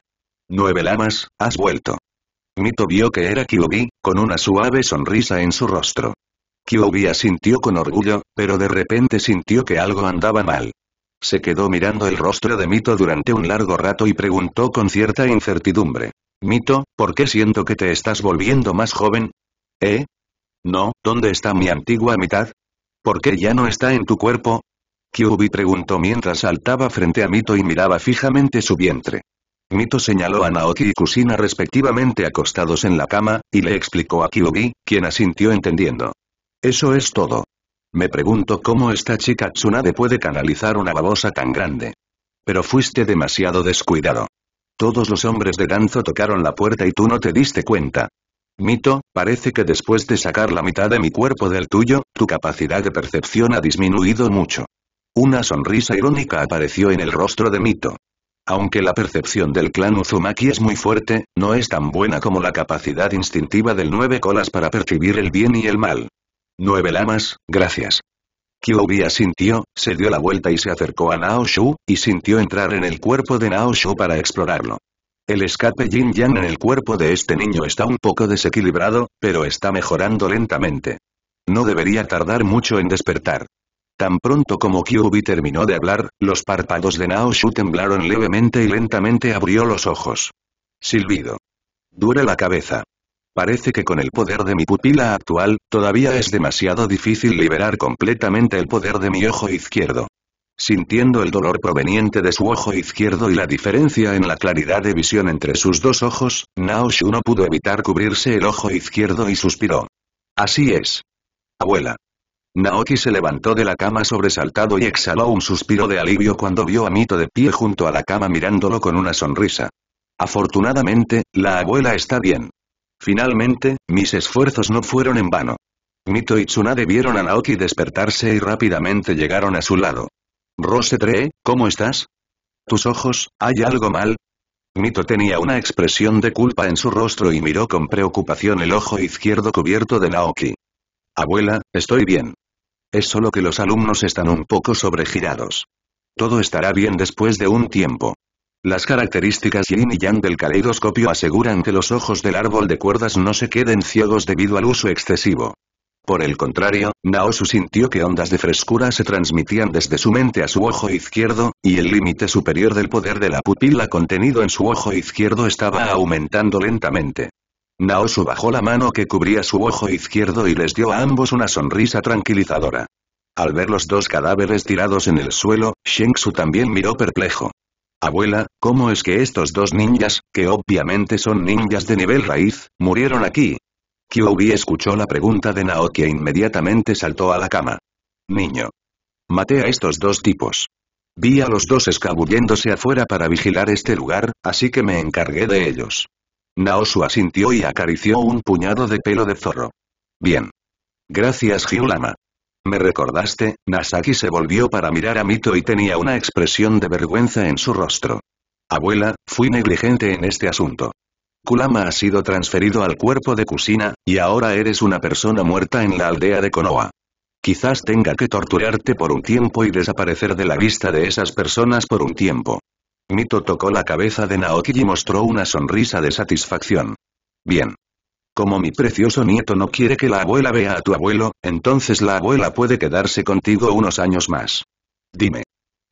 Speaker 1: Nueve lamas, has vuelto. Mito vio que era Kyuubi, con una suave sonrisa en su rostro. Kyuubi asintió con orgullo, pero de repente sintió que algo andaba mal. Se quedó mirando el rostro de Mito durante un largo rato y preguntó con cierta incertidumbre. Mito, ¿por qué siento que te estás volviendo más joven? ¿Eh? No, ¿dónde está mi antigua mitad? ¿Por qué ya no está en tu cuerpo? Kyuubi preguntó mientras saltaba frente a Mito y miraba fijamente su vientre. Mito señaló a Naoki y Kusina respectivamente acostados en la cama, y le explicó a Kyubi, quien asintió entendiendo. Eso es todo. Me pregunto cómo esta chica Tsunade puede canalizar una babosa tan grande. Pero fuiste demasiado descuidado. Todos los hombres de Danzo tocaron la puerta y tú no te diste cuenta. Mito, parece que después de sacar la mitad de mi cuerpo del tuyo, tu capacidad de percepción ha disminuido mucho. Una sonrisa irónica apareció en el rostro de Mito. Aunque la percepción del clan Uzumaki es muy fuerte, no es tan buena como la capacidad instintiva del nueve colas para percibir el bien y el mal. Nueve lamas, gracias. Kyuubi asintió, se dio la vuelta y se acercó a Naoshu, y sintió entrar en el cuerpo de Naoshu para explorarlo. El escape Yin Yang en el cuerpo de este niño está un poco desequilibrado, pero está mejorando lentamente. No debería tardar mucho en despertar. Tan pronto como Kyuubi terminó de hablar, los párpados de Naoshu temblaron levemente y lentamente abrió los ojos. Silbido. Dure la cabeza. Parece que con el poder de mi pupila actual, todavía es demasiado difícil liberar completamente el poder de mi ojo izquierdo. Sintiendo el dolor proveniente de su ojo izquierdo y la diferencia en la claridad de visión entre sus dos ojos, Naoshu no pudo evitar cubrirse el ojo izquierdo y suspiró. Así es. Abuela. Naoki se levantó de la cama sobresaltado y exhaló un suspiro de alivio cuando vio a Mito de pie junto a la cama mirándolo con una sonrisa. Afortunadamente, la abuela está bien. Finalmente, mis esfuerzos no fueron en vano. Mito y Tsunade vieron a Naoki despertarse y rápidamente llegaron a su lado. Rose Tree, ¿cómo estás? ¿Tus ojos, hay algo mal? Mito tenía una expresión de culpa en su rostro y miró con preocupación el ojo izquierdo cubierto de Naoki. Abuela, estoy bien. Es solo que los alumnos están un poco sobregirados. Todo estará bien después de un tiempo. Las características yin y yang del caleidoscopio aseguran que los ojos del árbol de cuerdas no se queden ciegos debido al uso excesivo. Por el contrario, Naosu sintió que ondas de frescura se transmitían desde su mente a su ojo izquierdo, y el límite superior del poder de la pupila contenido en su ojo izquierdo estaba aumentando lentamente. Naosu bajó la mano que cubría su ojo izquierdo y les dio a ambos una sonrisa tranquilizadora. Al ver los dos cadáveres tirados en el suelo, Shengsu también miró perplejo. Abuela, ¿cómo es que estos dos ninjas, que obviamente son ninjas de nivel raíz, murieron aquí? Kyoubi escuchó la pregunta de Naoki e inmediatamente saltó a la cama. Niño. Maté a estos dos tipos. Vi a los dos escabulléndose afuera para vigilar este lugar, así que me encargué de ellos. Naosu asintió y acarició un puñado de pelo de zorro. Bien. Gracias Hyulama. Me recordaste, Nasaki se volvió para mirar a Mito y tenía una expresión de vergüenza en su rostro. Abuela, fui negligente en este asunto. Kulama ha sido transferido al cuerpo de Kusina, y ahora eres una persona muerta en la aldea de Konoha. Quizás tenga que torturarte por un tiempo y desaparecer de la vista de esas personas por un tiempo. Mito tocó la cabeza de Naoki y mostró una sonrisa de satisfacción. Bien. Como mi precioso nieto no quiere que la abuela vea a tu abuelo, entonces la abuela puede quedarse contigo unos años más. Dime.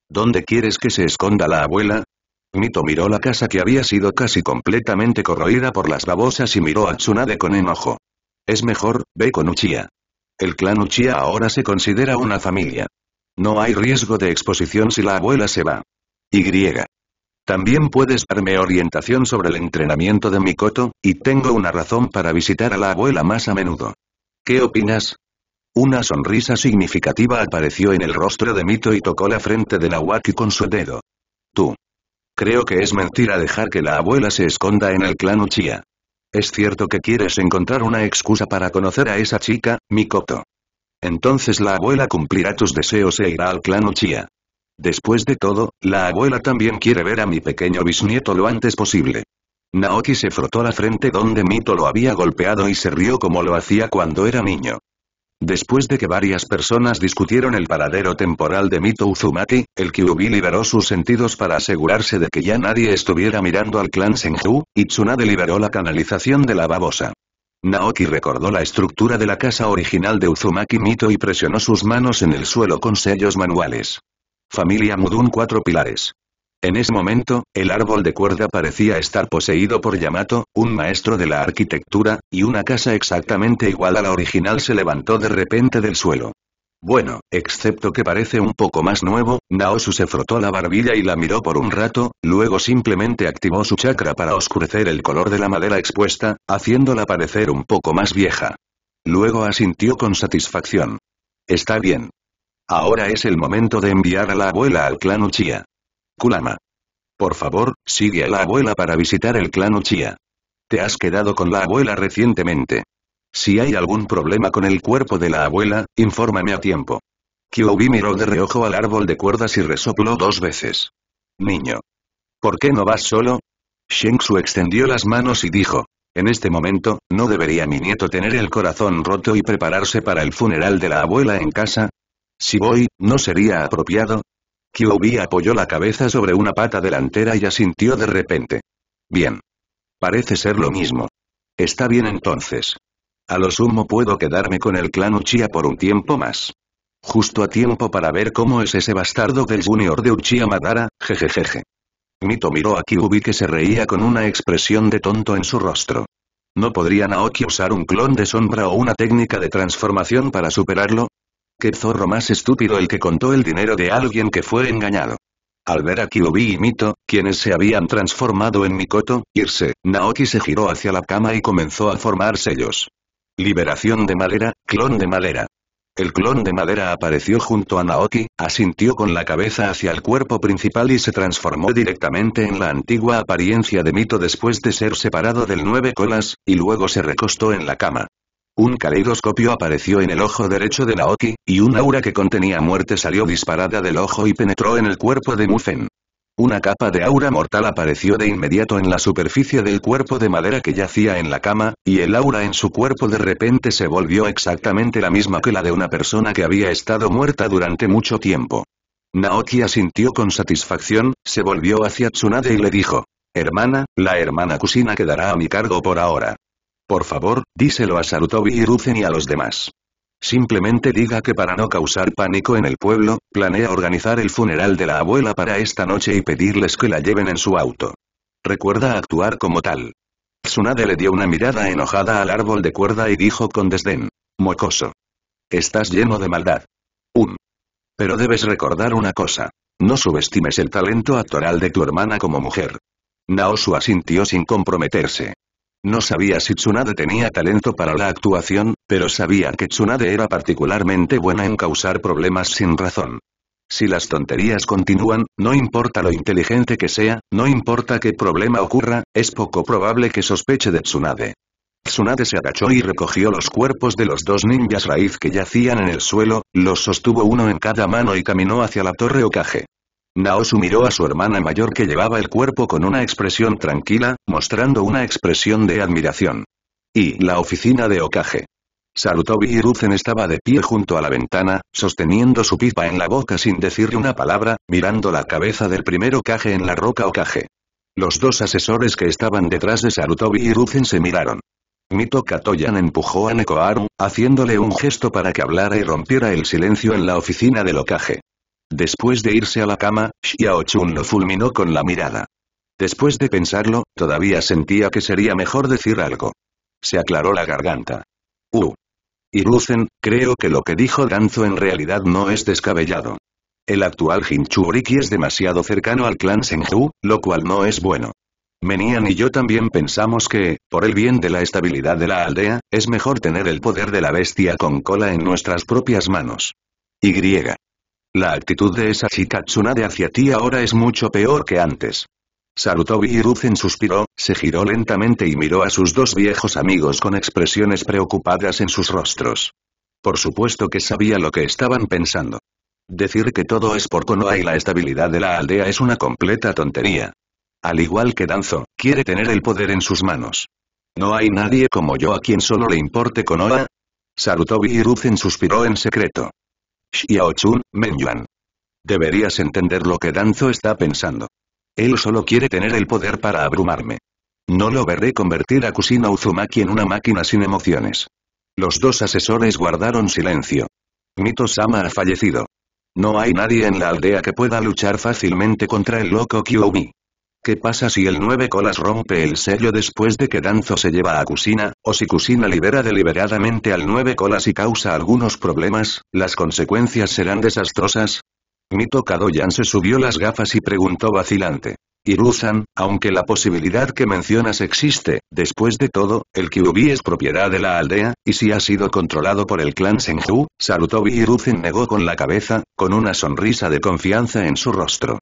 Speaker 1: ¿Dónde quieres que se esconda la abuela? Mito miró la casa que había sido casi completamente corroída por las babosas y miró a Tsunade con enojo. Es mejor, ve con Uchiha. El clan Uchiha ahora se considera una familia. No hay riesgo de exposición si la abuela se va. Y. También puedes darme orientación sobre el entrenamiento de Mikoto, y tengo una razón para visitar a la abuela más a menudo. ¿Qué opinas? Una sonrisa significativa apareció en el rostro de Mito y tocó la frente de Nawaki con su dedo. Tú. Creo que es mentira dejar que la abuela se esconda en el clan Uchiha. Es cierto que quieres encontrar una excusa para conocer a esa chica, Mikoto. Entonces la abuela cumplirá tus deseos e irá al clan Uchiha. Después de todo, la abuela también quiere ver a mi pequeño bisnieto lo antes posible. Naoki se frotó la frente donde Mito lo había golpeado y se rió como lo hacía cuando era niño. Después de que varias personas discutieron el paradero temporal de Mito Uzumaki, el Kyuubi liberó sus sentidos para asegurarse de que ya nadie estuviera mirando al clan Senju, y Tsunade liberó la canalización de la babosa. Naoki recordó la estructura de la casa original de Uzumaki Mito y presionó sus manos en el suelo con sellos manuales. Familia Mudun cuatro pilares. En ese momento, el árbol de cuerda parecía estar poseído por Yamato, un maestro de la arquitectura, y una casa exactamente igual a la original se levantó de repente del suelo. Bueno, excepto que parece un poco más nuevo, Naosu se frotó la barbilla y la miró por un rato, luego simplemente activó su chakra para oscurecer el color de la madera expuesta, haciéndola parecer un poco más vieja. Luego asintió con satisfacción. Está bien. Ahora es el momento de enviar a la abuela al clan Uchiha. Kulama. Por favor, sigue a la abuela para visitar el clan Uchiha. Te has quedado con la abuela recientemente. Si hay algún problema con el cuerpo de la abuela, infórmame a tiempo. Kyoubi miró de reojo al árbol de cuerdas y resopló dos veces. Niño. ¿Por qué no vas solo? Shengsu extendió las manos y dijo. En este momento, ¿no debería mi nieto tener el corazón roto y prepararse para el funeral de la abuela en casa? Si voy, ¿no sería apropiado? Kyoubi apoyó la cabeza sobre una pata delantera y asintió de repente. Bien. Parece ser lo mismo. Está bien entonces. A lo sumo puedo quedarme con el clan Uchiha por un tiempo más. Justo a tiempo para ver cómo es ese bastardo del junior de Uchiha Madara, jejejeje. Mito miró a Kyubi que se reía con una expresión de tonto en su rostro. ¿No podría Naoki usar un clon de sombra o una técnica de transformación para superarlo? Qué zorro más estúpido el que contó el dinero de alguien que fue engañado. Al ver a Kyubi y Mito, quienes se habían transformado en Mikoto, irse, Naoki se giró hacia la cama y comenzó a formar sellos. Liberación de madera, clon de madera. El clon de madera apareció junto a Naoki, asintió con la cabeza hacia el cuerpo principal y se transformó directamente en la antigua apariencia de Mito después de ser separado del nueve colas, y luego se recostó en la cama. Un caleidoscopio apareció en el ojo derecho de Naoki, y un aura que contenía muerte salió disparada del ojo y penetró en el cuerpo de Mufen. Una capa de aura mortal apareció de inmediato en la superficie del cuerpo de madera que yacía en la cama, y el aura en su cuerpo de repente se volvió exactamente la misma que la de una persona que había estado muerta durante mucho tiempo. Naoki asintió con satisfacción, se volvió hacia Tsunade y le dijo. Hermana, la hermana Kusina quedará a mi cargo por ahora. Por favor, díselo a Sarutobi y Ruzen y a los demás. Simplemente diga que para no causar pánico en el pueblo, planea organizar el funeral de la abuela para esta noche y pedirles que la lleven en su auto. Recuerda actuar como tal. Tsunade le dio una mirada enojada al árbol de cuerda y dijo con desdén. Mocoso. Estás lleno de maldad. Un. Pero debes recordar una cosa. No subestimes el talento actoral de tu hermana como mujer. Naosu asintió sin comprometerse. No sabía si Tsunade tenía talento para la actuación, pero sabía que Tsunade era particularmente buena en causar problemas sin razón. Si las tonterías continúan, no importa lo inteligente que sea, no importa qué problema ocurra, es poco probable que sospeche de Tsunade. Tsunade se agachó y recogió los cuerpos de los dos ninjas raíz que yacían en el suelo, los sostuvo uno en cada mano y caminó hacia la torre Okage. Naosu miró a su hermana mayor que llevaba el cuerpo con una expresión tranquila, mostrando una expresión de admiración. Y la oficina de Okage. Sarutobi Hiruzen estaba de pie junto a la ventana, sosteniendo su pipa en la boca sin decirle una palabra, mirando la cabeza del primer Okage en la roca Okage. Los dos asesores que estaban detrás de Sarutobi Hiruzen se miraron. Mito Katoyan empujó a Nekoaru, haciéndole un gesto para que hablara y rompiera el silencio en la oficina del Okage. Después de irse a la cama, Xiao Chun lo fulminó con la mirada. Después de pensarlo, todavía sentía que sería mejor decir algo. Se aclaró la garganta. Uh. Iruzen, creo que lo que dijo Danzo en realidad no es descabellado. El actual Jinchuriki es demasiado cercano al clan Senju, lo cual no es bueno. Menian y yo también pensamos que, por el bien de la estabilidad de la aldea, es mejor tener el poder de la bestia con cola en nuestras propias manos. Y. La actitud de esa chica Tsunade hacia ti ahora es mucho peor que antes. Sarutobi Hiruzen suspiró, se giró lentamente y miró a sus dos viejos amigos con expresiones preocupadas en sus rostros. Por supuesto que sabía lo que estaban pensando. Decir que todo es por Konoha y la estabilidad de la aldea es una completa tontería. Al igual que Danzo, quiere tener el poder en sus manos. ¿No hay nadie como yo a quien solo le importe Konoha? Sarutobi Hiruzen suspiró en secreto. Xiaochun, Menyuan. Deberías entender lo que Danzo está pensando. Él solo quiere tener el poder para abrumarme. No lo veré convertir a Kusina Uzumaki en una máquina sin emociones. Los dos asesores guardaron silencio. Mito-sama ha fallecido. No hay nadie en la aldea que pueda luchar fácilmente contra el loco Kyuubi. ¿Qué pasa si el nueve colas rompe el sello después de que Danzo se lleva a Kusina, o si Kusina libera deliberadamente al nueve colas y causa algunos problemas, las consecuencias serán desastrosas? Mito Kadoyan se subió las gafas y preguntó vacilante. Iruzan, aunque la posibilidad que mencionas existe, después de todo, el Kyubi es propiedad de la aldea, y si ha sido controlado por el clan Senju, Sarutobi Hiruzen negó con la cabeza, con una sonrisa de confianza en su rostro.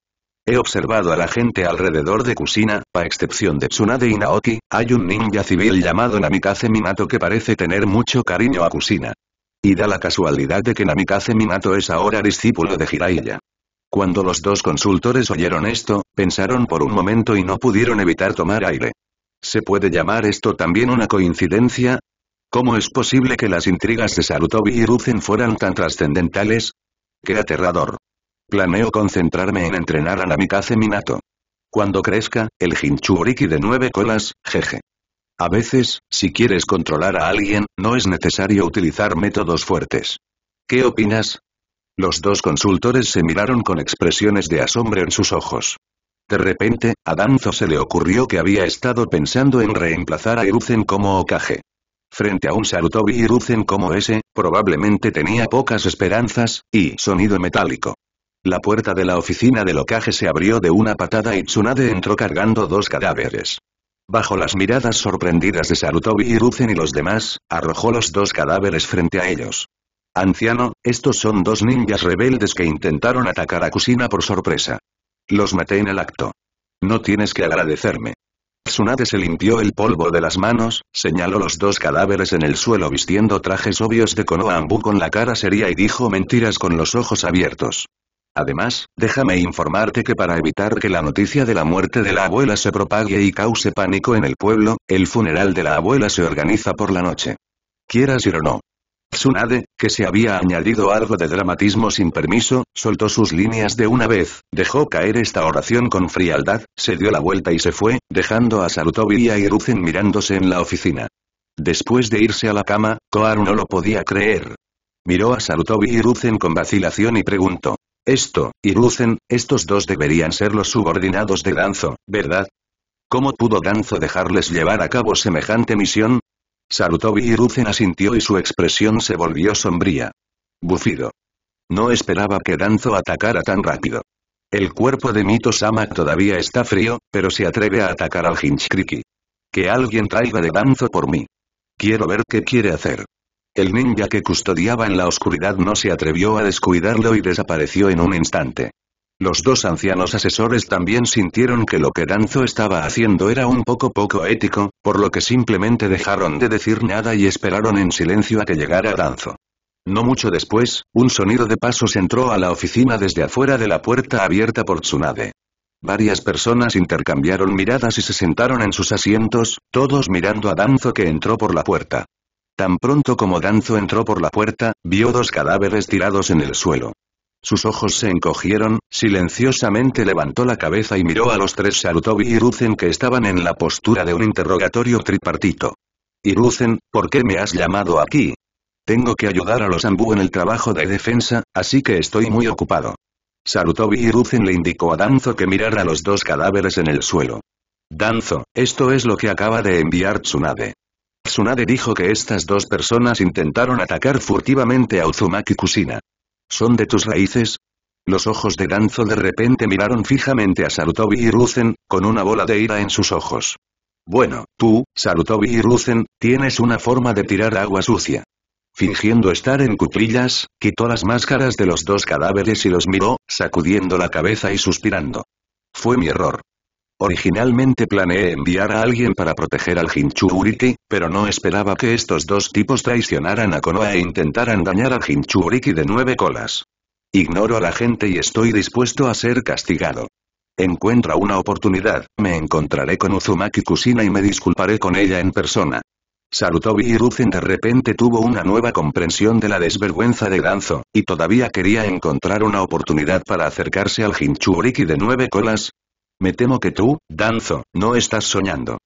Speaker 1: He observado a la gente alrededor de Kusina, a excepción de Tsunade y Naoki, hay un ninja civil llamado Namikaze Minato que parece tener mucho cariño a Kusina. Y da la casualidad de que Namikaze Minato es ahora discípulo de Jiraiya. Cuando los dos consultores oyeron esto, pensaron por un momento y no pudieron evitar tomar aire. ¿Se puede llamar esto también una coincidencia? ¿Cómo es posible que las intrigas de Sarutobi y Ruzen fueran tan trascendentales? ¡Qué aterrador! Planeo concentrarme en entrenar a Namikaze Minato. Cuando crezca, el Jinchuriki de nueve colas, jeje. A veces, si quieres controlar a alguien, no es necesario utilizar métodos fuertes. ¿Qué opinas? Los dos consultores se miraron con expresiones de asombro en sus ojos. De repente, a Danzo se le ocurrió que había estado pensando en reemplazar a Eruzen como Okage. Frente a un Sarutobi Hiruzen como ese, probablemente tenía pocas esperanzas, y sonido metálico. La puerta de la oficina del Okage se abrió de una patada y Tsunade entró cargando dos cadáveres. Bajo las miradas sorprendidas de Sarutobi Hiruzen y los demás, arrojó los dos cadáveres frente a ellos. Anciano, estos son dos ninjas rebeldes que intentaron atacar a Kusina por sorpresa. Los maté en el acto. No tienes que agradecerme. Tsunade se limpió el polvo de las manos, señaló los dos cadáveres en el suelo vistiendo trajes obvios de Konoha con la cara seria y dijo mentiras con los ojos abiertos. Además, déjame informarte que para evitar que la noticia de la muerte de la abuela se propague y cause pánico en el pueblo, el funeral de la abuela se organiza por la noche. Quieras ir o no. Tsunade, que se había añadido algo de dramatismo sin permiso, soltó sus líneas de una vez, dejó caer esta oración con frialdad, se dio la vuelta y se fue, dejando a Sarutobi y a Hiruzen mirándose en la oficina. Después de irse a la cama, Koaru no lo podía creer. Miró a Sarutobi y Hiruzen con vacilación y preguntó. Esto, Hiruzen, estos dos deberían ser los subordinados de Danzo, ¿verdad? ¿Cómo pudo Danzo dejarles llevar a cabo semejante misión? Sarutobi Hiruzen asintió y su expresión se volvió sombría. Bufido. No esperaba que Danzo atacara tan rápido. El cuerpo de Mito Sama todavía está frío, pero se atreve a atacar al Hinchkriki. Que alguien traiga de Danzo por mí. Quiero ver qué quiere hacer. El ninja que custodiaba en la oscuridad no se atrevió a descuidarlo y desapareció en un instante. Los dos ancianos asesores también sintieron que lo que Danzo estaba haciendo era un poco poco ético, por lo que simplemente dejaron de decir nada y esperaron en silencio a que llegara Danzo. No mucho después, un sonido de pasos entró a la oficina desde afuera de la puerta abierta por Tsunade. Varias personas intercambiaron miradas y se sentaron en sus asientos, todos mirando a Danzo que entró por la puerta. Tan pronto como Danzo entró por la puerta, vio dos cadáveres tirados en el suelo. Sus ojos se encogieron, silenciosamente levantó la cabeza y miró a los tres Sarutobi y Hiruzen que estaban en la postura de un interrogatorio tripartito. Hiruzen, ¿por qué me has llamado aquí? Tengo que ayudar a los Ambu en el trabajo de defensa, así que estoy muy ocupado. Sarutobi Hiruzen le indicó a Danzo que mirara los dos cadáveres en el suelo. Danzo, esto es lo que acaba de enviar Tsunade. Tsunade dijo que estas dos personas intentaron atacar furtivamente a Uzumaki Kusina. ¿Son de tus raíces? Los ojos de Danzo de repente miraron fijamente a Sarutobi y Ruzen, con una bola de ira en sus ojos. Bueno, tú, Sarutobi y Ruzen, tienes una forma de tirar agua sucia. Fingiendo estar en cuclillas, quitó las máscaras de los dos cadáveres y los miró, sacudiendo la cabeza y suspirando. Fue mi error. Originalmente planeé enviar a alguien para proteger al Hinchuriki, pero no esperaba que estos dos tipos traicionaran a Konoha e intentaran dañar al Hinchuriki de nueve colas. Ignoro a la gente y estoy dispuesto a ser castigado. Encuentra una oportunidad, me encontraré con Uzumaki Kusina y me disculparé con ella en persona. Sarutobi Hiruzen de repente tuvo una nueva comprensión de la desvergüenza de Danzo, y todavía quería encontrar una oportunidad para acercarse al Hinchuriki de nueve colas, me temo que tú, Danzo, no estás soñando.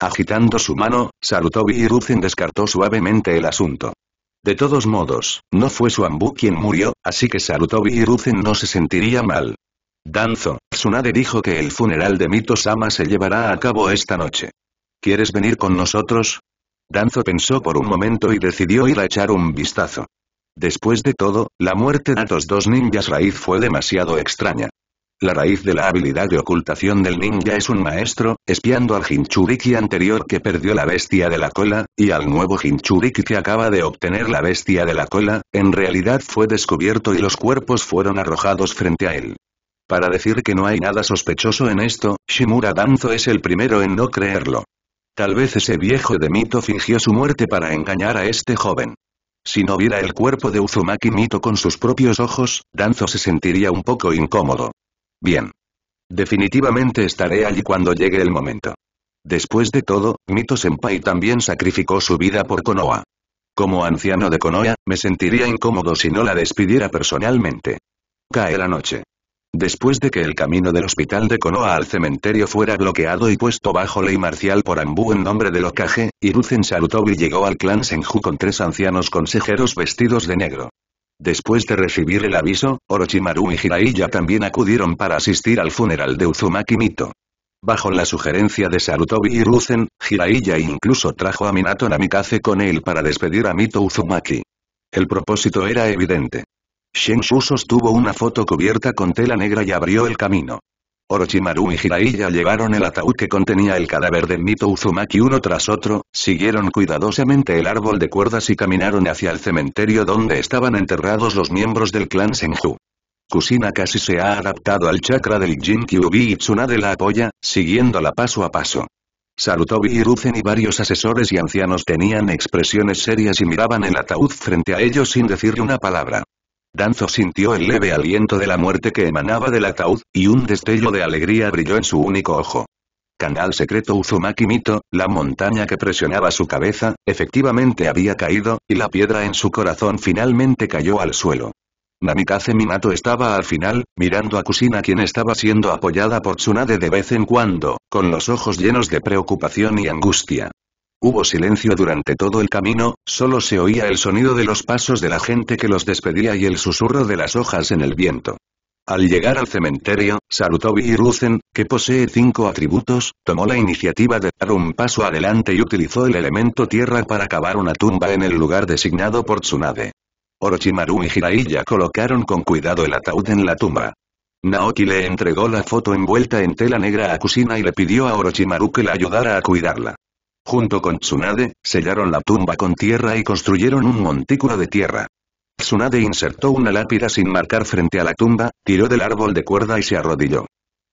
Speaker 1: Agitando su mano, Sarutobi Hiruzen descartó suavemente el asunto. De todos modos, no fue Suambu quien murió, así que Sarutobi Hiruzen no se sentiría mal. Danzo, Tsunade dijo que el funeral de Mito-sama se llevará a cabo esta noche. ¿Quieres venir con nosotros? Danzo pensó por un momento y decidió ir a echar un vistazo. Después de todo, la muerte de los dos ninjas raíz fue demasiado extraña. La raíz de la habilidad de ocultación del ninja es un maestro, espiando al Hinchuriki anterior que perdió la bestia de la cola, y al nuevo Hinchuriki que acaba de obtener la bestia de la cola, en realidad fue descubierto y los cuerpos fueron arrojados frente a él. Para decir que no hay nada sospechoso en esto, Shimura Danzo es el primero en no creerlo. Tal vez ese viejo de Mito fingió su muerte para engañar a este joven. Si no viera el cuerpo de Uzumaki Mito con sus propios ojos, Danzo se sentiría un poco incómodo. Bien. Definitivamente estaré allí cuando llegue el momento. Después de todo, Mito Senpai también sacrificó su vida por Konoha. Como anciano de Konoha, me sentiría incómodo si no la despidiera personalmente. Cae la noche. Después de que el camino del hospital de Konoha al cementerio fuera bloqueado y puesto bajo ley marcial por Ambu en nombre del Okage, Hiruzen Sarutobi llegó al clan Senju con tres ancianos consejeros vestidos de negro. Después de recibir el aviso, Orochimaru y Jiraiya también acudieron para asistir al funeral de Uzumaki Mito. Bajo la sugerencia de Sarutobi y Ruzen, Jiraiya incluso trajo a Minato Namikaze con él para despedir a Mito Uzumaki. El propósito era evidente. Shenshu sostuvo una foto cubierta con tela negra y abrió el camino. Orochimaru y Jiraiya llevaron el ataúd que contenía el cadáver de Mito Uzumaki uno tras otro, siguieron cuidadosamente el árbol de cuerdas y caminaron hacia el cementerio donde estaban enterrados los miembros del clan Senju. Kusina casi se ha adaptado al chakra del Jin Kyubi y Tsunade la apoya, siguiéndola paso a paso. Sarutobi y Ruzen y varios asesores y ancianos tenían expresiones serias y miraban el ataúd frente a ellos sin decirle una palabra. Danzo sintió el leve aliento de la muerte que emanaba del ataúd, y un destello de alegría brilló en su único ojo. Canal secreto Uzumaki Mito, la montaña que presionaba su cabeza, efectivamente había caído, y la piedra en su corazón finalmente cayó al suelo. Namikaze Minato estaba al final, mirando a Kusina quien estaba siendo apoyada por Tsunade de vez en cuando, con los ojos llenos de preocupación y angustia. Hubo silencio durante todo el camino, solo se oía el sonido de los pasos de la gente que los despedía y el susurro de las hojas en el viento. Al llegar al cementerio, Sarutobi Hiruzen, que posee cinco atributos, tomó la iniciativa de dar un paso adelante y utilizó el elemento tierra para cavar una tumba en el lugar designado por Tsunade. Orochimaru y Jiraiya colocaron con cuidado el ataúd en la tumba. Naoki le entregó la foto envuelta en tela negra a Kusina y le pidió a Orochimaru que la ayudara a cuidarla. Junto con Tsunade, sellaron la tumba con tierra y construyeron un montículo de tierra. Tsunade insertó una lápida sin marcar frente a la tumba, tiró del árbol de cuerda y se arrodilló.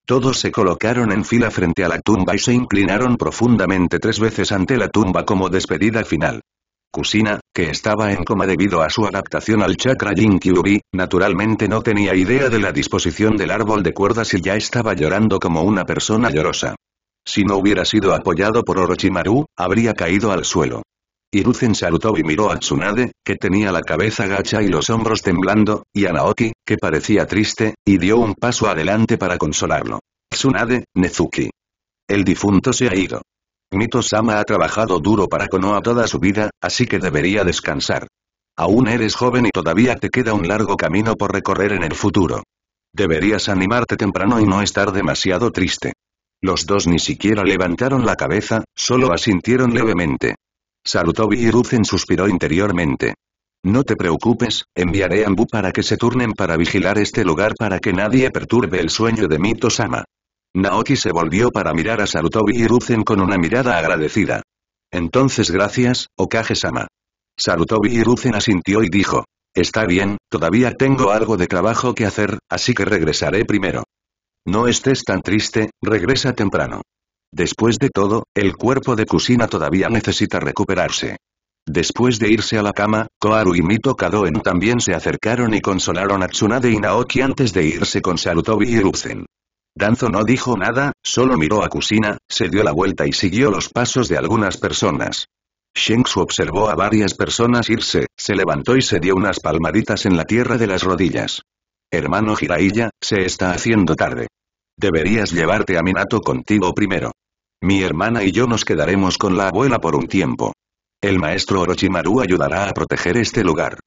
Speaker 1: Todos se colocaron en fila frente a la tumba y se inclinaron profundamente tres veces ante la tumba como despedida final. Kusina, que estaba en coma debido a su adaptación al chakra Jinkyubi, naturalmente no tenía idea de la disposición del árbol de cuerdas y ya estaba llorando como una persona llorosa. Si no hubiera sido apoyado por Orochimaru, habría caído al suelo. Hiruzen salutó y miró a Tsunade, que tenía la cabeza gacha y los hombros temblando, y a Naoki, que parecía triste, y dio un paso adelante para consolarlo. Tsunade, Nezuki. El difunto se ha ido. Mito-sama ha trabajado duro para Konoha toda su vida, así que debería descansar. Aún eres joven y todavía te queda un largo camino por recorrer en el futuro. Deberías animarte temprano y no estar demasiado triste. Los dos ni siquiera levantaron la cabeza, solo asintieron levemente. Sarutobi Hiruzen suspiró interiormente. No te preocupes, enviaré a Ambu para que se turnen para vigilar este lugar para que nadie perturbe el sueño de Mito-sama. Naoki se volvió para mirar a Sarutobi Hiruzen con una mirada agradecida. Entonces gracias, Okage-sama. Sarutobi Hiruzen asintió y dijo. Está bien, todavía tengo algo de trabajo que hacer, así que regresaré primero. No estés tan triste, regresa temprano. Después de todo, el cuerpo de Kusina todavía necesita recuperarse. Después de irse a la cama, Koharu y Mito Kadoen también se acercaron y consolaron a Tsunade y Naoki antes de irse con Sarutobi y Hiruzen. Danzo no dijo nada, solo miró a Kusina, se dio la vuelta y siguió los pasos de algunas personas. Shengsu observó a varias personas irse, se levantó y se dio unas palmaditas en la tierra de las rodillas. Hermano Jiraiya, se está haciendo tarde. Deberías llevarte a Minato contigo primero. Mi hermana y yo nos quedaremos con la abuela por un tiempo. El maestro Orochimaru ayudará a proteger este lugar.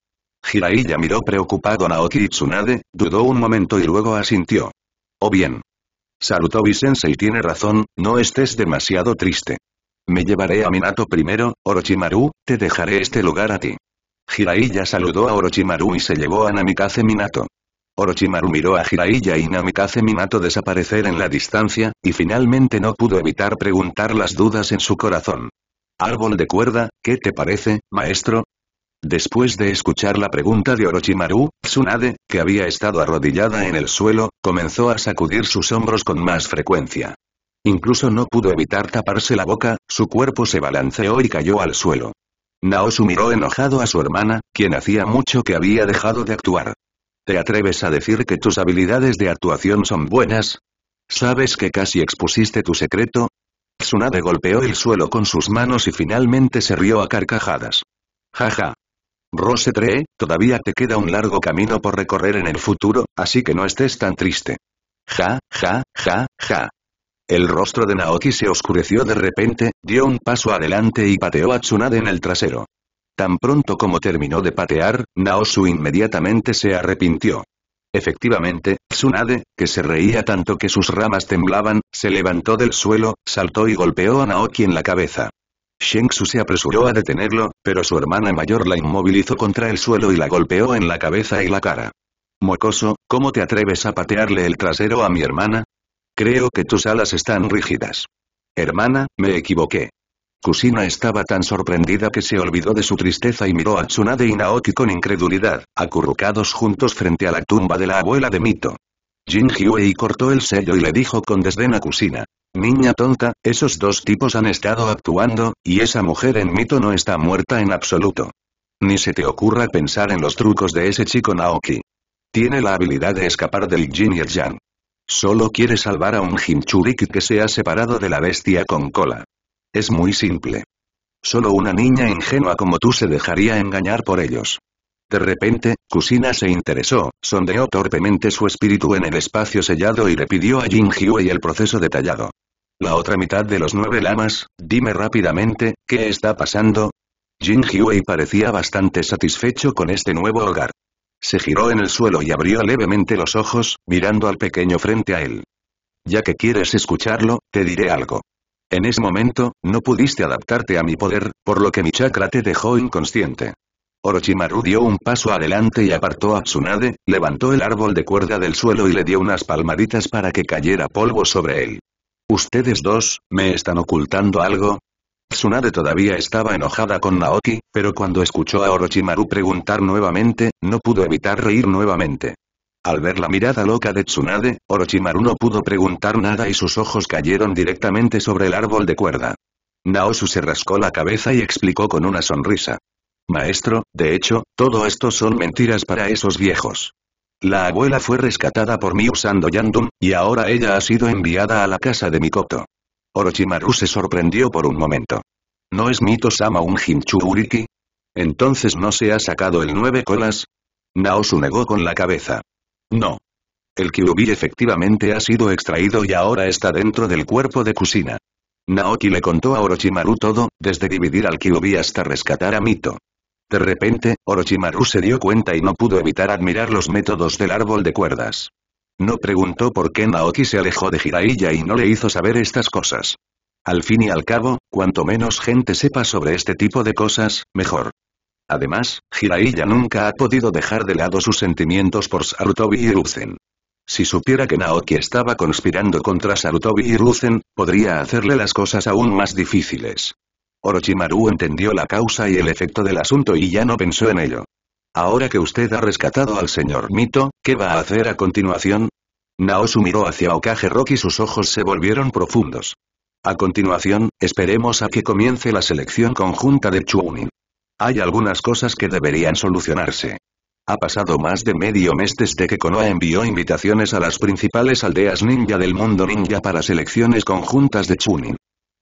Speaker 1: Jiraiya miró preocupado a Naoki y Tsunade, dudó un momento y luego asintió. Oh, bien. Sarutobi-sensei tiene razón, no estés demasiado triste. Me llevaré a Minato primero, Orochimaru, te dejaré este lugar a ti. Jiraiya saludó a Orochimaru y se llevó a Namikaze Minato. Orochimaru miró a Jiraiya y Namikaze Minato desaparecer en la distancia, y finalmente no pudo evitar preguntar las dudas en su corazón. Árbol de cuerda, ¿qué te parece, maestro? Después de escuchar la pregunta de Orochimaru, Tsunade, que había estado arrodillada en el suelo, comenzó a sacudir sus hombros con más frecuencia. Incluso no pudo evitar taparse la boca, su cuerpo se balanceó y cayó al suelo. Naosu miró enojado a su hermana, quien hacía mucho que había dejado de actuar. ¿Te atreves a decir que tus habilidades de actuación son buenas? ¿Sabes que casi expusiste tu secreto? Tsunade golpeó el suelo con sus manos y finalmente se rió a carcajadas. Jaja. Rose Tree, todavía te queda un largo camino por recorrer en el futuro, así que no estés tan triste. Ja, ja, ja, ja. El rostro de Naoki se oscureció de repente, dio un paso adelante y pateó a Tsunade en el trasero. Tan pronto como terminó de patear, Naosu inmediatamente se arrepintió. Efectivamente, Tsunade, que se reía tanto que sus ramas temblaban, se levantó del suelo, saltó y golpeó a Naoki en la cabeza. Shengsu se apresuró a detenerlo, pero su hermana mayor la inmovilizó contra el suelo y la golpeó en la cabeza y la cara. Mocoso, ¿cómo te atreves a patearle el trasero a mi hermana? Creo que tus alas están rígidas. Hermana, me equivoqué. Kusina estaba tan sorprendida que se olvidó de su tristeza y miró a Tsunade y Naoki con incredulidad, acurrucados juntos frente a la tumba de la abuela de Mito. Jin Hyuei cortó el sello y le dijo con desdén a Kusina. Niña tonta, esos dos tipos han estado actuando, y esa mujer en Mito no está muerta en absoluto. Ni se te ocurra pensar en los trucos de ese chico Naoki. Tiene la habilidad de escapar del Jin y el Yang. Solo quiere salvar a un Jinchuriki que se ha separado de la bestia con cola. Es muy simple. Solo una niña ingenua como tú se dejaría engañar por ellos. De repente, Kusina se interesó, sondeó torpemente su espíritu en el espacio sellado y le pidió a Jin Hyuei el proceso detallado. La otra mitad de los nueve lamas, dime rápidamente, ¿qué está pasando? Jin Hyuei parecía bastante satisfecho con este nuevo hogar. Se giró en el suelo y abrió levemente los ojos, mirando al pequeño frente a él. Ya que quieres escucharlo, te diré algo. En ese momento, no pudiste adaptarte a mi poder, por lo que mi chakra te dejó inconsciente. Orochimaru dio un paso adelante y apartó a Tsunade, levantó el árbol de cuerda del suelo y le dio unas palmaditas para que cayera polvo sobre él. ¿Ustedes dos, me están ocultando algo? Tsunade todavía estaba enojada con Naoki, pero cuando escuchó a Orochimaru preguntar nuevamente, no pudo evitar reír nuevamente. Al ver la mirada loca de Tsunade, Orochimaru no pudo preguntar nada y sus ojos cayeron directamente sobre el árbol de cuerda. Naosu se rascó la cabeza y explicó con una sonrisa. Maestro, de hecho, todo esto son mentiras para esos viejos. La abuela fue rescatada por mí usando Yandun, y ahora ella ha sido enviada a la casa de Mikoto. Orochimaru se sorprendió por un momento. ¿No es Mito-sama un Jinchuriki? ¿Entonces no se ha sacado el nueve colas? Naosu negó con la cabeza. No. El Kyuubi efectivamente ha sido extraído y ahora está dentro del cuerpo de Kusina. Naoki le contó a Orochimaru todo, desde dividir al Kyuubi hasta rescatar a Mito. De repente, Orochimaru se dio cuenta y no pudo evitar admirar los métodos del árbol de cuerdas. No preguntó por qué Naoki se alejó de Jiraiya y no le hizo saber estas cosas. Al fin y al cabo, cuanto menos gente sepa sobre este tipo de cosas, mejor. Además, Jiraiya nunca ha podido dejar de lado sus sentimientos por Sarutobi y Ruzen. Si supiera que Naoki estaba conspirando contra Sarutobi y Ruzen, podría hacerle las cosas aún más difíciles. Orochimaru entendió la causa y el efecto del asunto y ya no pensó en ello. Ahora que usted ha rescatado al señor Mito, ¿qué va a hacer a continuación? Naosu miró hacia Okage Rock y sus ojos se volvieron profundos. A continuación, esperemos a que comience la selección conjunta de Chunin. Hay algunas cosas que deberían solucionarse. Ha pasado más de medio mes desde que Konoha envió invitaciones a las principales aldeas ninja del mundo ninja para selecciones conjuntas de Chunin.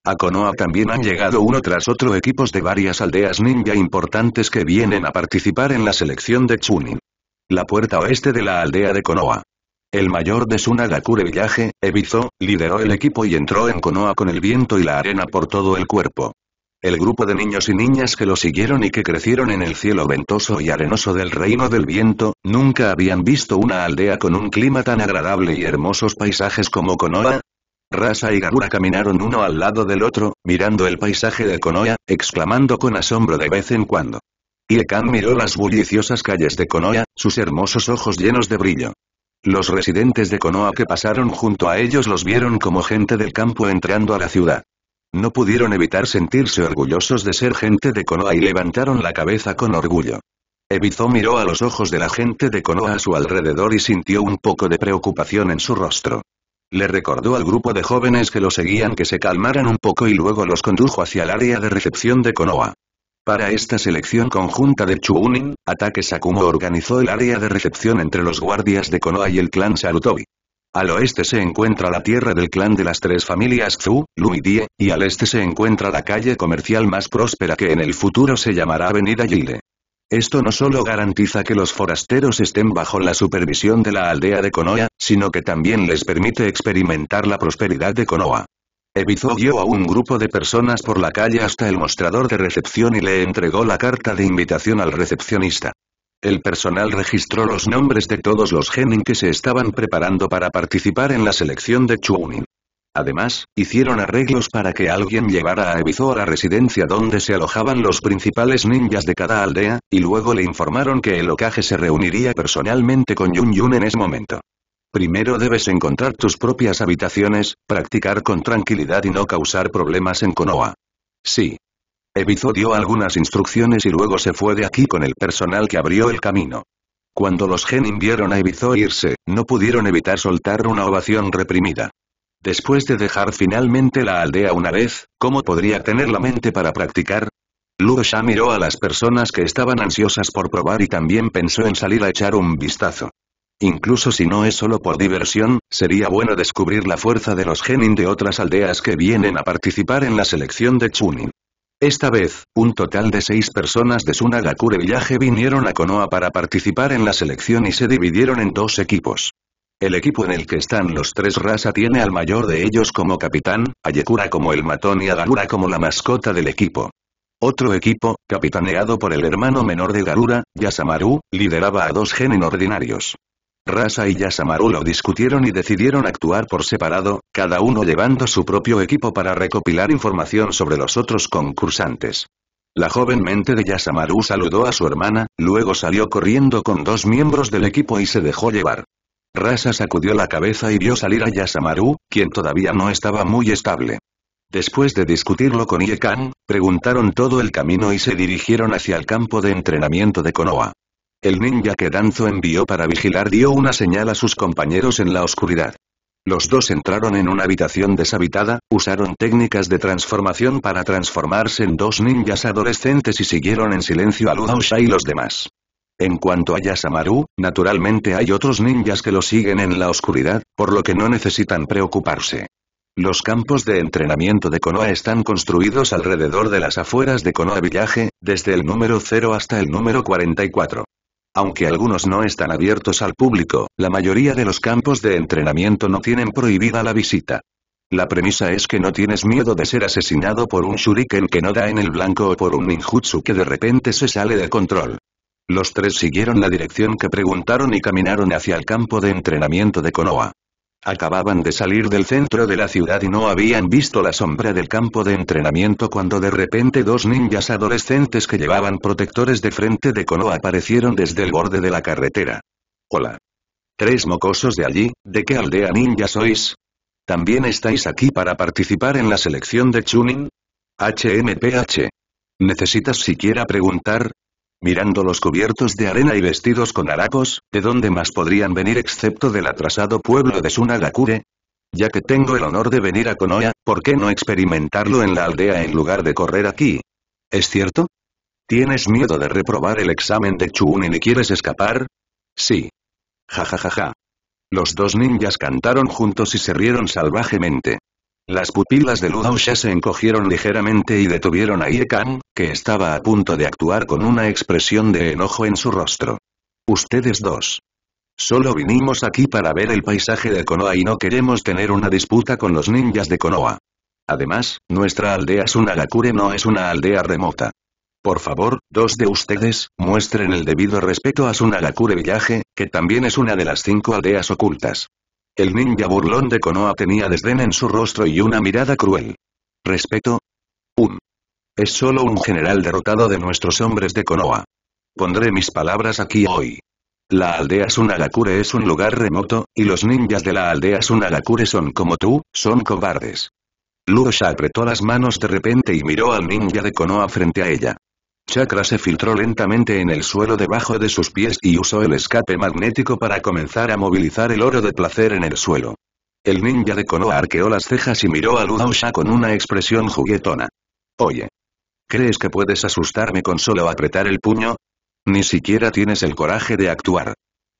Speaker 1: A Konoha también han llegado uno tras otro equipos de varias aldeas ninja importantes que vienen a participar en la selección de Chunin. La puerta oeste de la aldea de Konoha. El mayor de Sunagakure Village, Ebizo, lideró el equipo y entró en Konoha con el viento y la arena por todo el cuerpo. El grupo de niños y niñas que lo siguieron y que crecieron en el cielo ventoso y arenoso del reino del viento, nunca habían visto una aldea con un clima tan agradable y hermosos paisajes como Konoha. Rasa y Garura caminaron uno al lado del otro, mirando el paisaje de Konoha, exclamando con asombro de vez en cuando. Iekan miró las bulliciosas calles de Konoha, sus hermosos ojos llenos de brillo. Los residentes de Konoha que pasaron junto a ellos los vieron como gente del campo entrando a la ciudad. No pudieron evitar sentirse orgullosos de ser gente de Konoha y levantaron la cabeza con orgullo. Ebizo miró a los ojos de la gente de Konoha a su alrededor y sintió un poco de preocupación en su rostro. Le recordó al grupo de jóvenes que lo seguían que se calmaran un poco y luego los condujo hacia el área de recepción de Konoha. Para esta selección conjunta de Chunin, Ataque Sakumo organizó el área de recepción entre los guardias de Konoha y el clan Sarutobi. Al oeste se encuentra la tierra del clan de las tres familias Zhu, Luidie, y al este se encuentra la calle comercial más próspera que en el futuro se llamará Avenida Yile. Esto no solo garantiza que los forasteros estén bajo la supervisión de la aldea de Konoha, sino que también les permite experimentar la prosperidad de Konoha. Ebizo guió a un grupo de personas por la calle hasta el mostrador de recepción y le entregó la carta de invitación al recepcionista. El personal registró los nombres de todos los genin que se estaban preparando para participar en la selección de Chunin. Además, hicieron arreglos para que alguien llevara a Ebizo a la residencia donde se alojaban los principales ninjas de cada aldea, y luego le informaron que el Okage se reuniría personalmente con Yun Yun en ese momento. Primero debes encontrar tus propias habitaciones, practicar con tranquilidad y no causar problemas en Konoha. Sí. Ebizo dio algunas instrucciones y luego se fue de aquí con el personal que abrió el camino. Cuando los genin vieron a Ebizo irse, no pudieron evitar soltar una ovación reprimida. Después de dejar finalmente la aldea una vez, ¿cómo podría tener la mente para practicar? Luo Sha miró a las personas que estaban ansiosas por probar y también pensó en salir a echar un vistazo. Incluso si no es solo por diversión, sería bueno descubrir la fuerza de los genin de otras aldeas que vienen a participar en la selección de Chunin. Esta vez, un total de seis personas de Sunagakure Village vinieron a Konoha para participar en la selección y se dividieron en dos equipos. El equipo en el que están los tres Rasa tiene al mayor de ellos como capitán, a Yekura como el matón y a Garura como la mascota del equipo. Otro equipo, capitaneado por el hermano menor de Garura, Yasamaru, lideraba a dos genin ordinarios. Rasa y Yasamaru lo discutieron y decidieron actuar por separado, cada uno llevando su propio equipo para recopilar información sobre los otros concursantes. La joven mente de Yasamaru saludó a su hermana, luego salió corriendo con dos miembros del equipo y se dejó llevar. Rasa sacudió la cabeza y vio salir a Yasamaru, quien todavía no estaba muy estable. Después de discutirlo con Iekan, preguntaron todo el camino y se dirigieron hacia el campo de entrenamiento de Konoha. El ninja que Danzo envió para vigilar dio una señal a sus compañeros en la oscuridad. Los dos entraron en una habitación deshabitada, usaron técnicas de transformación para transformarse en dos ninjas adolescentes y siguieron en silencio a Ludausha y los demás. En cuanto a Yasamaru, naturalmente hay otros ninjas que lo siguen en la oscuridad, por lo que no necesitan preocuparse. Los campos de entrenamiento de Konoha están construidos alrededor de las afueras de Konoha Village, desde el número 0 hasta el número 44. Aunque algunos no están abiertos al público, la mayoría de los campos de entrenamiento no tienen prohibida la visita. La premisa es que no tienes miedo de ser asesinado por un shuriken que no da en el blanco o por un ninjutsu que de repente se sale de control. Los tres siguieron la dirección que preguntaron y caminaron hacia el campo de entrenamiento de Konoha. Acababan de salir del centro de la ciudad y no habían visto la sombra del campo de entrenamiento cuando de repente dos ninjas adolescentes que llevaban protectores de frente de Konoha aparecieron desde el borde de la carretera. Hola. Tres mocosos de allí, ¿de qué aldea ninja sois? ¿También estáis aquí para participar en la selección de Chunin? HMPH. ¿Necesitas siquiera preguntar? Mirando los cubiertos de arena y vestidos con harapos, ¿de dónde más podrían venir excepto del atrasado pueblo de Sunagakure? Ya que tengo el honor de venir a Konoha, ¿por qué no experimentarlo en la aldea en lugar de correr aquí? ¿Es cierto? ¿Tienes miedo de reprobar el examen de Chunin y quieres escapar? Sí. Ja ja ja ja. Los dos ninjas cantaron juntos y se rieron salvajemente. Las pupilas de Ludausha se encogieron ligeramente y detuvieron a Iekan, que estaba a punto de actuar con una expresión de enojo en su rostro. Ustedes dos. Solo vinimos aquí para ver el paisaje de Konoha y no queremos tener una disputa con los ninjas de Konoha. Además, nuestra aldea Sunagakure no es una aldea remota. Por favor, dos de ustedes, muestren el debido respeto a Sunagakure Village, que también es una de las cinco aldeas ocultas. El ninja burlón de Konoha tenía desdén en su rostro y una mirada cruel. ¿Respeto? Es solo un general derrotado de nuestros hombres de Konoha. Pondré mis palabras aquí hoy. La aldea Sunagakure es un lugar remoto, y los ninjas de la aldea Sunagakure son como tú, son cobardes. Luosha apretó las manos de repente y miró al ninja de Konoha frente a ella. Chakra se filtró lentamente en el suelo debajo de sus pies y usó el escape magnético para comenzar a movilizar el oro de placer en el suelo. El ninja de Konoha arqueó las cejas y miró a Ludausha con una expresión juguetona. Oye. ¿Crees que puedes asustarme con solo apretar el puño? Ni siquiera tienes el coraje de actuar.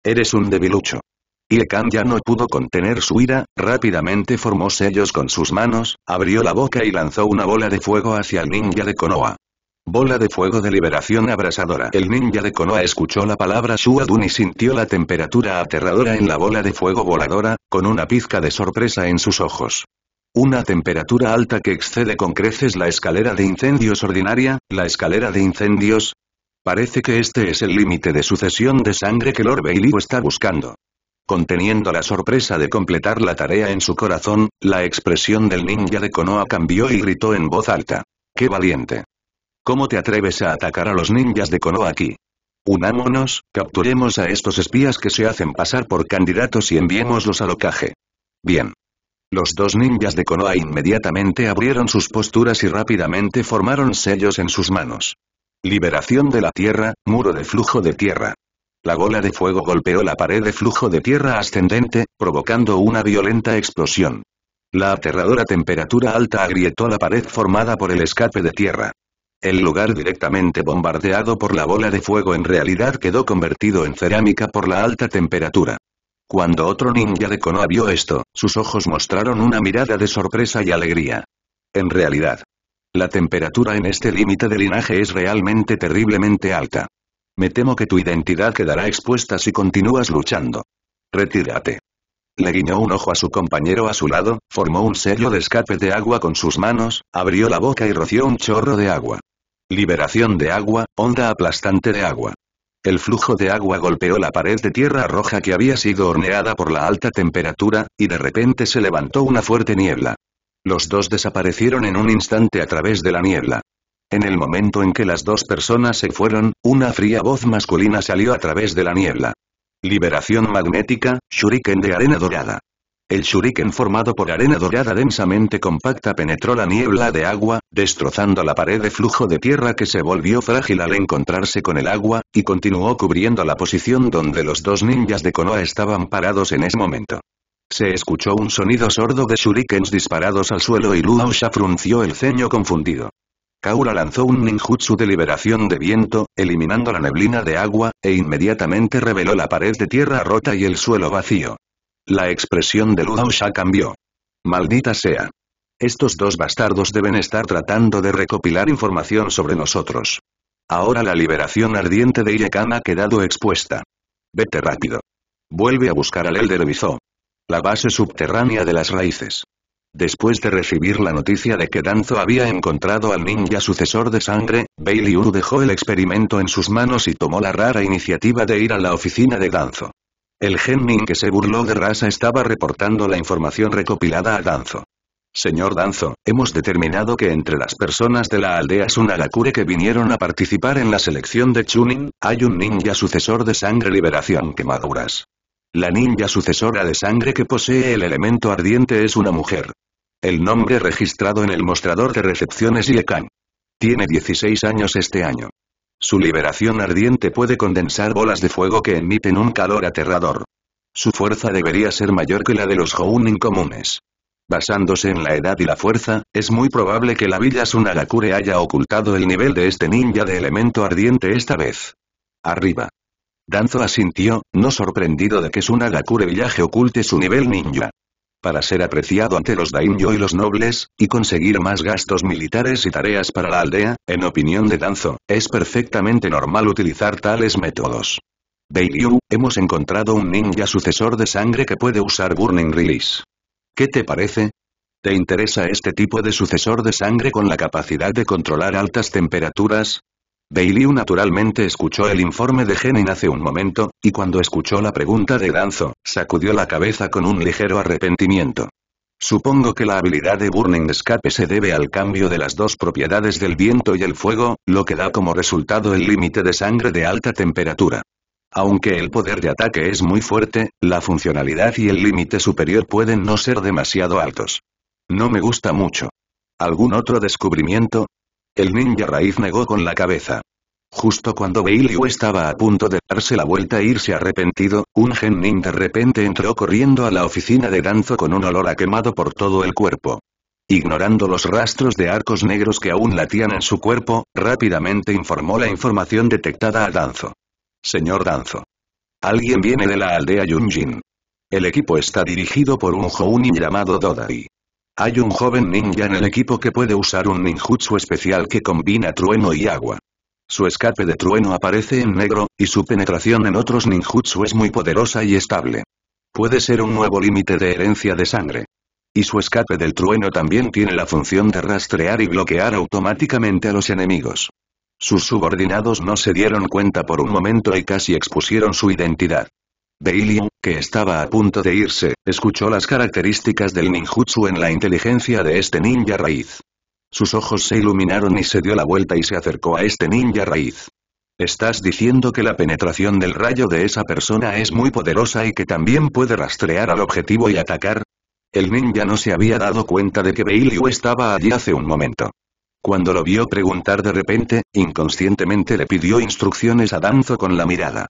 Speaker 1: Eres un debilucho. Iekan ya no pudo contener su ira, rápidamente formó sellos con sus manos, abrió la boca y lanzó una bola de fuego hacia el ninja de Konoha. Bola de fuego de liberación abrasadora. El ninja de Konoha escuchó la palabra Shuadun y sintió la temperatura aterradora en la bola de fuego voladora, con una pizca de sorpresa en sus ojos. Una temperatura alta que excede con creces la escalera de incendios ordinaria, la escalera de incendios. Parece que este es el límite de sucesión de sangre que Lord Bailey está buscando. Conteniendo la sorpresa de completar la tarea en su corazón, la expresión del ninja de Konoha cambió y gritó en voz alta. ¡Qué valiente! ¿Cómo te atreves a atacar a los ninjas de Konoha aquí? Unámonos, capturemos a estos espías que se hacen pasar por candidatos y enviémoslos al ocaje. Bien. Los dos ninjas de Konoha inmediatamente abrieron sus posturas y rápidamente formaron sellos en sus manos. Liberación de la tierra, muro de flujo de tierra. La bola de fuego golpeó la pared de flujo de tierra ascendente, provocando una violenta explosión. La aterradora temperatura alta agrietó la pared formada por el escape de tierra. El lugar directamente bombardeado por la bola de fuego en realidad quedó convertido en cerámica por la alta temperatura. Cuando otro ninja de Konoha vio esto, sus ojos mostraron una mirada de sorpresa y alegría. En realidad, la temperatura en este límite de linaje es realmente terriblemente alta. Me temo que tu identidad quedará expuesta si continúas luchando. Retírate. Le guiñó un ojo a su compañero a su lado, formó un sello de escape de agua con sus manos, abrió la boca y roció un chorro de agua. Liberación de agua, onda aplastante de agua. El flujo de agua golpeó la pared de tierra roja que había sido horneada por la alta temperatura, y de repente se levantó una fuerte niebla. Los dos desaparecieron en un instante a través de la niebla. En el momento en que las dos personas se fueron, una fría voz masculina salió a través de la niebla. Liberación magnética, shuriken de arena dorada. El shuriken formado por arena dorada densamente compacta penetró la niebla de agua, destrozando la pared de flujo de tierra que se volvió frágil al encontrarse con el agua, y continuó cubriendo la posición donde los dos ninjas de Konoha estaban parados en ese momento. Se escuchó un sonido sordo de shurikens disparados al suelo y Luaosha frunció el ceño confundido. Kaura lanzó un ninjutsu de liberación de viento, eliminando la neblina de agua, e inmediatamente reveló la pared de tierra rota y el suelo vacío. La expresión de Luaosha cambió. Maldita sea. Estos dos bastardos deben estar tratando de recopilar información sobre nosotros. Ahora la liberación ardiente de Irekan ha quedado expuesta. Vete rápido. Vuelve a buscar al Elder Bizó. La base subterránea de las raíces. Después de recibir la noticia de que Danzo había encontrado al ninja sucesor de sangre, Bailey Uru dejó el experimento en sus manos y tomó la rara iniciativa de ir a la oficina de Danzo. El Gennin que se burló de Rasa estaba reportando la información recopilada a Danzo. Señor Danzo, hemos determinado que entre las personas de la aldea Sunagakure que vinieron a participar en la selección de Chunin, hay un ninja sucesor de sangre liberación quemaduras. La ninja sucesora de sangre que posee el elemento ardiente es una mujer. El nombre registrado en el mostrador de recepción es Yekan. Tiene 16 años este año. Su liberación ardiente puede condensar bolas de fuego que emiten un calor aterrador. Su fuerza debería ser mayor que la de los Hounin comunes. Basándose en la edad y la fuerza, es muy probable que la Villa Sunagakure haya ocultado el nivel de este ninja de elemento ardiente esta vez. Arriba. Danzo asintió, no sorprendido de que Sunagakure Village oculte su nivel ninja. Para ser apreciado ante los daimyo y los nobles, y conseguir más gastos militares y tareas para la aldea, en opinión de Danzo, es perfectamente normal utilizar tales métodos. Beiryu, hemos encontrado un ninja sucesor de sangre que puede usar Burning Release. ¿Qué te parece? ¿Te interesa este tipo de sucesor de sangre con la capacidad de controlar altas temperaturas? Bailiu naturalmente escuchó el informe de Genin hace un momento, y cuando escuchó la pregunta de Danzo, sacudió la cabeza con un ligero arrepentimiento. Supongo que la habilidad de Burning Escape se debe al cambio de las dos propiedades del viento y el fuego, lo que da como resultado el límite de sangre de alta temperatura. Aunque el poder de ataque es muy fuerte, la funcionalidad y el límite superior pueden no ser demasiado altos. No me gusta mucho. ¿Algún otro descubrimiento? El ninja raíz negó con la cabeza. Justo cuando Beiliu estaba a punto de darse la vuelta e irse arrepentido, un genin de repente entró corriendo a la oficina de Danzo con un olor a quemado por todo el cuerpo. Ignorando los rastros de arcos negros que aún latían en su cuerpo, rápidamente informó la información detectada a Danzo. Señor Danzo. Alguien viene de la aldea Yunjin. El equipo está dirigido por un Jounin llamado Dodai. Hay un joven ninja en el equipo que puede usar un ninjutsu especial que combina trueno y agua. Su escape de trueno aparece en negro, y su penetración en otros ninjutsu es muy poderosa y estable. Puede ser un nuevo límite de herencia de sangre. Y su escape del trueno también tiene la función de rastrear y bloquear automáticamente a los enemigos. Sus subordinados no se dieron cuenta por un momento y casi expusieron su identidad. Beiliu, que estaba a punto de irse, escuchó las características del ninjutsu en la inteligencia de este ninja raíz. Sus ojos se iluminaron y se dio la vuelta y se acercó a este ninja raíz. ¿Estás diciendo que la penetración del rayo de esa persona es muy poderosa y que también puede rastrear al objetivo y atacar? El ninja no se había dado cuenta de que Beiliu estaba allí hace un momento. Cuando lo vio preguntar de repente, inconscientemente le pidió instrucciones a Danzo con la mirada.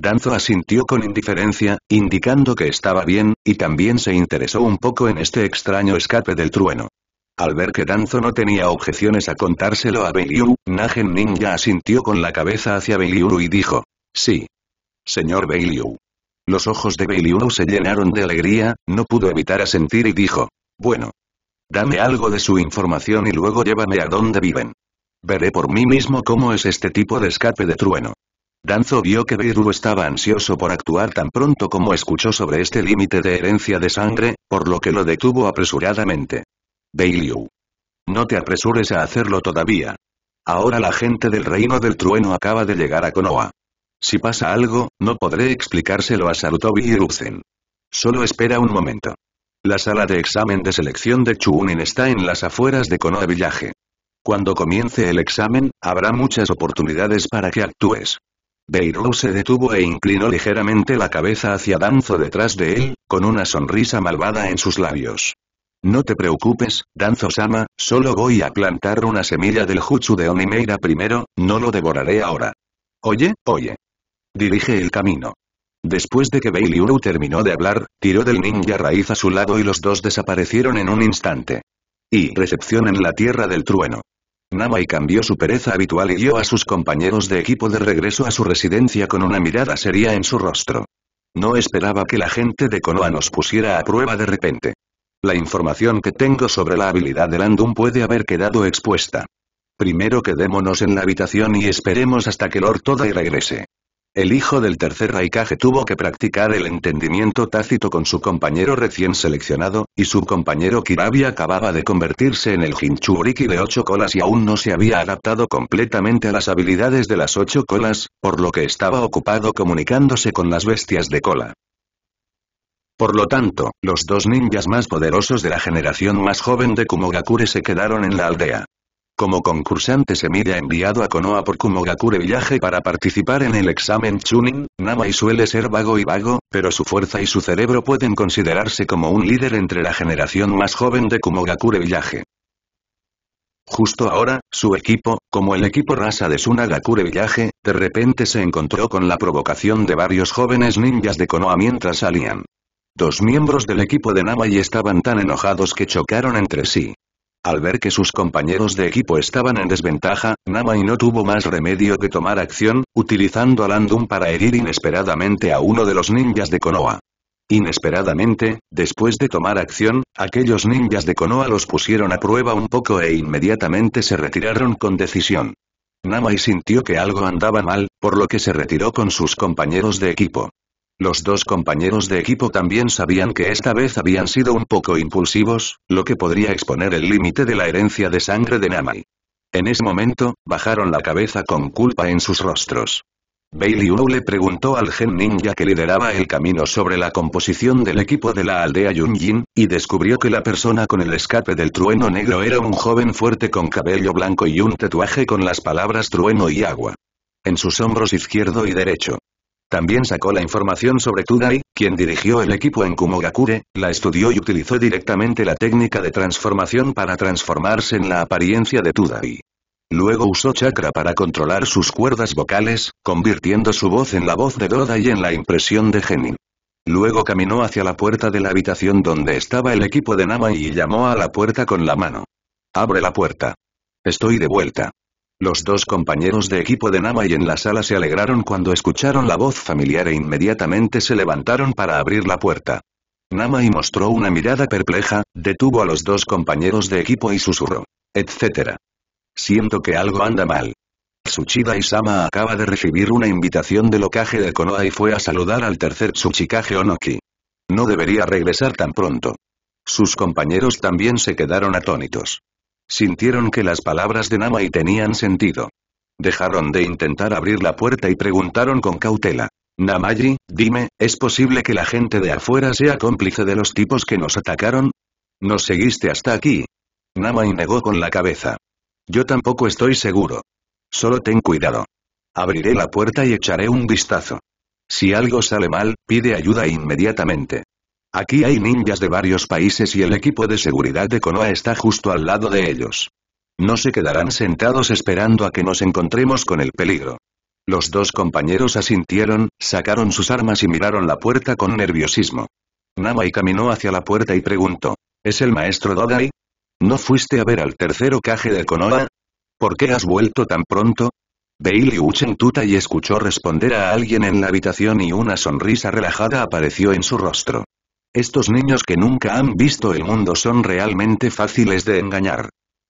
Speaker 1: Danzo asintió con indiferencia, indicando que estaba bien, y también se interesó un poco en este extraño escape del trueno. Al ver que Danzo no tenía objeciones a contárselo a Beiliu, Nagen Ninja asintió con la cabeza hacia Beiliu y dijo. Sí. Señor Beiliu. Los ojos de Beiliu se llenaron de alegría, no pudo evitar asentir y dijo. Bueno. Dame algo de su información y luego llévame a donde viven. Veré por mí mismo cómo es este tipo de escape de trueno. Danzo vio que Beiru estaba ansioso por actuar tan pronto como escuchó sobre este límite de herencia de sangre, por lo que lo detuvo apresuradamente. Beiliu. No te apresures a hacerlo todavía. Ahora la gente del Reino del Trueno acaba de llegar a Konoha. Si pasa algo, no podré explicárselo a Sarutobi y Ruzen. Solo espera un momento. La sala de examen de selección de Chunin está en las afueras de Konoha Village. Cuando comience el examen, habrá muchas oportunidades para que actúes. Beirut se detuvo e inclinó ligeramente la cabeza hacia Danzo detrás de él, con una sonrisa malvada en sus labios. No te preocupes, Danzo-sama, solo voy a plantar una semilla del jutsu de Onimeira primero, no lo devoraré ahora. Oye, oye. Dirige el camino. Después de que Beiliuru terminó de hablar, tiró del ninja raíz a su lado y los dos desaparecieron en un instante. Y recepción en la tierra del trueno. Namai cambió su pereza habitual y dio a sus compañeros de equipo de regreso a su residencia con una mirada seria en su rostro. No esperaba que la gente de Konoha nos pusiera a prueba de repente. La información que tengo sobre la habilidad de Landum puede haber quedado expuesta. Primero quedémonos en la habitación y esperemos hasta que Lord Todai regrese. El hijo del tercer Raikage tuvo que practicar el entendimiento tácito con su compañero recién seleccionado, y su compañero Kirabi acababa de convertirse en el Jinchuriki de ocho colas y aún no se había adaptado completamente a las habilidades de las ocho colas, por lo que estaba ocupado comunicándose con las bestias de cola. Por lo tanto, los dos ninjas más poderosos de la generación más joven de Kumogakure se quedaron en la aldea. Como concursante semilla enviado a Konoha por Kumogakure Village para participar en el examen Chunin, Namai suele ser vago y vago, pero su fuerza y su cerebro pueden considerarse como un líder entre la generación más joven de Kumogakure Village. Justo ahora, su equipo, como el equipo rasa de Sunagakure Village, de repente se encontró con la provocación de varios jóvenes ninjas de Konoha mientras salían. Dos miembros del equipo de Namai estaban tan enojados que chocaron entre sí. Al ver que sus compañeros de equipo estaban en desventaja, Namai no tuvo más remedio que tomar acción, utilizando a Landum para herir inesperadamente a uno de los ninjas de Konoha. Inesperadamente, después de tomar acción, aquellos ninjas de Konoha los pusieron a prueba un poco e inmediatamente se retiraron con decisión. Namai sintió que algo andaba mal, por lo que se retiró con sus compañeros de equipo. Los dos compañeros de equipo también sabían que esta vez habían sido un poco impulsivos, lo que podría exponer el límite de la herencia de sangre de Namai. En ese momento, bajaron la cabeza con culpa en sus rostros. Bailey le preguntó al gen ninja que lideraba el camino sobre la composición del equipo de la aldea Yunjin, y descubrió que la persona con el escape del trueno negro era un joven fuerte con cabello blanco y un tatuaje con las palabras trueno y agua. En sus hombros izquierdo y derecho. También sacó la información sobre Tudai, quien dirigió el equipo en Kumogakure, la estudió y utilizó directamente la técnica de transformación para transformarse en la apariencia de Tudai. Luego usó chakra para controlar sus cuerdas vocales, convirtiendo su voz en la voz de Doda y en la impresión de Genin. Luego caminó hacia la puerta de la habitación donde estaba el equipo de Nama y llamó a la puerta con la mano. Abre la puerta. Estoy de vuelta. Los dos compañeros de equipo de Namai en la sala se alegraron cuando escucharon la voz familiar e inmediatamente se levantaron para abrir la puerta. Namai mostró una mirada perpleja, detuvo a los dos compañeros de equipo y susurró. Etcétera. Siento que algo anda mal. Tsuchida Isama acaba de recibir una invitación del Okage de Konoha y fue a saludar al tercer Tsuchikage Onoki. No debería regresar tan pronto. Sus compañeros también se quedaron atónitos. Sintieron que las palabras de Namai tenían sentido. Dejaron de intentar abrir la puerta y preguntaron con cautela. Namaji, dime, ¿es posible que la gente de afuera sea cómplice de los tipos que nos atacaron? ¿Nos seguiste hasta aquí? Namai negó con la cabeza. Yo tampoco estoy seguro. Solo ten cuidado. Abriré la puerta y echaré un vistazo. Si algo sale mal, pide ayuda inmediatamente. Aquí hay ninjas de varios países y el equipo de seguridad de Konoha está justo al lado de ellos. No se quedarán sentados esperando a que nos encontremos con el peligro. Los dos compañeros asintieron, sacaron sus armas y miraron la puerta con nerviosismo. Namai caminó hacia la puerta y preguntó. ¿Es el maestro Dodai? ¿No fuiste a ver al tercero caje de Konoha? ¿Por qué has vuelto tan pronto? Bailey Uchen tuta y escuchó responder a alguien en la habitación y una sonrisa relajada apareció en su rostro. Estos niños que nunca han visto el mundo son realmente fáciles de engañar.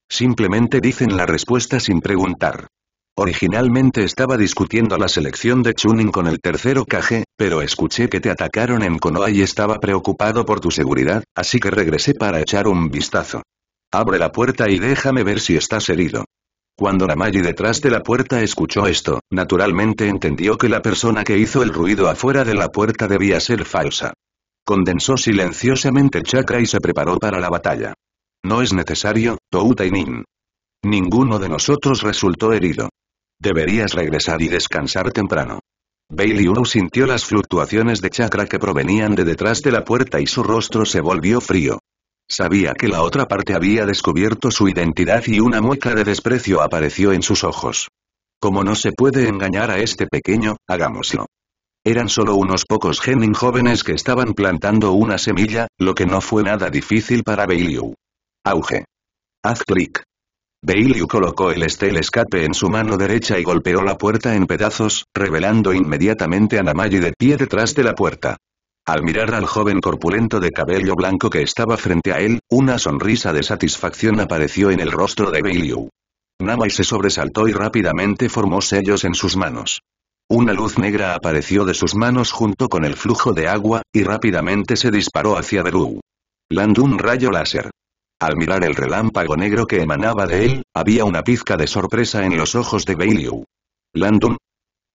Speaker 1: Simplemente dicen la respuesta sin preguntar. Originalmente estaba discutiendo la selección de Chunin con el tercero Kage, pero escuché que te atacaron en Konoha y estaba preocupado por tu seguridad, así que regresé para echar un vistazo. Abre la puerta y déjame ver si estás herido. Cuando Namaji detrás de la puerta escuchó esto, naturalmente entendió que la persona que hizo el ruido afuera de la puerta debía ser falsa. Condensó silenciosamente chakra y se preparó para la batalla. No es necesario, Touta y Nin. Ninguno de nosotros resultó herido. Deberías regresar y descansar temprano. Bailey Uru sintió las fluctuaciones de chakra que provenían de detrás de la puerta y su rostro se volvió frío. Sabía que la otra parte había descubierto su identidad y una mueca de desprecio apareció en sus ojos. Como no se puede engañar a este pequeño, hagámoslo. Eran solo unos pocos genin jóvenes que estaban plantando una semilla, lo que no fue nada difícil para Bailiu. Auge. Haz clic. Bailiu colocó el estel escape en su mano derecha y golpeó la puerta en pedazos, revelando inmediatamente a Namaji de pie detrás de la puerta. Al mirar al joven corpulento de cabello blanco que estaba frente a él, una sonrisa de satisfacción apareció en el rostro de Bailiu. Namai se sobresaltó y rápidamente formó sellos en sus manos. Una luz negra apareció de sus manos junto con el flujo de agua, y rápidamente se disparó hacia Beru. Landó un rayo láser. Al mirar el relámpago negro que emanaba de él, había una pizca de sorpresa en los ojos de Bailiu. Landun,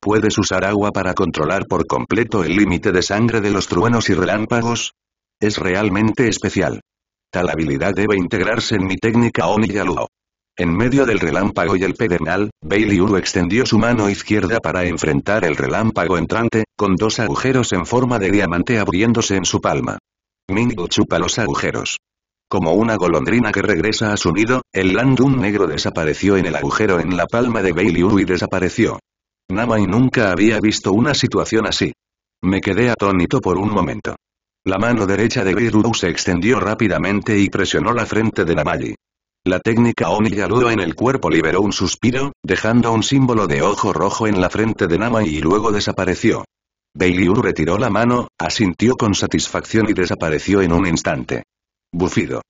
Speaker 1: ¿Puedes usar agua para controlar por completo el límite de sangre de los truenos y relámpagos? Es realmente especial. Tal habilidad debe integrarse en mi técnica Oni Yaluo. En medio del relámpago y el pedernal, Bailey Uru extendió su mano izquierda para enfrentar el relámpago entrante, con dos agujeros en forma de diamante abriéndose en su palma. Mingo chupa los agujeros. Como una golondrina que regresa a su nido, el Landun negro desapareció en el agujero en la palma de Bailey Uru y desapareció. Namai nunca había visto una situación así. Me quedé atónito por un momento. La mano derecha de Beirut se extendió rápidamente y presionó la frente de Namai. La técnica Oni Yaluo en el cuerpo liberó un suspiro, dejando un símbolo de ojo rojo en la frente de Namai y luego desapareció. Beiliu retiró la mano, asintió con satisfacción y desapareció en un instante. Bufido.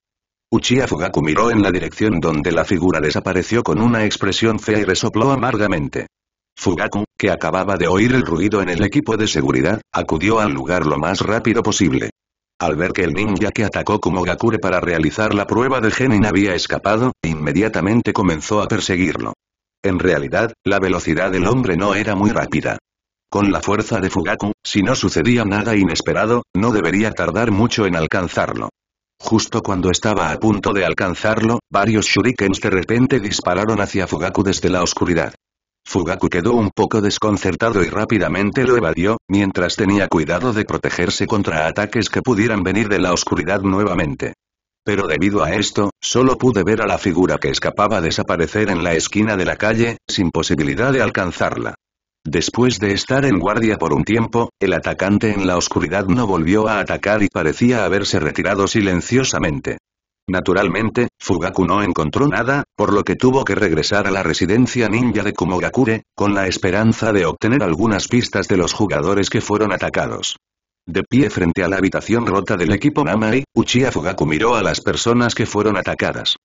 Speaker 1: Uchiha Fugaku miró en la dirección donde la figura desapareció con una expresión fea y resopló amargamente. Fugaku, que acababa de oír el ruido en el equipo de seguridad, acudió al lugar lo más rápido posible. Al ver que el ninja que atacó Kumogakure para realizar la prueba de genin había escapado, inmediatamente comenzó a perseguirlo. En realidad, la velocidad del hombre no era muy rápida. Con la fuerza de Fugaku, si no sucedía nada inesperado, no debería tardar mucho en alcanzarlo. Justo cuando estaba a punto de alcanzarlo, varios shurikens de repente dispararon hacia Fugaku desde la oscuridad. Fugaku quedó un poco desconcertado y rápidamente lo evadió, mientras tenía cuidado de protegerse contra ataques que pudieran venir de la oscuridad nuevamente. Pero debido a esto, solo pude ver a la figura que escapaba desaparecer en la esquina de la calle, sin posibilidad de alcanzarla. Después de estar en guardia por un tiempo, el atacante en la oscuridad no volvió a atacar y parecía haberse retirado silenciosamente. Naturalmente, Fugaku no encontró nada, por lo que tuvo que regresar a la residencia ninja de Kumogakure, con la esperanza de obtener algunas pistas de los jugadores que fueron atacados. De pie frente a la habitación rota del equipo Namai, Uchiha Fugaku miró a las personas que fueron atacadas.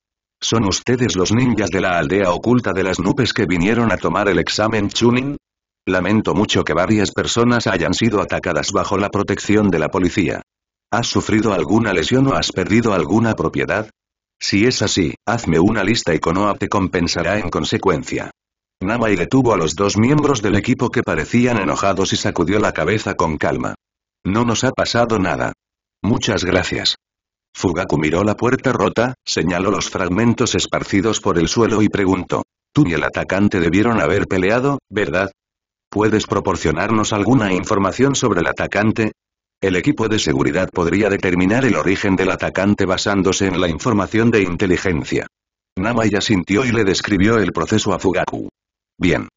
Speaker 1: ¿Son ustedes los ninjas de la aldea oculta de las nubes que vinieron a tomar el examen Chunin? Lamento mucho que varias personas hayan sido atacadas bajo la protección de la policía. ¿Has sufrido alguna lesión o has perdido alguna propiedad? Si es así, hazme una lista y Konoha te compensará en consecuencia. Namai detuvo a los dos miembros del equipo que parecían enojados y sacudió la cabeza con calma. No nos ha pasado nada. Muchas gracias. Fugaku miró la puerta rota, señaló los fragmentos esparcidos por el suelo y preguntó. Tú y el atacante debieron haber peleado, ¿verdad? ¿Puedes proporcionarnos alguna información sobre el atacante? El equipo de seguridad podría determinar el origen del atacante basándose en la información de inteligencia. Namaya sintió y le describió el proceso a Fugaku. Bien.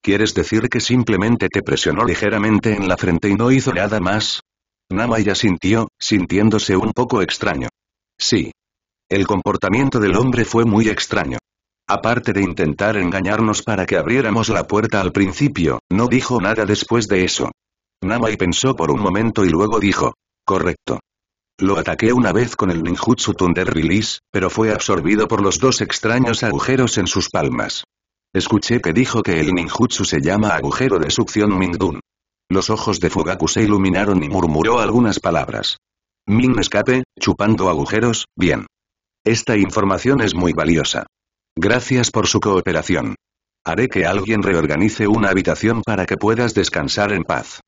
Speaker 1: ¿Quieres decir que simplemente te presionó ligeramente en la frente y no hizo nada más? Namaya sintió, sintiéndose un poco extraño. Sí. El comportamiento del hombre fue muy extraño. Aparte de intentar engañarnos para que abriéramos la puerta al principio, no dijo nada después de eso. Namai pensó por un momento y luego dijo. Correcto. Lo ataqué una vez con el ninjutsu Thunder Release, pero fue absorbido por los dos extraños agujeros en sus palmas. Escuché que dijo que el ninjutsu se llama agujero de succión Mingdun. Los ojos de Fugaku se iluminaron y murmuró algunas palabras. Min escape, chupando agujeros, bien. Esta información es muy valiosa. Gracias por su cooperación. Haré que alguien reorganice una habitación para que puedas descansar en paz.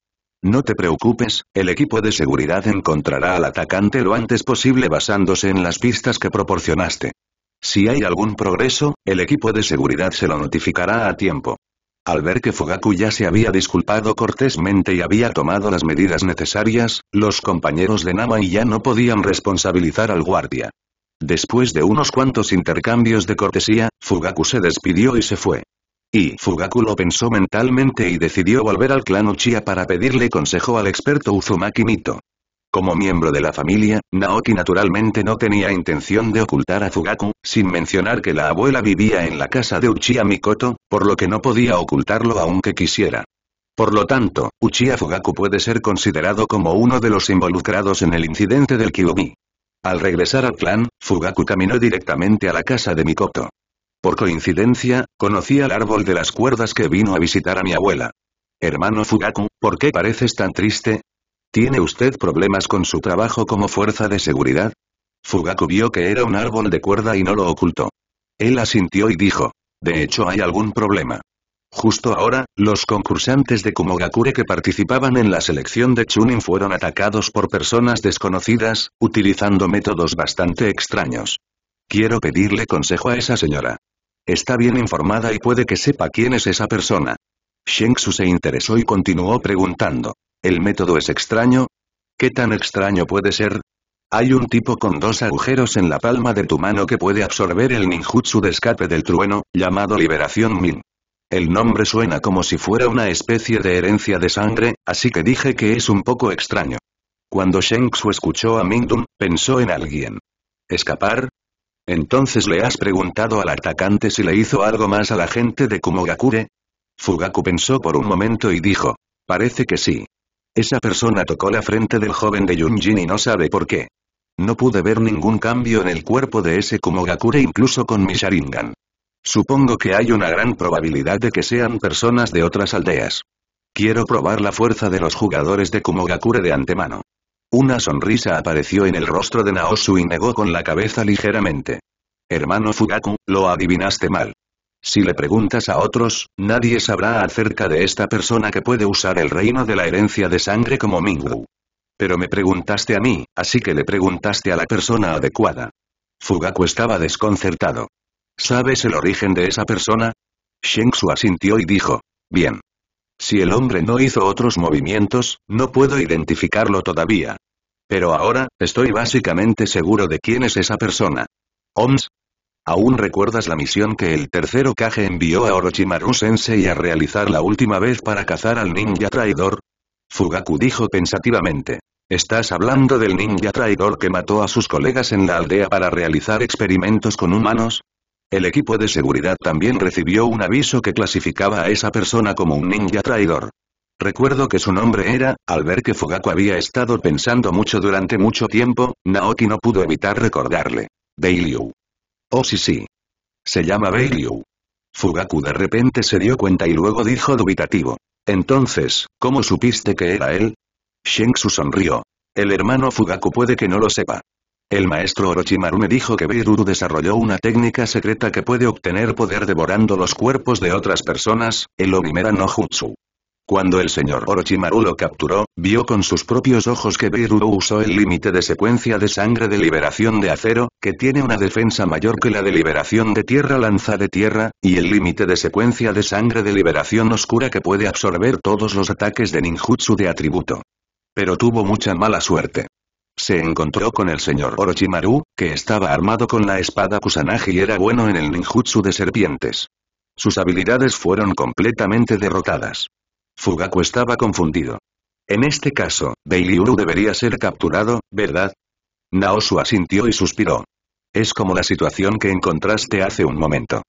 Speaker 1: No te preocupes, el equipo de seguridad encontrará al atacante lo antes posible basándose en las pistas que proporcionaste. Si hay algún progreso, el equipo de seguridad se lo notificará a tiempo. Al ver que Fugaku ya se había disculpado cortésmente y había tomado las medidas necesarias, los compañeros de Namai ya no podían responsabilizar al guardia. Después de unos cuantos intercambios de cortesía, Fugaku se despidió y se fue. Y Fugaku lo pensó mentalmente y decidió volver al clan Uchiha para pedirle consejo al experto Uzumaki Mito. Como miembro de la familia, Naoki naturalmente no tenía intención de ocultar a Fugaku, sin mencionar que la abuela vivía en la casa de Uchiha Mikoto, por lo que no podía ocultarlo aunque quisiera. Por lo tanto, Uchiha Fugaku puede ser considerado como uno de los involucrados en el incidente del Kyubi. Al regresar al clan, Fugaku caminó directamente a la casa de Mikoto. Por coincidencia, conocí al árbol de las cuerdas que vino a visitar a mi abuela. Hermano Fugaku, ¿por qué pareces tan triste? ¿Tiene usted problemas con su trabajo como fuerza de seguridad? Fugaku vio que era un árbol de cuerda y no lo ocultó. Él asintió y dijo. De hecho hay algún problema. Justo ahora, los concursantes de Kumogakure que participaban en la selección de Chunin fueron atacados por personas desconocidas, utilizando métodos bastante extraños. Quiero pedirle consejo a esa señora. Está bien informada y puede que sepa quién es esa persona. Shengsu se interesó y continuó preguntando. ¿El método es extraño? ¿Qué tan extraño puede ser? Hay un tipo con dos agujeros en la palma de tu mano que puede absorber el ninjutsu de escape del trueno, llamado Liberación Min. El nombre suena como si fuera una especie de herencia de sangre, así que dije que es un poco extraño. Cuando Shengsu escuchó a Mingdun, pensó en alguien. ¿Escapar? Entonces le has preguntado al atacante si le hizo algo más a la gente de Kumogakure. Fugaku pensó por un momento y dijo. Parece que sí. Esa persona tocó la frente del joven de Yunjin y no sabe por qué. No pude ver ningún cambio en el cuerpo de ese Kumogakure incluso con mi Sharingan. Supongo que hay una gran probabilidad de que sean personas de otras aldeas. Quiero probar la fuerza de los jugadores de Kumogakure de antemano. Una sonrisa apareció en el rostro de Naosu y negó con la cabeza ligeramente. Hermano Fugaku, lo adivinaste mal. Si le preguntas a otros, nadie sabrá acerca de esta persona que puede usar el reino de la herencia de sangre como Mingwu. Pero me preguntaste a mí, así que le preguntaste a la persona adecuada. Fugaku estaba desconcertado. ¿Sabes el origen de esa persona? Shengsu asintió y dijo. Bien. Si el hombre no hizo otros movimientos, no puedo identificarlo todavía. Pero ahora, estoy básicamente seguro de quién es esa persona. OMS, ¿Aún recuerdas la misión que el tercero Kage envió a Orochimaru Sensei a realizar la última vez para cazar al ninja traidor? Fugaku dijo pensativamente. ¿Estás hablando del ninja traidor que mató a sus colegas en la aldea para realizar experimentos con humanos? El equipo de seguridad también recibió un aviso que clasificaba a esa persona como un ninja traidor. Recuerdo que su nombre era, al ver que Fugaku había estado pensando mucho durante mucho tiempo, Naoki no pudo evitar recordarle. Beiliu. Oh sí sí. Se llama Beiliu. Fugaku de repente se dio cuenta y luego dijo dubitativo. Entonces, ¿cómo supiste que era él? Shengsu sonrió. El hermano Fugaku puede que no lo sepa. El maestro Orochimaru me dijo que Beiruru desarrolló una técnica secreta que puede obtener poder devorando los cuerpos de otras personas, el Omimera no Jutsu. Cuando el señor Orochimaru lo capturó, vio con sus propios ojos que Beiruru usó el límite de secuencia de sangre de liberación de acero, que tiene una defensa mayor que la de liberación de tierra lanza de tierra, y el límite de secuencia de sangre de liberación oscura que puede absorber todos los ataques de ninjutsu de atributo. Pero tuvo mucha mala suerte. Se encontró con el señor Orochimaru, que estaba armado con la espada Kusanagi y era bueno en el ninjutsu de serpientes. Sus habilidades fueron completamente derrotadas. Fugaku estaba confundido. En este caso, Beiliuru debería ser capturado, ¿verdad? Naosu asintió y suspiró. Es como la situación que encontraste hace un momento.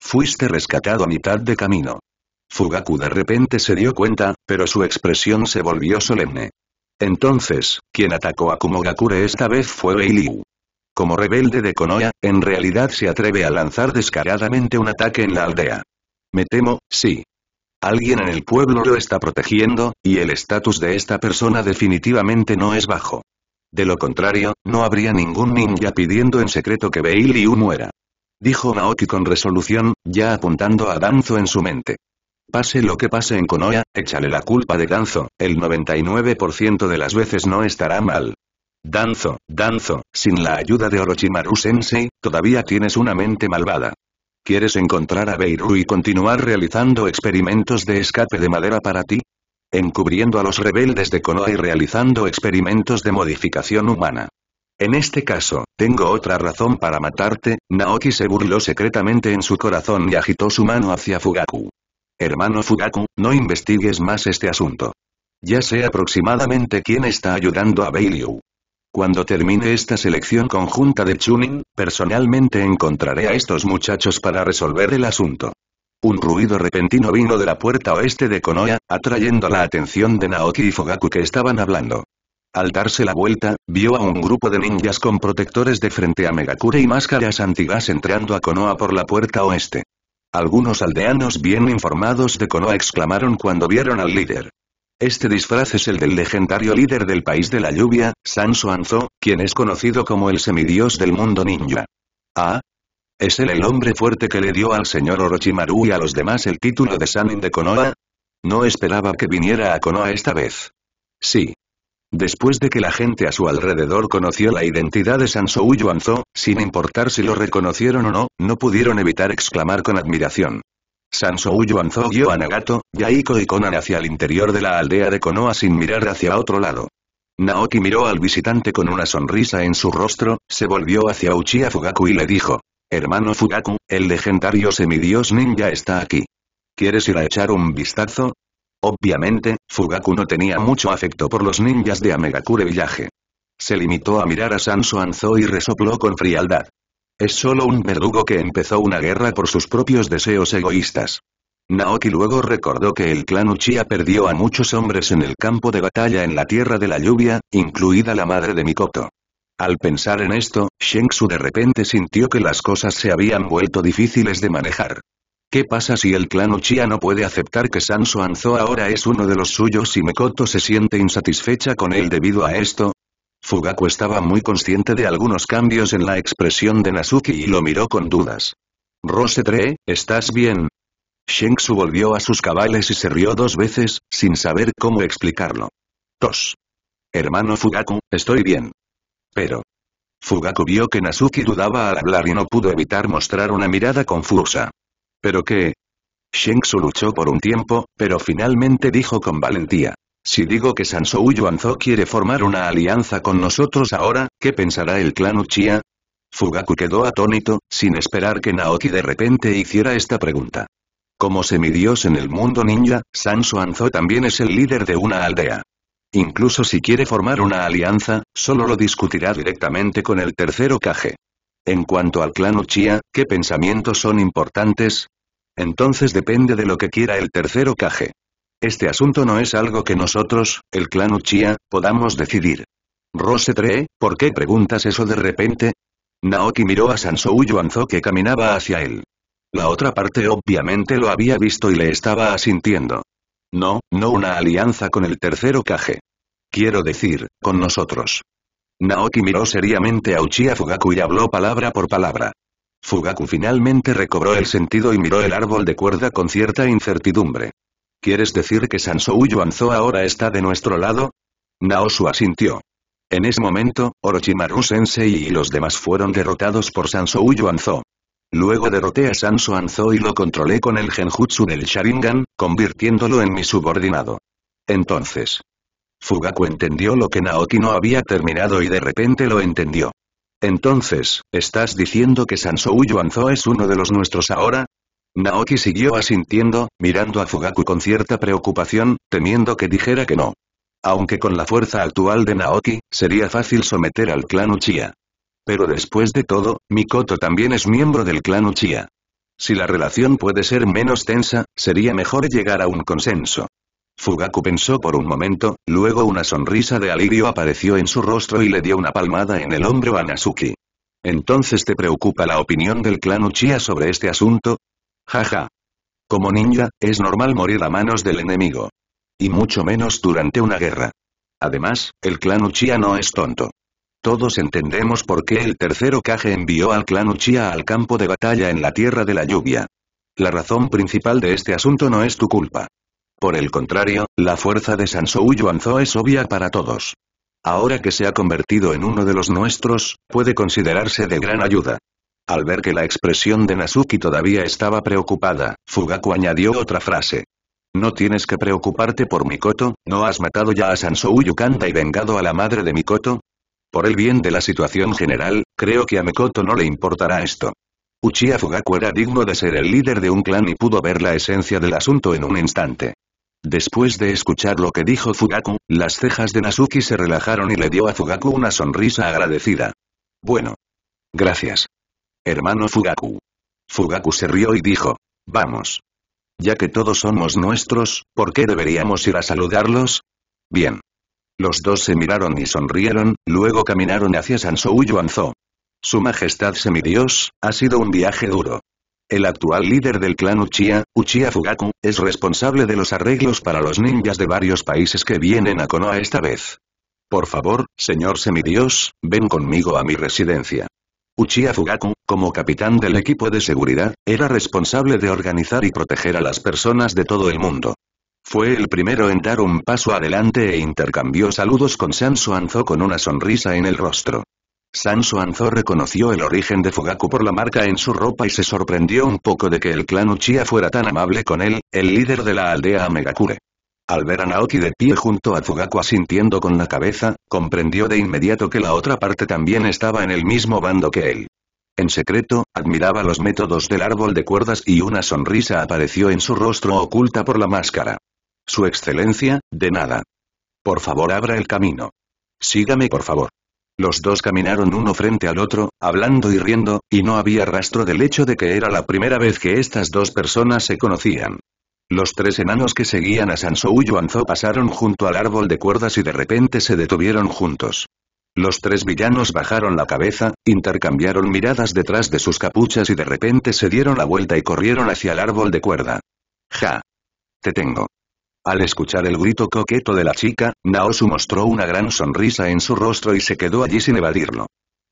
Speaker 1: Fuiste rescatado a mitad de camino. Fugaku de repente se dio cuenta, pero su expresión se volvió solemne. Entonces, quien atacó a Kumogakure esta vez fue Beiliu. Como rebelde de Konoha, en realidad se atreve a lanzar descaradamente un ataque en la aldea. Me temo, sí. Alguien en el pueblo lo está protegiendo, y el estatus de esta persona definitivamente no es bajo. De lo contrario, no habría ningún ninja pidiendo en secreto que Beiliu muera. Dijo Naoki con resolución, ya apuntando a Danzo en su mente. Pase lo que pase en Konoha, échale la culpa de Danzo, el 99% de las veces no estará mal. Danzo, Danzo, sin la ayuda de Orochimaru Sensei, todavía tienes una mente malvada. ¿Quieres encontrar a Beiru y continuar realizando experimentos de escape de madera para ti? Encubriendo a los rebeldes de Konoha y realizando experimentos de modificación humana. En este caso, tengo otra razón para matarte, Naoki se burló secretamente en su corazón y agitó su mano hacia Fugaku. Hermano Fugaku, no investigues más este asunto. Ya sé aproximadamente quién está ayudando a Beiliu. Cuando termine esta selección conjunta de Chunin, personalmente encontraré a estos muchachos para resolver el asunto. Un ruido repentino vino de la puerta oeste de Konoha, atrayendo la atención de Naoki y Fugaku que estaban hablando. Al darse la vuelta, vio a un grupo de ninjas con protectores de frente a Megakure y máscaras antigas entrando a Konoha por la puerta oeste. Algunos aldeanos bien informados de Konoha exclamaron cuando vieron al líder. Este disfraz es el del legendario líder del país de la lluvia, Sanso Anzo, quien es conocido como el semidios del mundo ninja. Ah. ¿Es él el hombre fuerte que le dio al señor Orochimaru y a los demás el título de Sanin de Konoha? No esperaba que viniera a Konoha esta vez. Sí. Después de que la gente a su alrededor conoció la identidad de Sansou Yuanzo, sin importar si lo reconocieron o no, no pudieron evitar exclamar con admiración. Sansou Yuanzo guió a Nagato, Yaiko y Konan hacia el interior de la aldea de Konoha sin mirar hacia otro lado. Naoki miró al visitante con una sonrisa en su rostro, se volvió hacia Uchiha Fugaku y le dijo. Hermano Fugaku, el legendario semidios ninja está aquí. ¿Quieres ir a echar un vistazo? Obviamente, Fugaku no tenía mucho afecto por los ninjas de Amegakure Village. Se limitó a mirar a Sanso Anzo y resopló con frialdad. Es solo un verdugo que empezó una guerra por sus propios deseos egoístas. Naoki luego recordó que el clan Uchiha perdió a muchos hombres en el campo de batalla en la Tierra de la Lluvia, incluida la madre de Mikoto. Al pensar en esto, Shengsu de repente sintió que las cosas se habían vuelto difíciles de manejar. ¿Qué pasa si el clan Uchiha no puede aceptar que Sanso Anzo ahora es uno de los suyos y Mekoto se siente insatisfecha con él debido a esto? Fugaku estaba muy consciente de algunos cambios en la expresión de Nasuki y lo miró con dudas. Rose Tre, ¿estás bien? Shengsu volvió a sus cabales y se rió dos veces, sin saber cómo explicarlo. Tos. Hermano Fugaku, estoy bien. Pero. Fugaku vio que Nasuki dudaba al hablar y no pudo evitar mostrar una mirada confusa. ¿Pero qué? Shengsu luchó por un tiempo, pero finalmente dijo con valentía. Si digo que Sansou Yuanzo quiere formar una alianza con nosotros ahora, ¿qué pensará el clan Uchiha? Fugaku quedó atónito, sin esperar que Naoki de repente hiciera esta pregunta. Como semidios en el mundo ninja, Sanso Anzo también es el líder de una aldea. Incluso si quiere formar una alianza, solo lo discutirá directamente con el tercero Kage. En cuanto al clan Uchiha, ¿qué pensamientos son importantes? Entonces depende de lo que quiera el tercero Kage. Este asunto no es algo que nosotros, el clan Uchiha, podamos decidir. Rose Tree, ¿por qué preguntas eso de repente? Naoki miró a Sansou Yuanzo que caminaba hacia él. La otra parte obviamente lo había visto y le estaba asintiendo. No, no una alianza con el tercero Kage. Quiero decir, con nosotros. Naoki miró seriamente a Uchiha Fugaku y habló palabra por palabra. Fugaku finalmente recobró el sentido y miró el árbol de cuerda con cierta incertidumbre. ¿Quieres decir que Sansou Yuanzo ahora está de nuestro lado? Naosu asintió. En ese momento, Orochimaru Sensei y los demás fueron derrotados por Sansou Yuanzo. Luego derroté a Sanso Anzo y lo controlé con el genjutsu del Sharingan, convirtiéndolo en mi subordinado. Entonces. Fugaku entendió lo que Naoki no había terminado y de repente lo entendió. Entonces, ¿estás diciendo que Sansou Yuanzo es uno de los nuestros ahora? Naoki siguió asintiendo, mirando a Fugaku con cierta preocupación, temiendo que dijera que no. Aunque con la fuerza actual de Naoki, sería fácil someter al clan Uchiha. Pero después de todo, Mikoto también es miembro del clan Uchiha. Si la relación puede ser menos tensa, sería mejor llegar a un consenso. Fugaku pensó por un momento, luego una sonrisa de alivio apareció en su rostro y le dio una palmada en el hombro a Nasuki. ¿Entonces te preocupa la opinión del clan Uchiha sobre este asunto? Jaja. Como ninja, es normal morir a manos del enemigo. Y mucho menos durante una guerra. Además, el clan Uchiha no es tonto. Todos entendemos por qué el tercero Kage envió al clan Uchiha al campo de batalla en la Tierra de la Lluvia. La razón principal de este asunto no es tu culpa. Por el contrario, la fuerza de Sansou Yuanzo es obvia para todos. Ahora que se ha convertido en uno de los nuestros, puede considerarse de gran ayuda. Al ver que la expresión de Nasuki todavía estaba preocupada, Fugaku añadió otra frase. No tienes que preocuparte por Mikoto, ¿no has matado ya a Sansou Yukanda y vengado a la madre de Mikoto? Por el bien de la situación general, creo que a Mikoto no le importará esto. Uchiha Fugaku era digno de ser el líder de un clan y pudo ver la esencia del asunto en un instante. Después de escuchar lo que dijo Fugaku, las cejas de Nasuki se relajaron y le dio a Fugaku una sonrisa agradecida. Bueno. Gracias. Hermano Fugaku. Fugaku se rió y dijo. Vamos. Ya que todos somos nuestros, ¿por qué deberíamos ir a saludarlos? Bien. Los dos se miraron y sonrieron, luego caminaron hacia Sansou Yuanzo. Su majestad semidios, ha sido un viaje duro. El actual líder del clan Uchiha, Uchiha Fugaku, es responsable de los arreglos para los ninjas de varios países que vienen a Konoha esta vez. Por favor, señor semidios, ven conmigo a mi residencia. Uchiha Fugaku, como capitán del equipo de seguridad, era responsable de organizar y proteger a las personas de todo el mundo. Fue el primero en dar un paso adelante e intercambió saludos con Sanso Anzo con una sonrisa en el rostro. Sanso Anzo reconoció el origen de Fugaku por la marca en su ropa y se sorprendió un poco de que el clan Uchiha fuera tan amable con él, el líder de la aldea Amegakure. Al ver a Naoki de pie junto a Fugaku asintiendo con la cabeza, comprendió de inmediato que la otra parte también estaba en el mismo bando que él. En secreto, admiraba los métodos del árbol de cuerdas y una sonrisa apareció en su rostro oculta por la máscara. Su excelencia, de nada. Por favor abra el camino. Sígame por favor. Los dos caminaron uno frente al otro, hablando y riendo, y no había rastro del hecho de que era la primera vez que estas dos personas se conocían. Los tres enanos que seguían a Sansou Yuanzo pasaron junto al árbol de cuerdas y de repente se detuvieron juntos. Los tres villanos bajaron la cabeza, intercambiaron miradas detrás de sus capuchas y de repente se dieron la vuelta y corrieron hacia el árbol de cuerda. Ja. Te tengo. Al escuchar el grito coqueto de la chica, Naosu mostró una gran sonrisa en su rostro y se quedó allí sin evadirlo.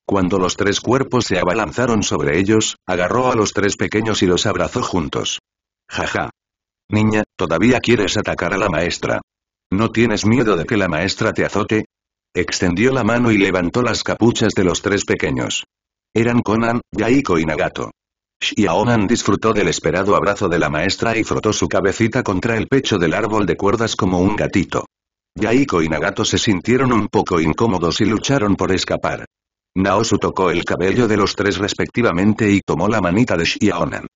Speaker 1: Cuando los tres cuerpos se abalanzaron sobre ellos, agarró a los tres pequeños y los abrazó juntos. Jaja. Niña, ¿todavía quieres atacar a la maestra? ¿No tienes miedo de que la maestra te azote? Extendió la mano y levantó las capuchas de los tres pequeños. Eran Conan, Yaiko y Nagato. Xiaonan disfrutó del esperado abrazo de la maestra y frotó su cabecita contra el pecho del árbol de cuerdas como un gatito. Yaiko y Nagato se sintieron un poco incómodos y lucharon por escapar. Naosu tocó el cabello de los tres respectivamente y tomó la manita de Xiaonan.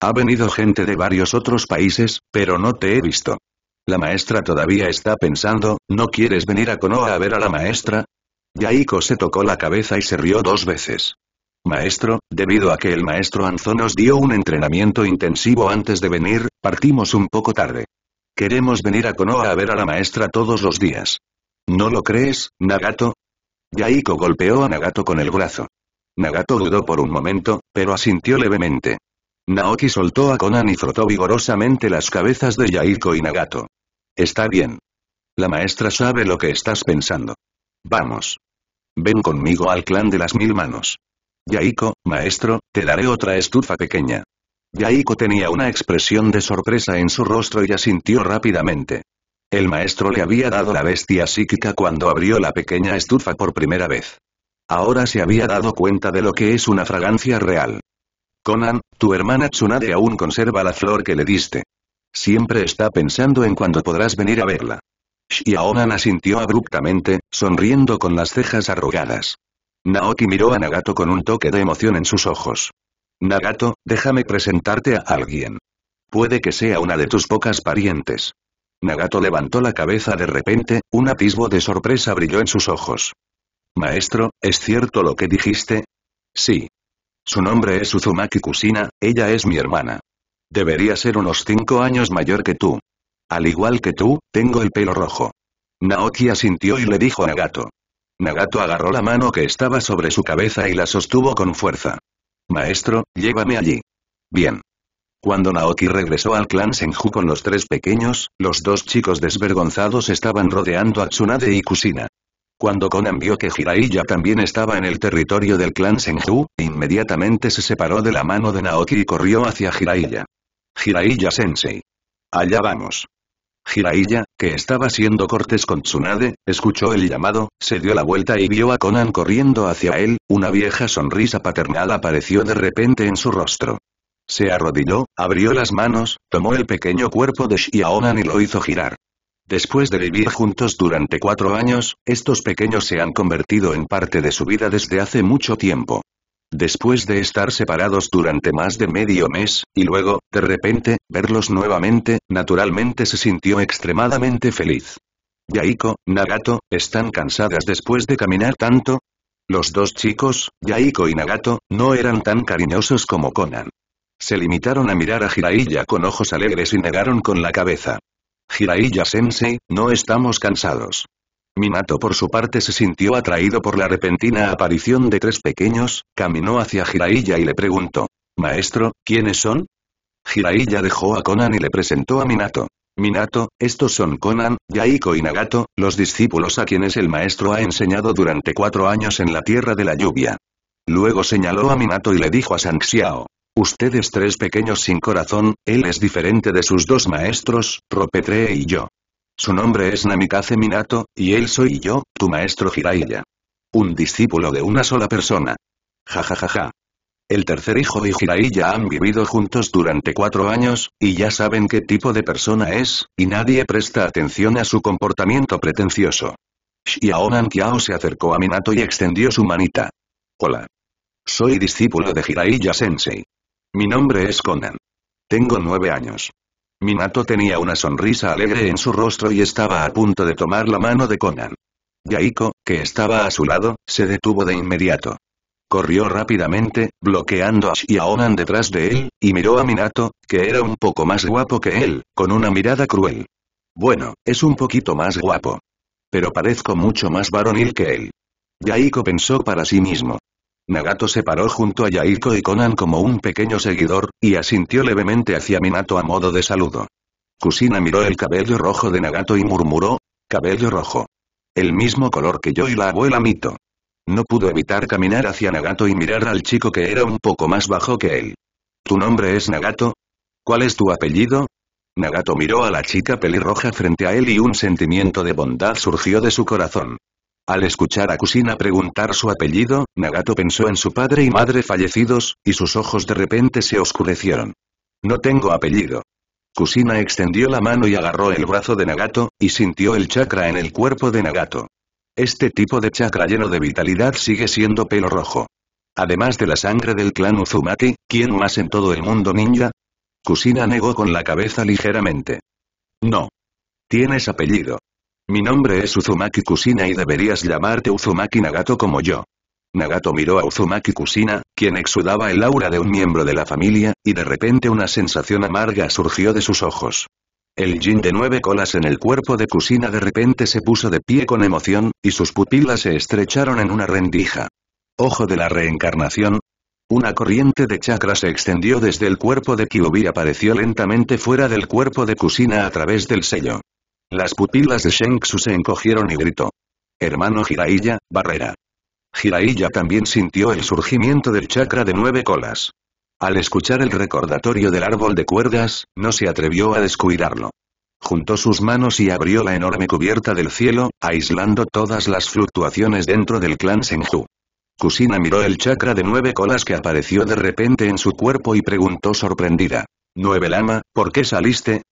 Speaker 1: Ha venido gente de varios otros países, pero no te he visto. La maestra todavía está pensando, ¿no quieres venir a Konoha a ver a la maestra? Yaiko se tocó la cabeza y se rió dos veces. Maestro, debido a que el maestro Anzo nos dio un entrenamiento intensivo antes de venir, partimos un poco tarde. Queremos venir a Konoha a ver a la maestra todos los días. ¿No lo crees, Nagato? Yaiko golpeó a Nagato con el brazo. Nagato dudó por un momento, pero asintió levemente. Naoki soltó a Conan y frotó vigorosamente las cabezas de Yaiko y Nagato. Está bien. La maestra sabe lo que estás pensando. Vamos. Ven conmigo al clan de las mil manos. Yaiko, maestro, te daré otra estufa pequeña. Yaiko tenía una expresión de sorpresa en su rostro y asintió rápidamente. El maestro le había dado la bestia psíquica cuando abrió la pequeña estufa por primera vez. Ahora se había dado cuenta de lo que es una fragancia real. Conan, tu hermana Tsunade aún conserva la flor que le diste. Siempre está pensando en cuándo podrás venir a verla. Xiaonan asintió abruptamente, sonriendo con las cejas arrugadas. Naoki miró a Nagato con un toque de emoción en sus ojos. Nagato, déjame presentarte a alguien. Puede que sea una de tus pocas parientes. Nagato levantó la cabeza de repente, un atisbo de sorpresa brilló en sus ojos. Maestro, ¿es cierto lo que dijiste? Sí. Su nombre es Uzumaki Kusina, ella es mi hermana. Debería ser unos cinco años mayor que tú. Al igual que tú, tengo el pelo rojo. Naoki asintió y le dijo a Nagato. Nagato agarró la mano que estaba sobre su cabeza y la sostuvo con fuerza. Maestro, llévame allí. Bien. Cuando Naoki regresó al clan Senju con los tres pequeños, los dos chicos desvergonzados estaban rodeando a Tsunade y Kusina. Cuando Conan vio que Jiraiya también estaba en el territorio del clan Senju, inmediatamente se separó de la mano de Naoki y corrió hacia Jiraiya. Jiraiya Sensei. Allá vamos. Jiraiya, que estaba siendo cortés con Tsunade, escuchó el llamado, se dio la vuelta y vio a Conan corriendo hacia él, una vieja sonrisa paternal apareció de repente en su rostro. Se arrodilló, abrió las manos, tomó el pequeño cuerpo de Xiaonan y lo hizo girar. Después de vivir juntos durante cuatro años, estos pequeños se han convertido en parte de su vida desde hace mucho tiempo. Después de estar separados durante más de medio mes, y luego, de repente, verlos nuevamente, naturalmente se sintió extremadamente feliz. Yaiko, Nagato, ¿están cansadas después de caminar tanto? Los dos chicos, Yaiko y Nagato, no eran tan cariñosos como Conan. Se limitaron a mirar a Jiraiya con ojos alegres y negaron con la cabeza. Jiraiya sensei, no estamos cansados. Minato por su parte se sintió atraído por la repentina aparición de tres pequeños, caminó hacia Jiraiya y le preguntó. Maestro, ¿quiénes son? Jiraiya dejó a Conan y le presentó a Minato. Minato, estos son Conan, Yaiko y Nagato, los discípulos a quienes el maestro ha enseñado durante cuatro años en la Tierra de la Lluvia. Luego señaló a Minato y le dijo a San Xiao. Ustedes tres pequeños sin corazón, él es diferente de sus dos maestros, Ropetre y yo. Su nombre es Namikaze Minato, y él soy yo, tu maestro Jiraiya. Un discípulo de una sola persona. Ja ja ja ja. El tercer hijo y Jiraiya han vivido juntos durante cuatro años, y ya saben qué tipo de persona es, y nadie presta atención a su comportamiento pretencioso. Xiaonan Kiao se acercó a Minato y extendió su manita. Hola. Soy discípulo de Jiraiya Sensei. Mi nombre es Conan. Tengo nueve años. Minato tenía una sonrisa alegre en su rostro y estaba a punto de tomar la mano de Conan. Yaiko, que estaba a su lado, se detuvo de inmediato. Corrió rápidamente, bloqueando a Xiaonan detrás de él, y miró a Minato, que era un poco más guapo que él, con una mirada cruel. Bueno, es un poquito más guapo. Pero parezco mucho más varonil que él. Yaiko pensó para sí mismo. Nagato se paró junto a Yaiko y Conan como un pequeño seguidor, y asintió levemente hacia Minato a modo de saludo. Kusina miró el cabello rojo de Nagato y murmuró, cabello rojo. El mismo color que yo y la abuela Mito. No pudo evitar caminar hacia Nagato y mirar al chico que era un poco más bajo que él. ¿Tu nombre es Nagato? ¿Cuál es tu apellido? Nagato miró a la chica pelirroja frente a él y un sentimiento de bondad surgió de su corazón. Al escuchar a Kusina preguntar su apellido, Nagato pensó en su padre y madre fallecidos, y sus ojos de repente se oscurecieron. No tengo apellido. Kusina extendió la mano y agarró el brazo de Nagato, y sintió el chakra en el cuerpo de Nagato. Este tipo de chakra lleno de vitalidad sigue siendo pelo rojo. Además de la sangre del clan Uzumaki, ¿quién más en todo el mundo ninja? Kusina negó con la cabeza ligeramente. No. Tienes apellido. Mi nombre es Uzumaki Kusina y deberías llamarte Uzumaki Nagato como yo. Nagato miró a Uzumaki Kusina, quien exudaba el aura de un miembro de la familia, y de repente una sensación amarga surgió de sus ojos. El yin de nueve colas en el cuerpo de Kusina de repente se puso de pie con emoción, y sus pupilas se estrecharon en una rendija. Ojo de la reencarnación. Una corriente de chakra se extendió desde el cuerpo de Kyubi y apareció lentamente fuera del cuerpo de Kusina a través del sello. Las pupilas de Shenksu se encogieron y gritó. Hermano Jiraiya, barrera. Jiraiya también sintió el surgimiento del chakra de nueve colas. Al escuchar el recordatorio del árbol de cuerdas, no se atrevió a descuidarlo. Juntó sus manos y abrió la enorme cubierta del cielo, aislando todas las fluctuaciones dentro del clan Senju. Kusina miró el chakra de nueve colas que apareció de repente en su cuerpo y preguntó sorprendida. Nueve Lama, ¿por qué saliste?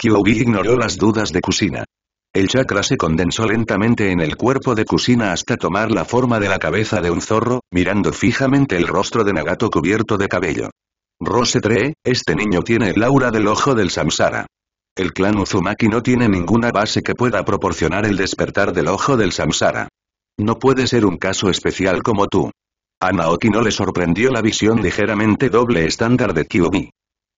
Speaker 1: Kyuubi ignoró las dudas de Kusina. El chakra se condensó lentamente en el cuerpo de Kusina hasta tomar la forma de la cabeza de un zorro, mirando fijamente el rostro de Nagato cubierto de cabello. Rose 3, este niño tiene el aura del ojo del samsara. El clan Uzumaki no tiene ninguna base que pueda proporcionar el despertar del ojo del samsara. No puede ser un caso especial como tú. A Naoki no le sorprendió la visión ligeramente doble estándar de Kyuubi.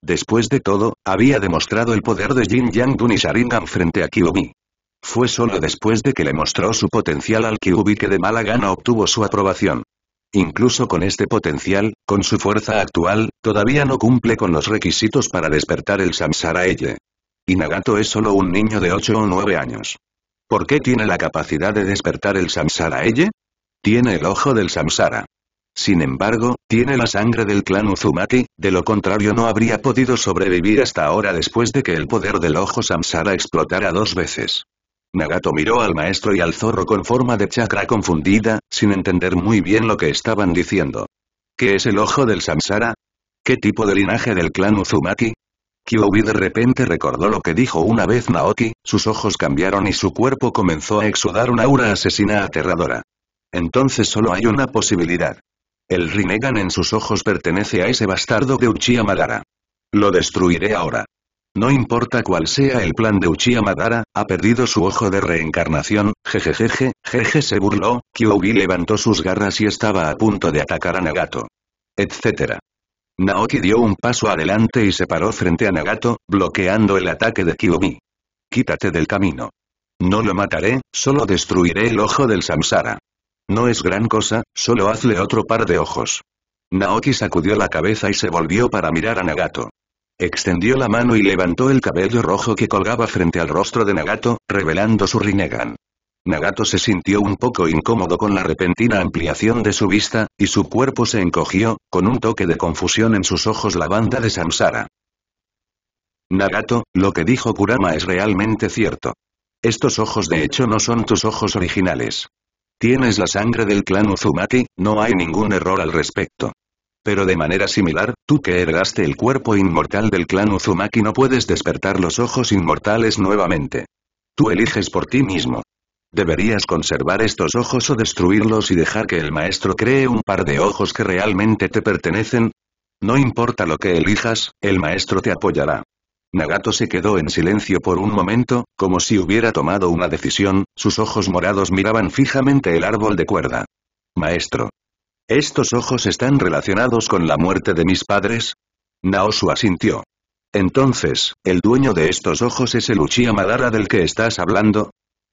Speaker 1: Después de todo, había demostrado el poder de Jin Yang Dun y Sharingan frente a Kyuubi. Fue solo después de que le mostró su potencial al Kyuubi que de mala gana obtuvo su aprobación. Incluso con este potencial, con su fuerza actual, todavía no cumple con los requisitos para despertar el Samsara. Y Nagato es solo un niño de 8 o 9 años. ¿Por qué tiene la capacidad de despertar el Samsara? Tiene el ojo del Samsara. Sin embargo, tiene la sangre del clan Uzumaki, de lo contrario no habría podido sobrevivir hasta ahora después de que el poder del ojo Samsara explotara dos veces. Nagato miró al maestro y al zorro con forma de chakra confundida, sin entender muy bien lo que estaban diciendo. ¿Qué es el ojo del Samsara? ¿Qué tipo de linaje del clan Uzumaki? Kyuubi de repente recordó lo que dijo una vez Naoki, sus ojos cambiaron y su cuerpo comenzó a exudar una aura asesina aterradora. Entonces solo hay una posibilidad. El Rinnegan en sus ojos pertenece a ese bastardo de Uchiha Madara. Lo destruiré ahora. No importa cuál sea el plan de Uchiha Madara, ha perdido su ojo de reencarnación, jejejeje, jeje se burló, Kyuubi levantó sus garras y estaba a punto de atacar a Nagato. Etcétera. Naoki dio un paso adelante y se paró frente a Nagato, bloqueando el ataque de Kyuubi. Quítate del camino. No lo mataré, solo destruiré el ojo del Samsara. No es gran cosa, solo hazle otro par de ojos. Naoki sacudió la cabeza y se volvió para mirar a Nagato. Extendió la mano y levantó el cabello rojo que colgaba frente al rostro de Nagato, revelando su Rinnegan. Nagato se sintió un poco incómodo con la repentina ampliación de su vista, y su cuerpo se encogió, con un toque de confusión en sus ojos la banda de Samsara. Nagato, lo que dijo Kurama es realmente cierto. Estos ojos de hecho no son tus ojos originales. Tienes la sangre del clan Uzumaki, no hay ningún error al respecto. Pero de manera similar, tú que heredaste el cuerpo inmortal del clan Uzumaki no puedes despertar los ojos inmortales nuevamente. Tú eliges por ti mismo. Deberías conservar estos ojos o destruirlos y dejar que el maestro cree un par de ojos que realmente te pertenecen. No importa lo que elijas, el maestro te apoyará. Nagato se quedó en silencio por un momento, como si hubiera tomado una decisión, sus ojos morados miraban fijamente el árbol de cuerda. Maestro. ¿Estos ojos están relacionados con la muerte de mis padres? Naosu asintió. Entonces, ¿el dueño de estos ojos es el Uchiha Madara del que estás hablando?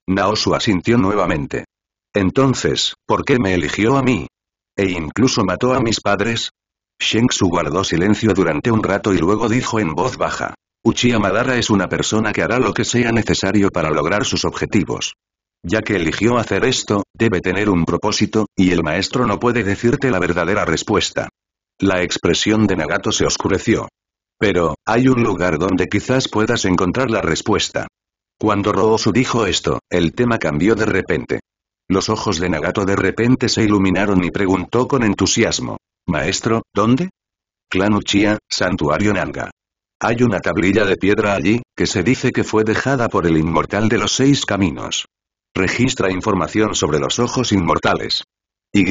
Speaker 1: Naosu asintió nuevamente. Entonces, ¿por qué me eligió a mí? ¿E incluso mató a mis padres? Shengsu guardó silencio durante un rato y luego dijo en voz baja. Uchiha Madara es una persona que hará lo que sea necesario para lograr sus objetivos. Ya que eligió hacer esto, debe tener un propósito, y el maestro no puede decirte la verdadera respuesta. La expresión de Nagato se oscureció. Pero, hay un lugar donde quizás puedas encontrar la respuesta. Cuando Roosu dijo esto, el tema cambió de repente. Los ojos de Nagato de repente se iluminaron y preguntó con entusiasmo. Maestro, ¿dónde? Clan Uchiha, Santuario Nanga. Hay una tablilla de piedra allí, que se dice que fue dejada por el inmortal de los seis caminos. Registra información sobre los ojos inmortales. Y.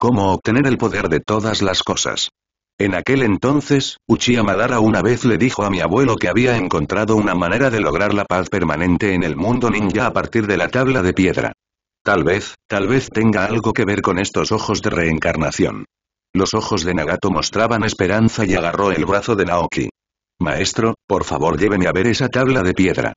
Speaker 1: Cómo obtener el poder de todas las cosas. En aquel entonces, Uchiha Madara una vez le dijo a mi abuelo que había encontrado una manera de lograr la paz permanente en el mundo ninja a partir de la tabla de piedra. Tal vez, tal vez tenga algo que ver con estos ojos de reencarnación. Los ojos de Nagato mostraban esperanza y agarró el brazo de Naoki. Maestro, por favor lléveme a ver esa tabla de piedra.